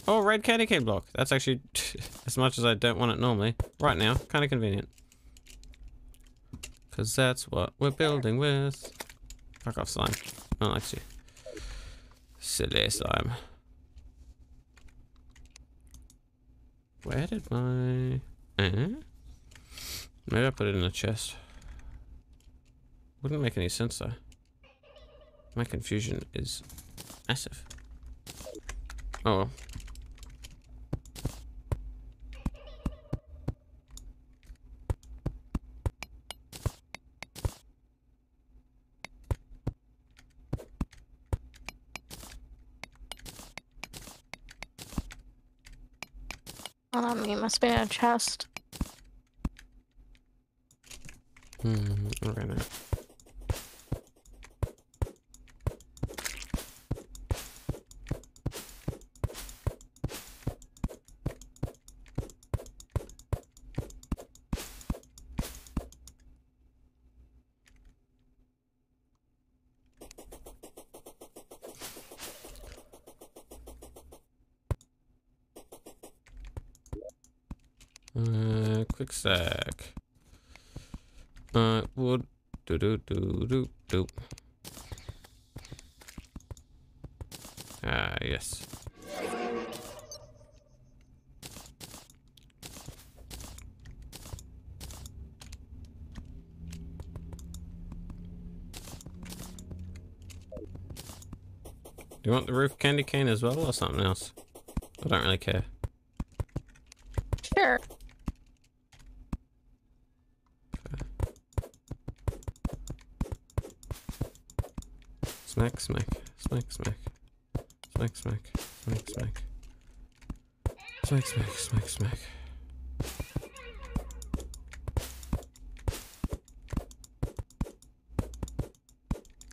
Oh, red candy cane block. That's actually, [LAUGHS] as much as I don't want it normally, right now, kind of convenient. Because that's what we're building with. Fuck off, slime. I don't like you. Silly slime. Where did my... Eh? Maybe I put it in a chest. Wouldn't make any sense though. My confusion is massive. Oh. Um, you must be in a chest. Hmm. Uh, quick stack. Uh, wood. Do do do do do. Ah, yes. Do you want the roof candy cane as well or something else? I don't really care. Sure. Smack, smack, smack, smack. Smack, smack, smack, smack. Smack, smack, smack, smack.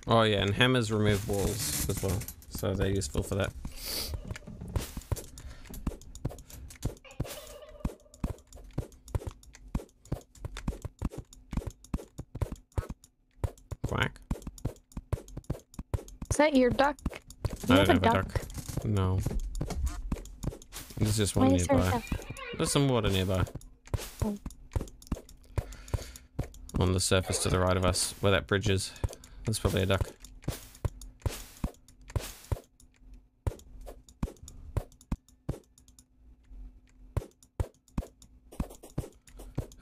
Oh yeah, and hammers remove walls as well, so they're useful for that. Your duck? I you don't have a have a duck? duck. No. There's just one Why is there a nearby. There's some water nearby. Oh. On the surface to the right of us, where that bridge is. There's probably a duck.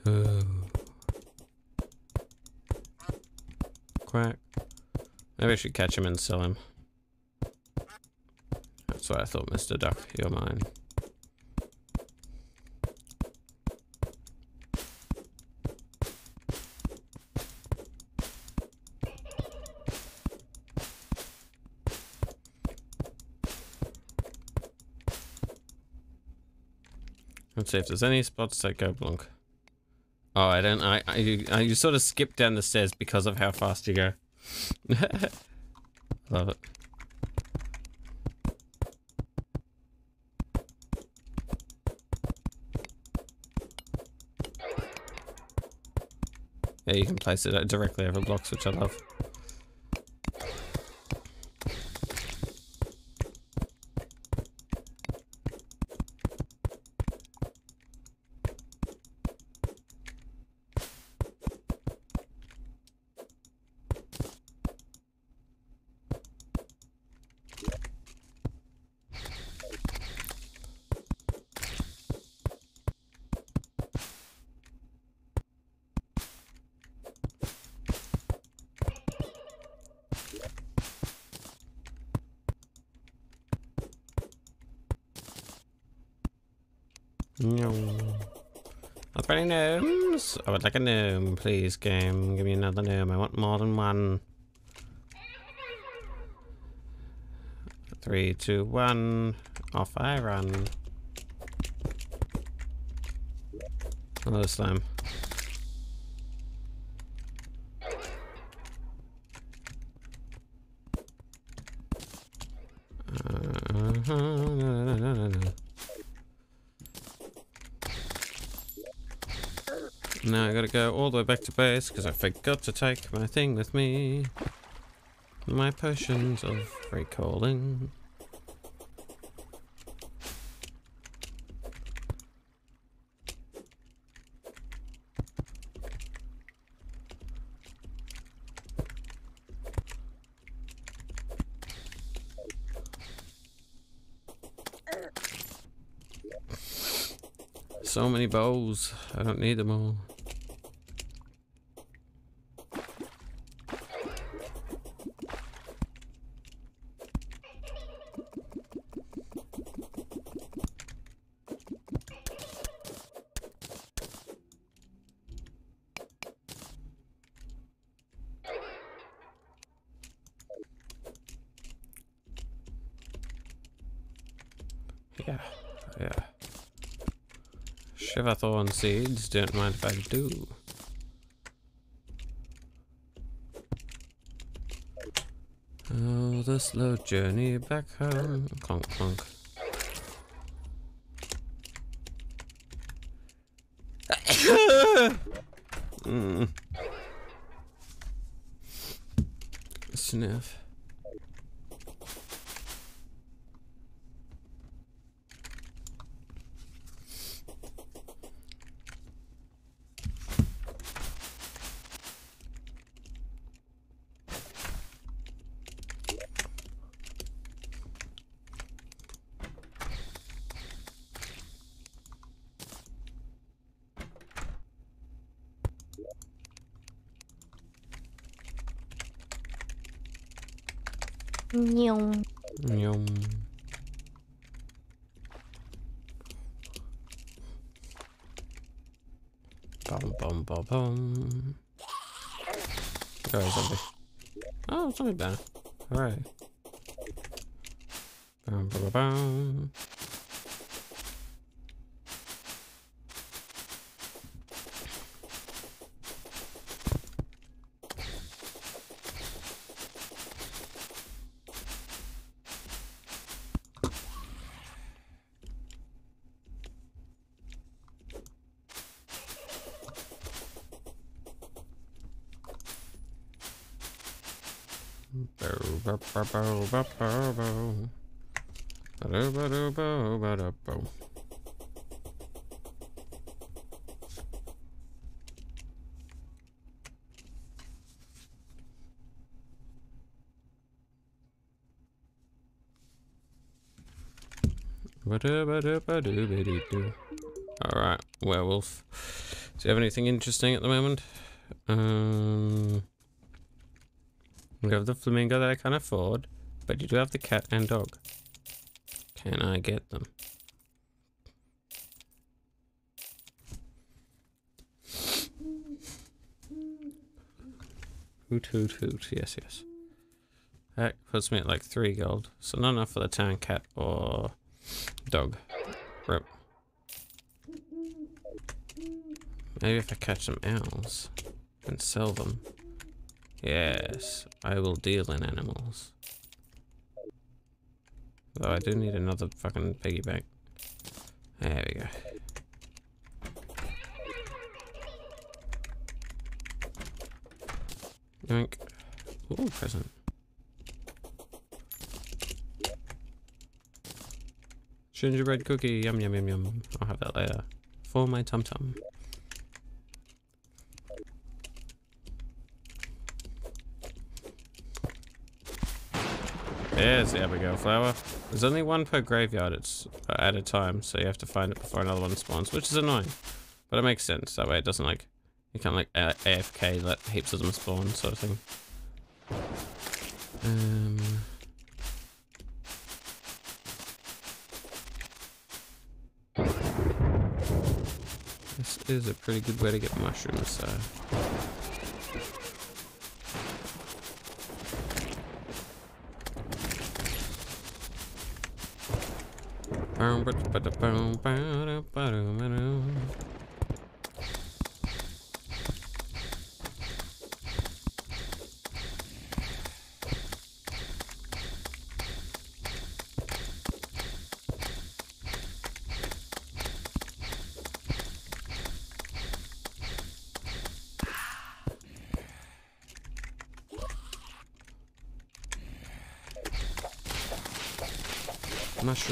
Oh. Quack. Maybe I should catch him and sell him. That's what I thought, Mr. Duck. You're mine. Let's see if there's any spots that go blunk. Oh, I don't. I, I, you, I, you sort of skip down the stairs because of how fast you go. [LAUGHS] Love it. Yeah, you can place it directly over blocks, which I love. No. Not very gnomes. I would like a gnome, please, game. Give me another gnome. I want more than one. Three, two, one. Off I run. Another slime. Uh, Now I gotta go all the base because I forgot to take my thing with me. My potions of recalling. So many bows. I don't need them all. Seeds, don't mind if I do. Oh, the slow journey back home. Clunk, clunk. mm. Sniff. Nyong. Yum. Bum bum bum bum. Go zombie. Oh, zombie banner. Alright. Bum bum bum bum. Bow, bow, bow, bow, bow, bow, bow. Ba-do, ba-do, bow, ba-da, bow. Ba-do, ba-do, ba-do, ba-dee-doo. Alright, werewolf. Do you have anything interesting at the moment? Um, we have the flamingo that I can't afford, but you do have the cat and dog. Can I get them? Hoot hoot hoot, yes yes. That puts me at like three gold, so not enough for the town cat or Dog. Rip. Maybe if I catch some owls and sell them. Yes, I will deal in animals. Though I do need another fucking piggy bank. Gingerbread cookie, yum yum yum yum. I'll have that later. For my tum tum. There's the Abigail flower. There's only one per graveyard it's at a time, so you have to find it before another one spawns, which is annoying. But it makes sense, that way it doesn't like, you can't like AFK let heaps of them spawn sort of thing. Um, this is a pretty good way to get mushrooms, so.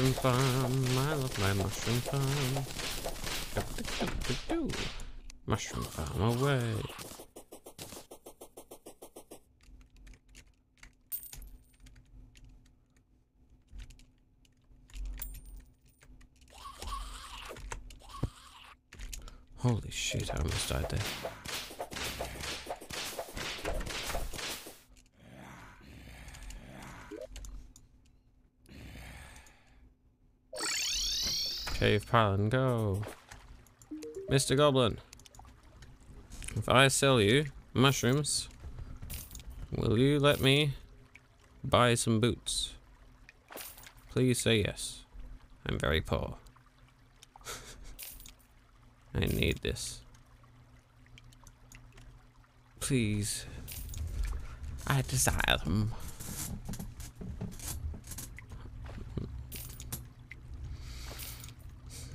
Mushroom farm, I love my mushroom farm. Mushroom farm away. Holy shit, I almost died there. Pylon, go. Mr. Goblin. If I sell you mushrooms, will you let me buy some boots? Please say yes. I'm very poor. [LAUGHS] I need this. Please. I desire them.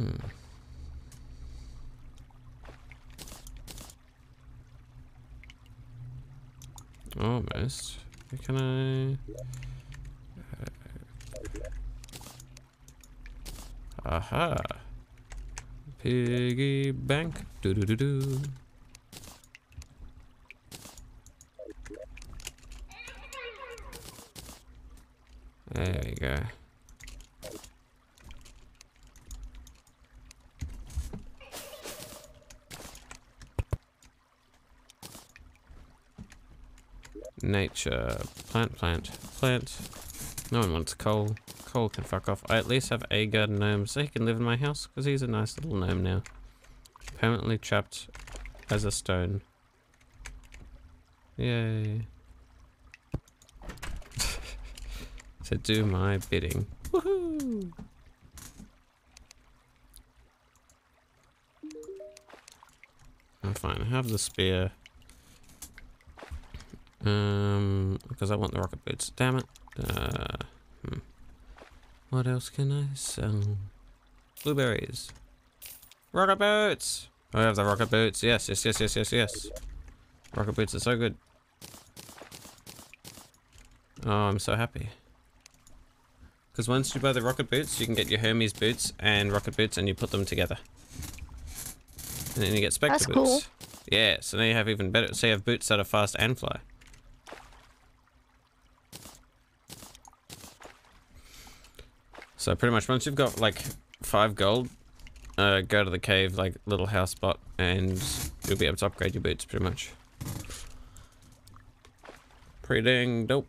Hmm. Almost. Can I? Aha. Piggy bank. Do do do do. There we go. Plant, plant, plant. No one wants coal. Coal can fuck off. I at least have a garden gnome so he can live in my house because he's a nice little gnome now. Permanently trapped as a stone. Yay. [LAUGHS] to do my bidding. Woohoo! I'm fine. I have the spear. Um, because I want the rocket boots. Damn it. Uh, hmm. What else can I sell? Blueberries. Rocket boots! I have the rocket boots. Yes, yes, yes, yes, yes, yes. Rocket boots are so good. Oh, I'm so happy. Because once you buy the rocket boots, you can get your Hermes boots and rocket boots and you put them together. And then you get Spectre That's boots. cool. Yeah, so now you have even better. So you have boots that are fast and fly. So pretty much once you've got like five gold, uh, go to the cave, like little house spot, and you'll be able to upgrade your boots pretty much. Pretty dang dope.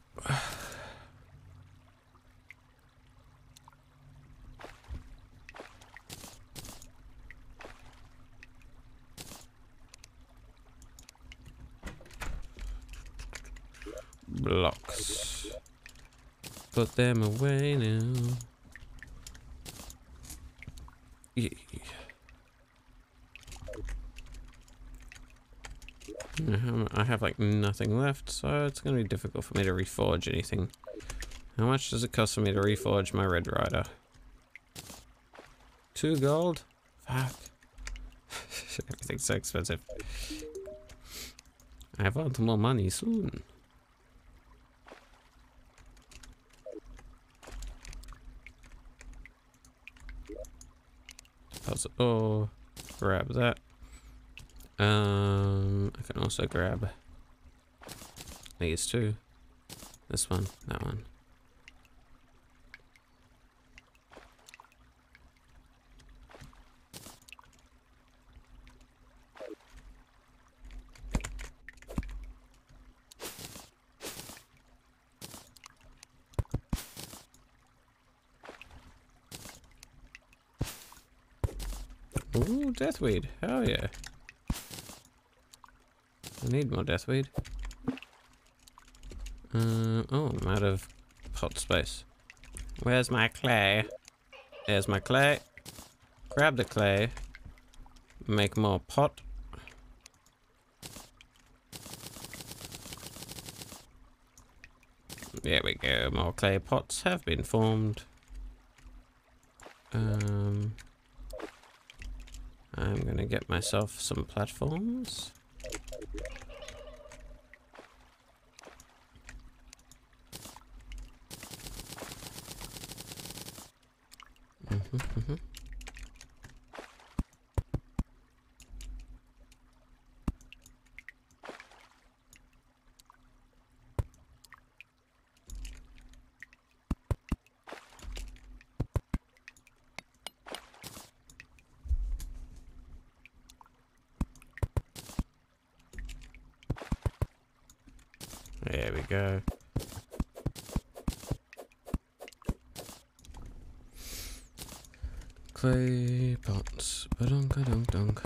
Blocks. Put them away now. Yeah. Um, I have like nothing left, so it's going to be difficult for me to reforge anything. How much does it cost for me to reforge my Red Ryder? Two gold? Fuck. [LAUGHS] Everything's so expensive. I want more money soon. Deposit. Oh, grab that. Um, I can also grab these two. This one, that one. Ooh, deathweed. Hell yeah. I need more deathweed. Uh, oh, I'm out of pot space. Where's my clay? There's my clay. Grab the clay. Make more pot. There we go. More clay pots have been formed. Um, I'm gonna get myself some platforms. Mhm, mhm. There we go. Clay pots. Ba-dunk, dunk, dunk.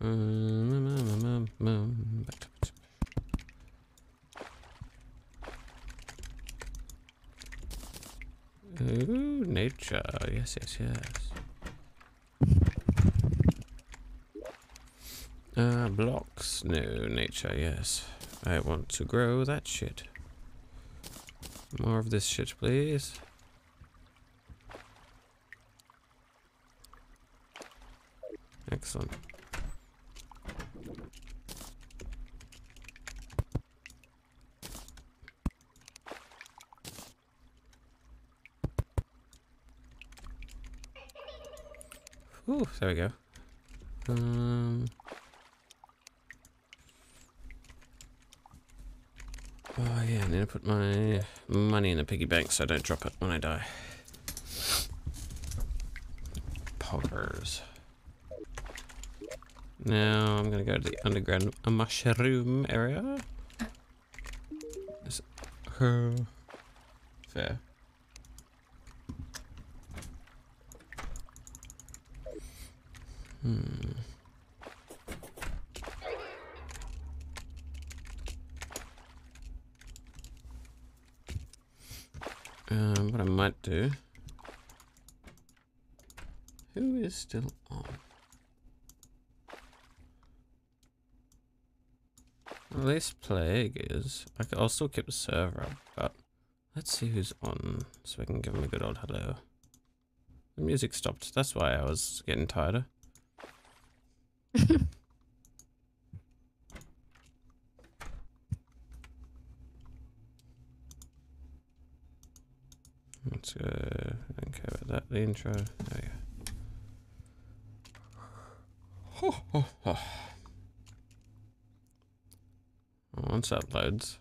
Um, um, um, um, um, back to- Ooh, nature. Yes, yes. Uh, blocks. No, nature, yes. I want to grow that shit. More of this shit, please. Excellent. Ooh, there we go. Um. Oh yeah, I need to put my money in the piggy bank so I don't drop it when I die. Poggers. Now I'm gonna go to the underground mushroom area. Is- Fair. Hmm. Um, what I might do. Who is still on? At least Is. I will still keep the server up, but let's see who's on so I can give him a good old hello. The music stopped. That's why I was getting tired. [LAUGHS] Let's go. Okay, about that. The intro. There you go. Ho, ho, ho. Once that loads.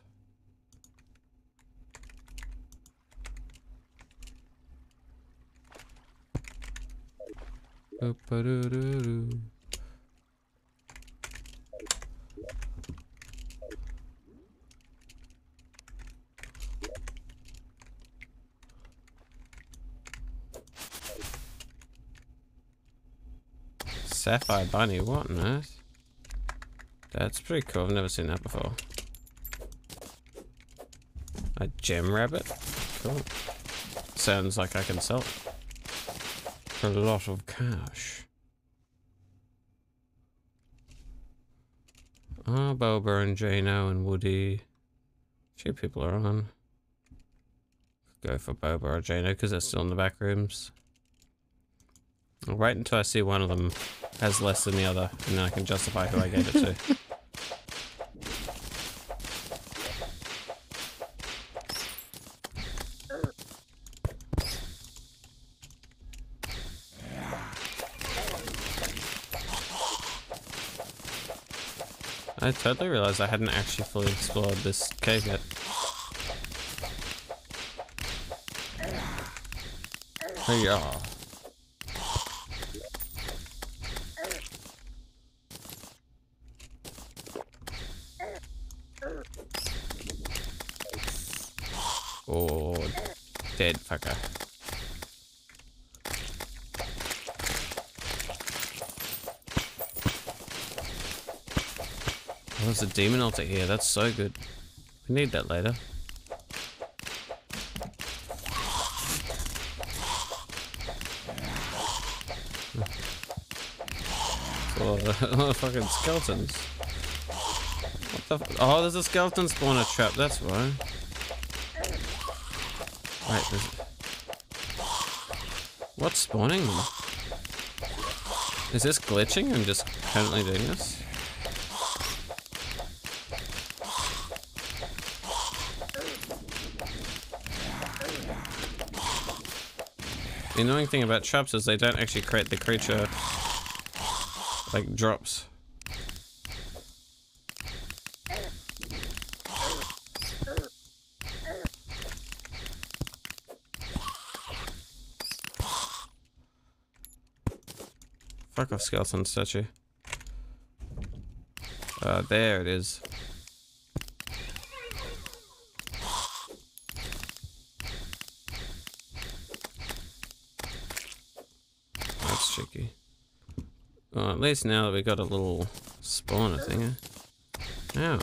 Sapphire bunny, what on earth? That's pretty cool. I've never seen that before. Gem rabbit? Cool. Sounds like I can sell it. A lot of cash. Ah, oh, Boba and Jano and Woody. Few people are on. Go for Boba or Jano because they're still in the back rooms. I'll wait until I see one of them has less than the other, and then I can justify who I gave it to. [LAUGHS] I totally realized I hadn't actually fully explored this cave yet. Yeah. Oh, dead fucker. There's a demon altar here. That's so good. We need that later. [LAUGHS] Oh, [LAUGHS] fucking skeletons. What the Oh, there's a skeleton spawner trap, that's why. Wait, there's... What's spawning? Is this glitching? I'm just currently doing this? The annoying thing about traps is they don't actually create the creature like drops. Fuck off skeleton statue. Uh, there it is. That's tricky. Well, at least now that we've got a little spawner thing. Now,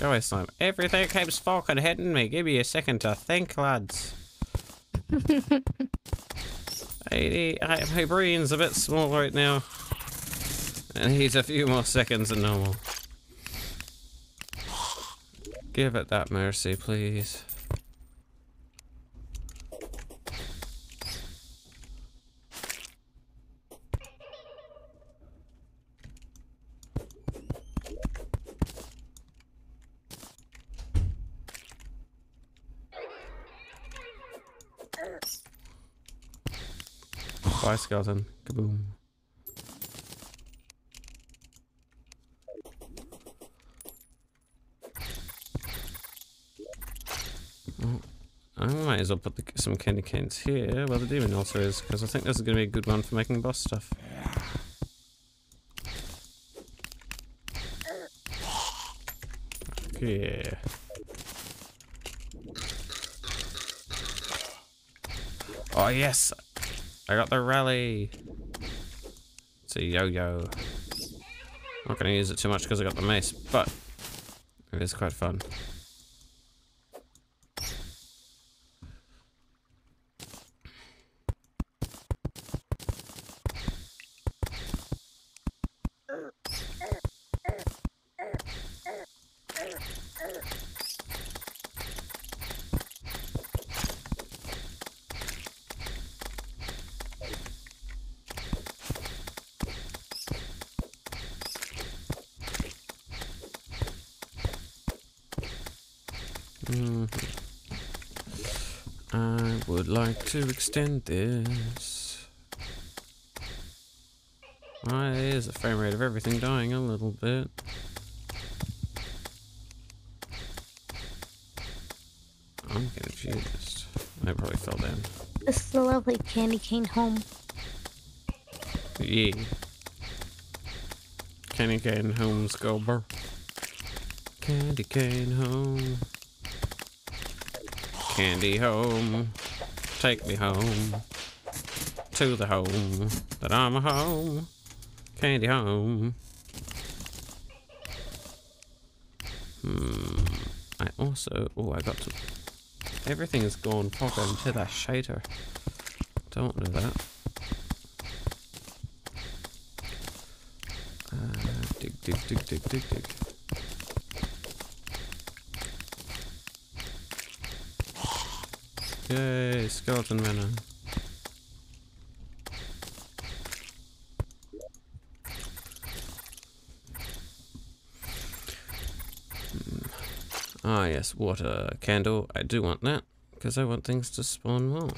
go away, slime. Everything keeps fucking hitting me. Give me a second to think, lads. [LAUGHS] 80, I, my brain's a bit small right now. And he's a few more seconds than normal. Give it that mercy, please. Bye, skeleton. Kaboom. Well, I might as well put the, some candy canes here where the demon also is, because I think this is going to be a good one for making boss stuff. Yeah. Oh yes, I got the rally. It's a yo-yo. Not gonna use it too much because I got the mace, but it is quite fun. Mhm. I would like to extend this. Why is the frame rate of everything dying a little bit? I'm confused. I probably fell down. This is a lovely candy cane home. Yeah. Candy cane home sculber. Candy cane home. Candy home. Take me home. To the home that I'm a home. Candy home. Hmm. I also... Oh, I got to... Everything has gone fucking to the shater. Don't do that. Uh, dig, dig, dig, dig, dig, dig. Yay, skeleton venom. Ah, yes, water candle. I do want that because I want things to spawn more.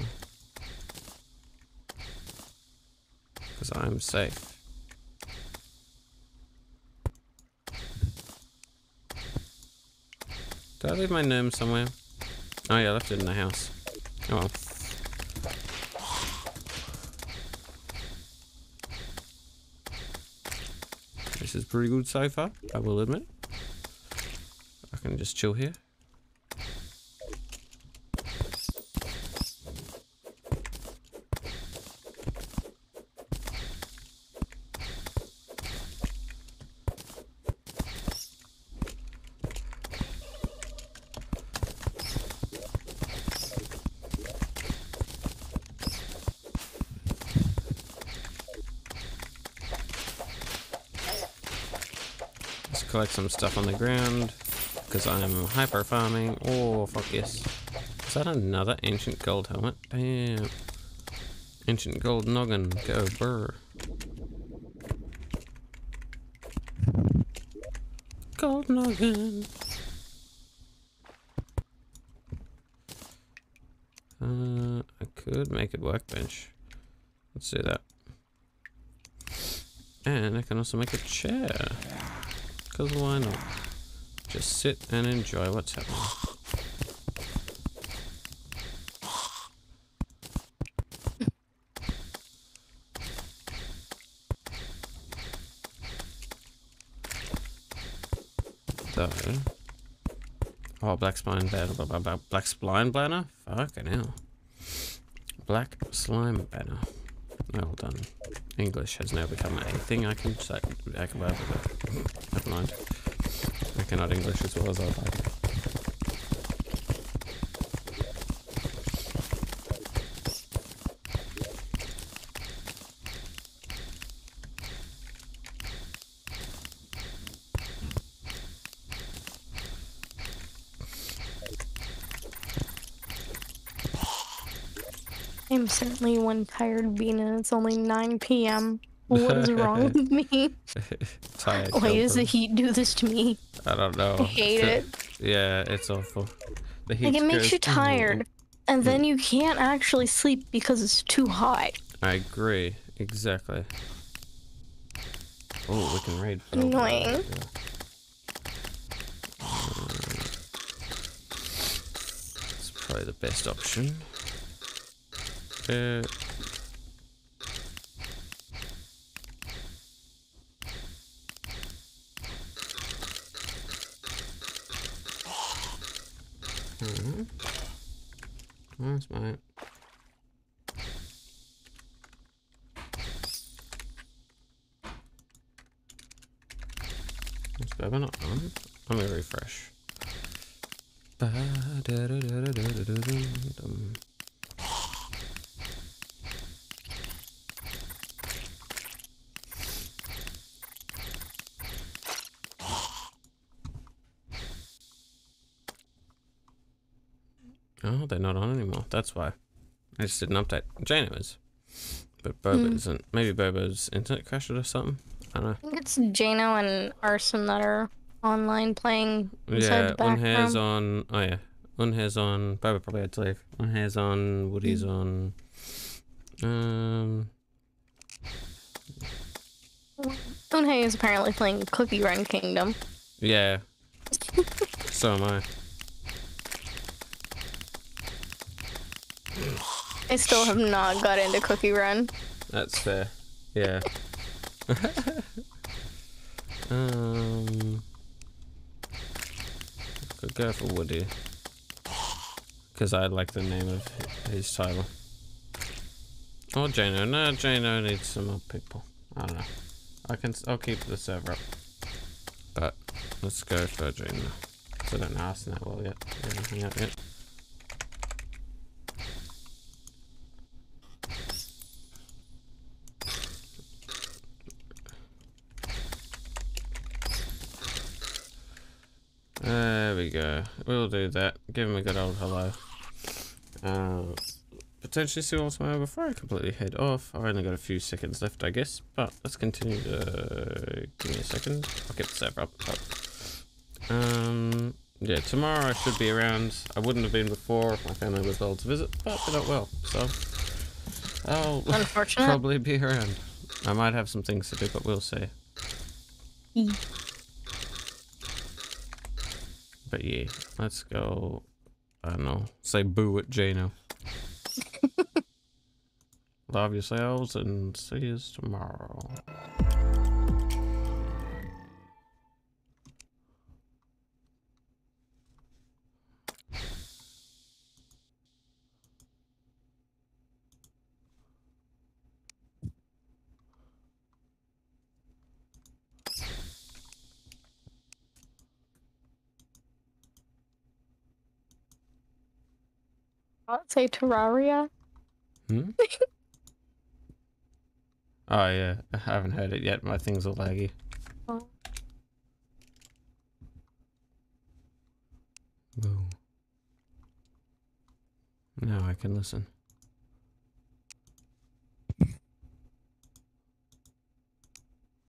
Because I'm safe. Did I leave my gnome somewhere? Oh yeah, I left it in the house. Oh well. This is pretty good so far, I will admit. I can just chill here. Let's collect some stuff on the ground because I'm hyper farming. Oh, fuck yes. Is that another ancient gold helmet? Damn. Ancient gold noggin. Go burr. Gold noggin. Uh, I could make a workbench. Let's do that. And I can also make a chair. Because why not? Just sit and enjoy what's happening. So, oh, black spine banner, blah, blah, blah, black spline banner. Fucking hell. Black slime banner. Well done. English has now become a thing I can say. I can, mind. I cannot English as well as I'd like. I'm certainly one tired bean and it's only 9 p.m. [LAUGHS] What is wrong with me? [LAUGHS] Why does the heat do this to me? I don't know. I hate it. Yeah, it's awful. The heat Like, it makes you tired. And then you can't actually sleep because it's too hot. I agree. Exactly. Oh, we can raid. a Annoying. yeah. It's probably the best option. Uh, Mhm. That's mate. Is Baba not on? Let me refresh. Ba-da-da-da-da-da-da-dum. Oh, they're not on anymore. That's why. I just did an update. Jane is. But Boba Hmm. isn't. Maybe Boba's internet crashed or something. I don't know. I think it's Jano and Arson that are online playing inside Yeah, Unhair's on. Oh yeah, Unhair's on. Boba probably had to leave. Unhair's on. Woody's on. Um. Unhei is apparently playing Cookie Run Kingdom. Yeah. so am I. [LAUGHS] I still have not got into Cookie Run. That's fair. Yeah. [LAUGHS] um. Could go for Woody. Because I like the name of his title. Oh, Jano. No, Jano needs some more people. I don't know. I can. I'll keep the server up. But let's go for Jano. I don't know us that well yet. Yet? There we go. We'll do that. Give him a good old hello. Uh, potentially see what's tomorrow before I completely head off. I've only got a few seconds left, I guess. But let's continue to... Give me a second. I'll get the server up. up. Um, yeah, tomorrow I should be around. I wouldn't have been before if my family was able to visit, but they're not well. So I'll [LAUGHS] probably be around. I might have some things to do, but we'll see. Mm. But yeah, let's go. I don't know. Say boo at Jano. [LAUGHS] Love yourselves and see you tomorrow. I'll say Terraria. Hmm? [LAUGHS] oh yeah, I haven't heard it yet. My thing's are laggy. Oh. Now I can listen.